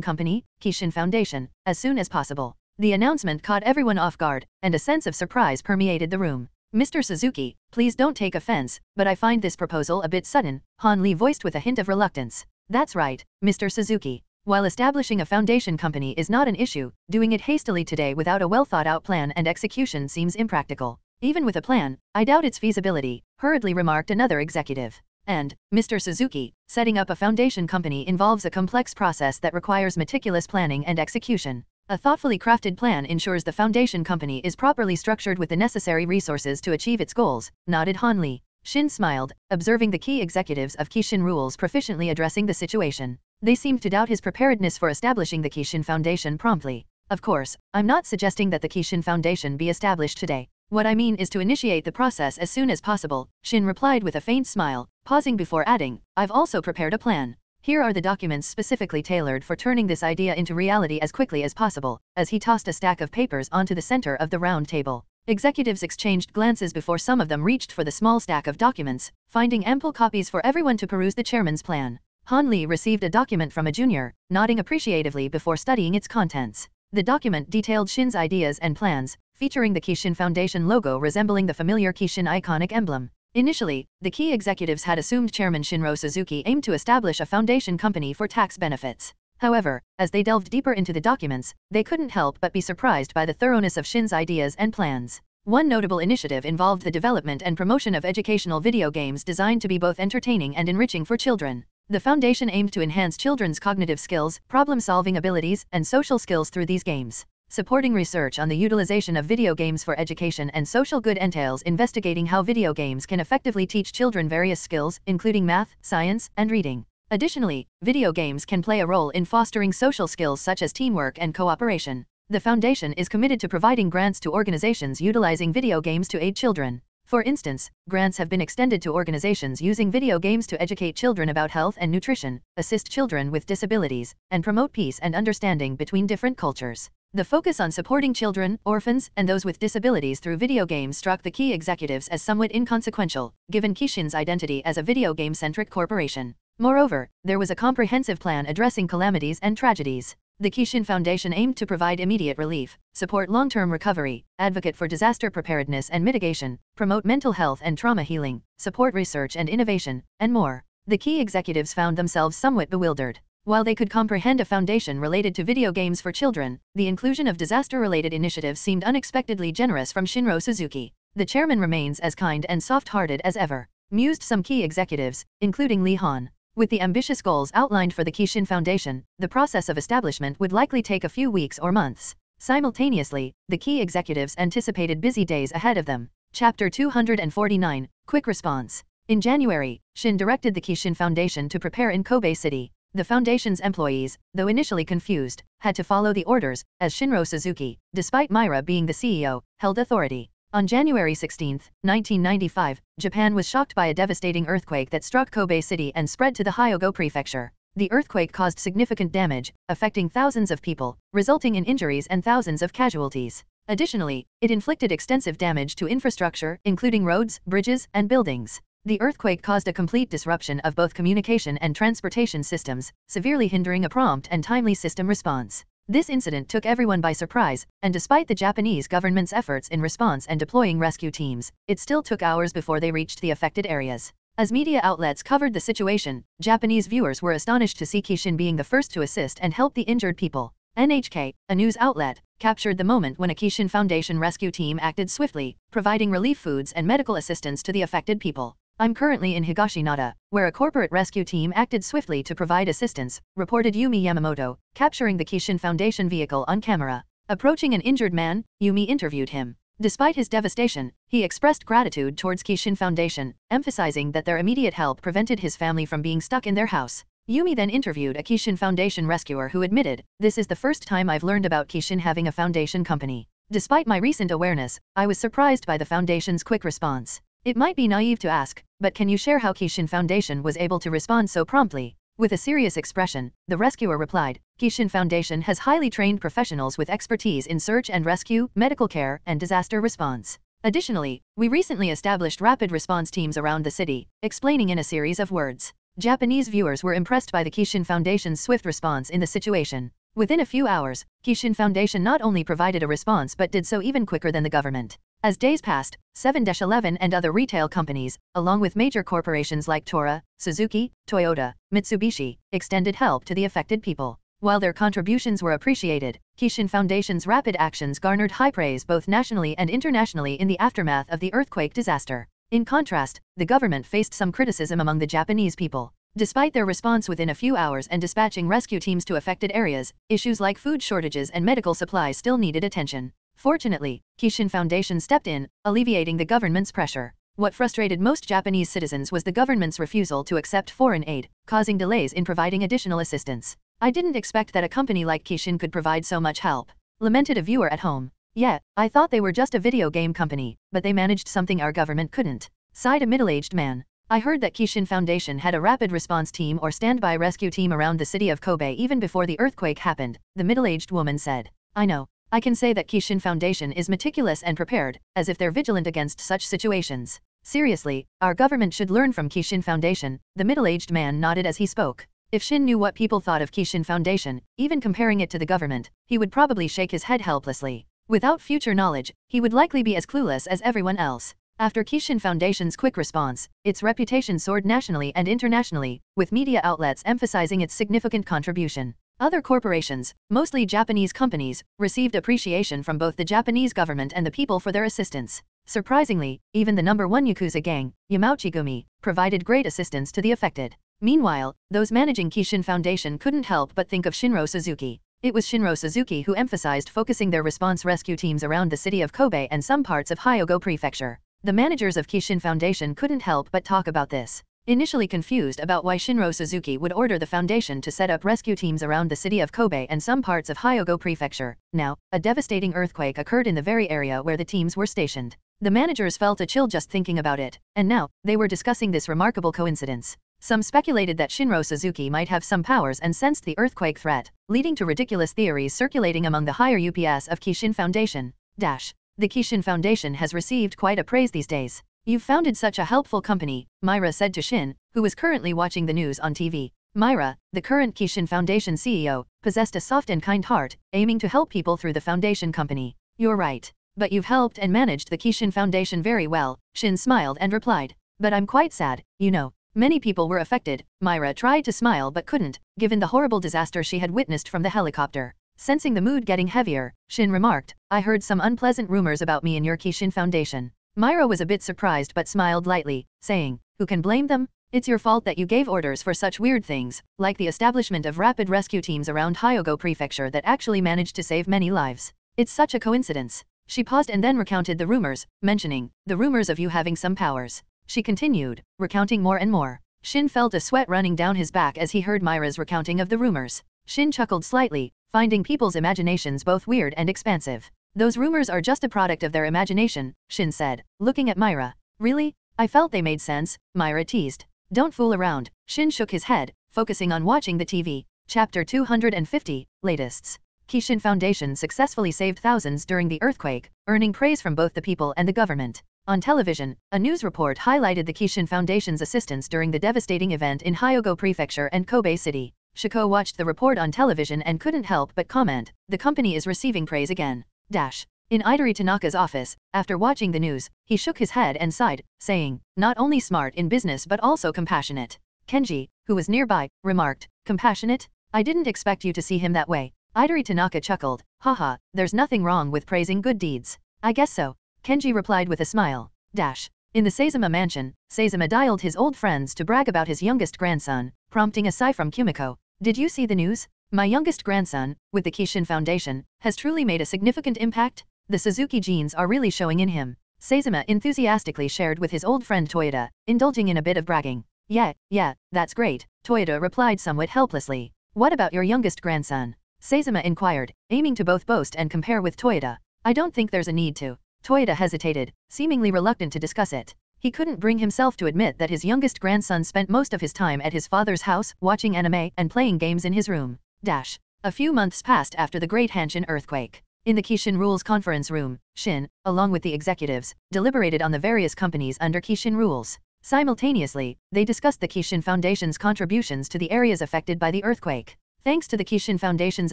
company, Kishin Foundation, as soon as possible. The announcement caught everyone off guard, and a sense of surprise permeated the room. Mr. Suzuki, please don't take offense, but I find this proposal a bit sudden, Han Li voiced with a hint of reluctance. That's right, Mr. Suzuki. While establishing a foundation company is not an issue, doing it hastily today without a well-thought-out plan and execution seems impractical. Even with a plan, I doubt its feasibility, hurriedly remarked another executive. And, Mr. Suzuki, setting up a foundation company involves a complex process that requires meticulous planning and execution. A thoughtfully crafted plan ensures the foundation company is properly structured with the necessary resources to achieve its goals, nodded Han Li. Shin smiled, observing the key executives of Kishin Rules proficiently addressing the situation. They seemed to doubt his preparedness for establishing the Kishin Foundation promptly. Of course, I'm not suggesting that the Kishin Foundation be established today. What I mean is to initiate the process as soon as possible, Shin replied with a faint smile, pausing before adding, I've also prepared a plan. Here are the documents specifically tailored for turning this idea into reality as quickly as possible, as he tossed a stack of papers onto the center of the round table. Executives exchanged glances before some of them reached for the small stack of documents, finding ample copies for everyone to peruse the chairman's plan. Han Li received a document from a junior, nodding appreciatively before studying its contents. The document detailed Shin's ideas and plans, featuring the Kishin Foundation logo resembling the familiar Kishin iconic emblem. Initially, the key executives had assumed Chairman Shinro Suzuki aimed to establish a foundation company for tax benefits. However, as they delved deeper into the documents, they couldn't help but be surprised by the thoroughness of Shin's ideas and plans. One notable initiative involved the development and promotion of educational video games designed to be both entertaining and enriching for children. The foundation aimed to enhance children's cognitive skills, problem-solving abilities, and social skills through these games supporting research on the utilization of video games for education and social good entails investigating how video games can effectively teach children various skills, including math, science, and reading. Additionally, video games can play a role in fostering social skills such as teamwork and cooperation. The Foundation is committed to providing grants to organizations utilizing video games to aid children. For instance, grants have been extended to organizations using video games to educate children about health and nutrition, assist children with disabilities, and promote peace and understanding between different cultures. The focus on supporting children, orphans, and those with disabilities through video games struck the key executives as somewhat inconsequential, given Kishin's identity as a video game-centric corporation. Moreover, there was a comprehensive plan addressing calamities and tragedies. The Kishin Foundation aimed to provide immediate relief, support long-term recovery, advocate for disaster preparedness and mitigation, promote mental health and trauma healing, support research and innovation, and more. The key executives found themselves somewhat bewildered. While they could comprehend a foundation related to video games for children, the inclusion of disaster-related initiatives seemed unexpectedly generous from Shinro Suzuki. The chairman remains as kind and soft-hearted as ever, mused some key executives, including Li Han. With the ambitious goals outlined for the Kishin Foundation, the process of establishment would likely take a few weeks or months. Simultaneously, the key executives anticipated busy days ahead of them. Chapter 249, Quick Response. In January, Shin directed the Kishin Foundation to prepare in Kobe City, the foundation's employees, though initially confused, had to follow the orders, as Shinro Suzuki, despite Myra being the CEO, held authority. On January 16, 1995, Japan was shocked by a devastating earthquake that struck Kobe City and spread to the Hyogo prefecture. The earthquake caused significant damage, affecting thousands of people, resulting in injuries and thousands of casualties. Additionally, it inflicted extensive damage to infrastructure, including roads, bridges, and buildings. The earthquake caused a complete disruption of both communication and transportation systems, severely hindering a prompt and timely system response. This incident took everyone by surprise, and despite the Japanese government's efforts in response and deploying rescue teams, it still took hours before they reached the affected areas. As media outlets covered the situation, Japanese viewers were astonished to see Kishin being the first to assist and help the injured people. NHK, a news outlet, captured the moment when a Kishin Foundation rescue team acted swiftly, providing relief foods and medical assistance to the affected people. I'm currently in Higashinada, where a corporate rescue team acted swiftly to provide assistance, reported Yumi Yamamoto, capturing the Kishin Foundation vehicle on camera. Approaching an injured man, Yumi interviewed him. Despite his devastation, he expressed gratitude towards Kishin Foundation, emphasizing that their immediate help prevented his family from being stuck in their house. Yumi then interviewed a Kishin Foundation rescuer who admitted, This is the first time I've learned about Kishin having a foundation company. Despite my recent awareness, I was surprised by the foundation's quick response. It might be naive to ask, but can you share how Kishin Foundation was able to respond so promptly? With a serious expression, the rescuer replied, Kishin Foundation has highly trained professionals with expertise in search and rescue, medical care, and disaster response. Additionally, we recently established rapid response teams around the city, explaining in a series of words. Japanese viewers were impressed by the Kishin Foundation's swift response in the situation. Within a few hours, Kishin Foundation not only provided a response but did so even quicker than the government. As days passed, 7-Eleven and other retail companies, along with major corporations like Tora, Suzuki, Toyota, Mitsubishi, extended help to the affected people. While their contributions were appreciated, Kishin Foundation's rapid actions garnered high praise both nationally and internationally in the aftermath of the earthquake disaster. In contrast, the government faced some criticism among the Japanese people. Despite their response within a few hours and dispatching rescue teams to affected areas, issues like food shortages and medical supplies still needed attention. Fortunately, Kishin Foundation stepped in, alleviating the government's pressure. What frustrated most Japanese citizens was the government's refusal to accept foreign aid, causing delays in providing additional assistance. I didn't expect that a company like Kishin could provide so much help. Lamented a viewer at home. Yeah, I thought they were just a video game company, but they managed something our government couldn't. Sighed a middle-aged man. I heard that Kishin Foundation had a rapid response team or standby rescue team around the city of Kobe even before the earthquake happened, the middle-aged woman said. I know. I can say that Kishin Foundation is meticulous and prepared, as if they're vigilant against such situations. Seriously, our government should learn from Kishin Foundation, the middle-aged man nodded as he spoke. If Shin knew what people thought of Kishin Foundation, even comparing it to the government, he would probably shake his head helplessly. Without future knowledge, he would likely be as clueless as everyone else. After Kishin Foundation's quick response, its reputation soared nationally and internationally, with media outlets emphasizing its significant contribution. Other corporations, mostly Japanese companies, received appreciation from both the Japanese government and the people for their assistance. Surprisingly, even the number one Yakuza gang, Yamauchi-gumi, provided great assistance to the affected. Meanwhile, those managing Kishin Foundation couldn't help but think of Shinro Suzuki. It was Shinro Suzuki who emphasized focusing their response rescue teams around the city of Kobe and some parts of Hyogo Prefecture. The managers of Kishin Foundation couldn't help but talk about this. Initially confused about why Shinro Suzuki would order the foundation to set up rescue teams around the city of Kobe and some parts of Hyogo Prefecture, now, a devastating earthquake occurred in the very area where the teams were stationed. The managers felt a chill just thinking about it, and now, they were discussing this remarkable coincidence. Some speculated that Shinro Suzuki might have some powers and sensed the earthquake threat, leading to ridiculous theories circulating among the higher UPS of Kishin Foundation. Dash. The Kishin Foundation has received quite a praise these days. You've founded such a helpful company, Myra said to Shin, who was currently watching the news on TV. Myra, the current Kishin Foundation CEO, possessed a soft and kind heart, aiming to help people through the foundation company. You're right. But you've helped and managed the Kishin Foundation very well, Shin smiled and replied. But I'm quite sad, you know. Many people were affected, Myra tried to smile but couldn't, given the horrible disaster she had witnessed from the helicopter. Sensing the mood getting heavier, Shin remarked, I heard some unpleasant rumors about me and your Kishin Foundation. Myra was a bit surprised but smiled lightly, saying, Who can blame them? It's your fault that you gave orders for such weird things, like the establishment of rapid rescue teams around Hyogo Prefecture that actually managed to save many lives. It's such a coincidence. She paused and then recounted the rumors, mentioning, the rumors of you having some powers. She continued, recounting more and more. Shin felt a sweat running down his back as he heard Myra's recounting of the rumors. Shin chuckled slightly, finding people's imaginations both weird and expansive. Those rumors are just a product of their imagination, Shin said, looking at Myra. Really? I felt they made sense, Myra teased. Don't fool around, Shin shook his head, focusing on watching the TV. Chapter 250, Latest. Kishin Foundation successfully saved thousands during the earthquake, earning praise from both the people and the government. On television, a news report highlighted the Kishin Foundation's assistance during the devastating event in Hyogo Prefecture and Kobe City. Shiko watched the report on television and couldn't help but comment, the company is receiving praise again. Dash. In Idari Tanaka's office, after watching the news, he shook his head and sighed, saying, not only smart in business but also compassionate. Kenji, who was nearby, remarked, compassionate? I didn't expect you to see him that way. Idari Tanaka chuckled, haha, there's nothing wrong with praising good deeds. I guess so. Kenji replied with a smile. Dash. In the Saezama mansion, Saezama dialed his old friends to brag about his youngest grandson, prompting a sigh from Kumiko. Did you see the news? My youngest grandson, with the Kishin Foundation, has truly made a significant impact? The Suzuki genes are really showing in him. Saezama enthusiastically shared with his old friend Toyota, indulging in a bit of bragging. Yeah, yeah, that's great, Toyota replied somewhat helplessly. What about your youngest grandson? Saezama inquired, aiming to both boast and compare with Toyota. I don't think there's a need to. Toyota hesitated, seemingly reluctant to discuss it. He couldn't bring himself to admit that his youngest grandson spent most of his time at his father's house, watching anime and playing games in his room. Dash. A few months passed after the Great Hanshin earthquake. In the Kishin Rules conference room, Shin, along with the executives, deliberated on the various companies under Kishin Rules. Simultaneously, they discussed the Kishin Foundation's contributions to the areas affected by the earthquake. Thanks to the Kishin Foundation's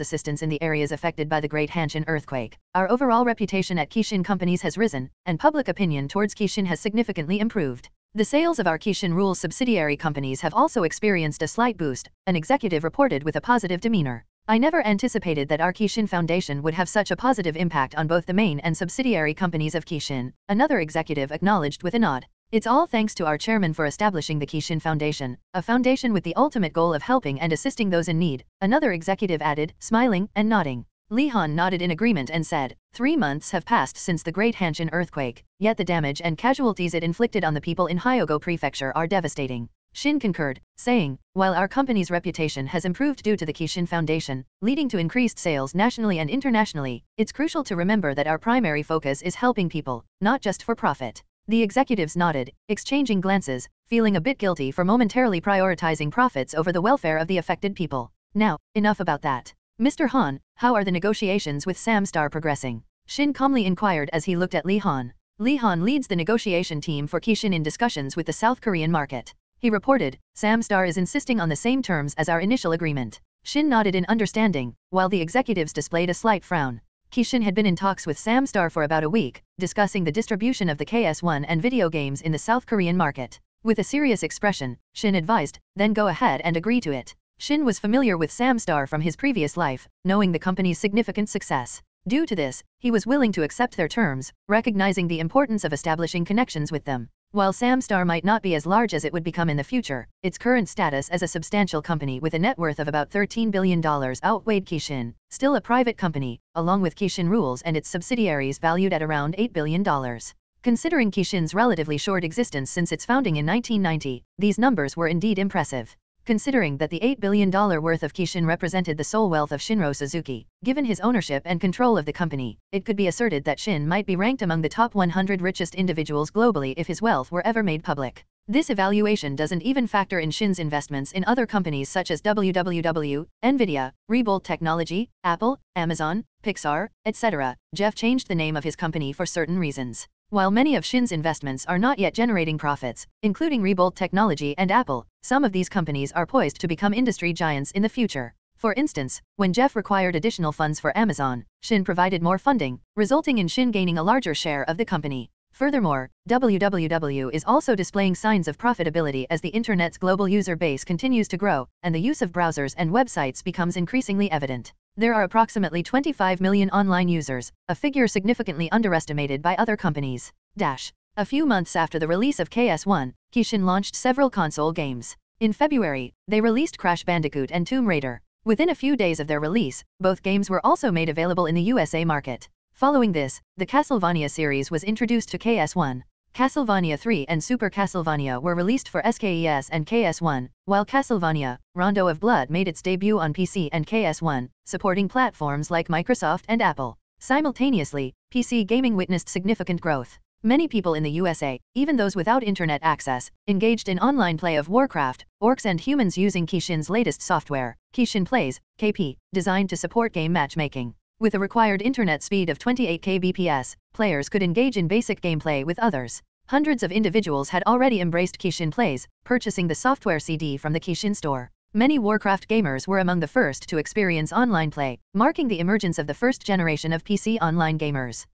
assistance in the areas affected by the Great Hanshin earthquake, our overall reputation at Kishin companies has risen, and public opinion towards Kishin has significantly improved. The sales of our Kishin Rules subsidiary companies have also experienced a slight boost, an executive reported with a positive demeanor. I never anticipated that our Kishin Foundation would have such a positive impact on both the main and subsidiary companies of Kishin, another executive acknowledged with a nod. It's all thanks to our chairman for establishing the Kishin Foundation, a foundation with the ultimate goal of helping and assisting those in need, another executive added, smiling and nodding. Li Han nodded in agreement and said, Three months have passed since the Great Hanshin earthquake, yet the damage and casualties it inflicted on the people in Hyogo Prefecture are devastating. Shin concurred, saying, while our company's reputation has improved due to the Kishin Foundation, leading to increased sales nationally and internationally, it's crucial to remember that our primary focus is helping people, not just for profit. The executives nodded, exchanging glances, feeling a bit guilty for momentarily prioritizing profits over the welfare of the affected people. Now, enough about that. Mr. Han, how are the negotiations with Samstar progressing? Shin calmly inquired as he looked at Li Han. Li Han leads the negotiation team for Kishin in discussions with the South Korean market. He reported, Samstar is insisting on the same terms as our initial agreement. Shin nodded in understanding, while the executives displayed a slight frown. Kishin had been in talks with Samstar for about a week, discussing the distribution of the KS1 and video games in the South Korean market. With a serious expression, Shin advised, then go ahead and agree to it. Shin was familiar with Samstar from his previous life, knowing the company's significant success. Due to this, he was willing to accept their terms, recognizing the importance of establishing connections with them. While Samstar might not be as large as it would become in the future, its current status as a substantial company with a net worth of about $13 billion outweighed Kishin, still a private company, along with Kishin Rules and its subsidiaries valued at around $8 billion. Considering Kishin's relatively short existence since its founding in 1990, these numbers were indeed impressive considering that the $8 billion worth of Kishin represented the sole wealth of Shinro Suzuki. Given his ownership and control of the company, it could be asserted that Shin might be ranked among the top 100 richest individuals globally if his wealth were ever made public. This evaluation doesn't even factor in Shin's investments in other companies such as WWW, Nvidia, Rebuild Technology, Apple, Amazon, Pixar, etc. Jeff changed the name of his company for certain reasons. While many of Shin's investments are not yet generating profits, including Rebuild Technology and Apple, some of these companies are poised to become industry giants in the future. For instance, when Jeff required additional funds for Amazon, Shin provided more funding, resulting in Shin gaining a larger share of the company. Furthermore, WWW is also displaying signs of profitability as the internet's global user base continues to grow, and the use of browsers and websites becomes increasingly evident. There are approximately 25 million online users, a figure significantly underestimated by other companies. Dash. A few months after the release of KS1, Kishin launched several console games. In February, they released Crash Bandicoot and Tomb Raider. Within a few days of their release, both games were also made available in the USA market. Following this, the Castlevania series was introduced to KS1. Castlevania 3 and Super Castlevania were released for SKES and KS1, while Castlevania, Rondo of Blood made its debut on PC and KS1, supporting platforms like Microsoft and Apple. Simultaneously, PC gaming witnessed significant growth. Many people in the USA, even those without internet access, engaged in online play of Warcraft, Orcs and Humans using Kishin's latest software, Kishin Plays, KP, designed to support game matchmaking. With a required internet speed of 28 kbps, players could engage in basic gameplay with others. Hundreds of individuals had already embraced Kishin Plays, purchasing the software CD from the Kishin store. Many Warcraft gamers were among the first to experience online play, marking the emergence of the first generation of PC online gamers.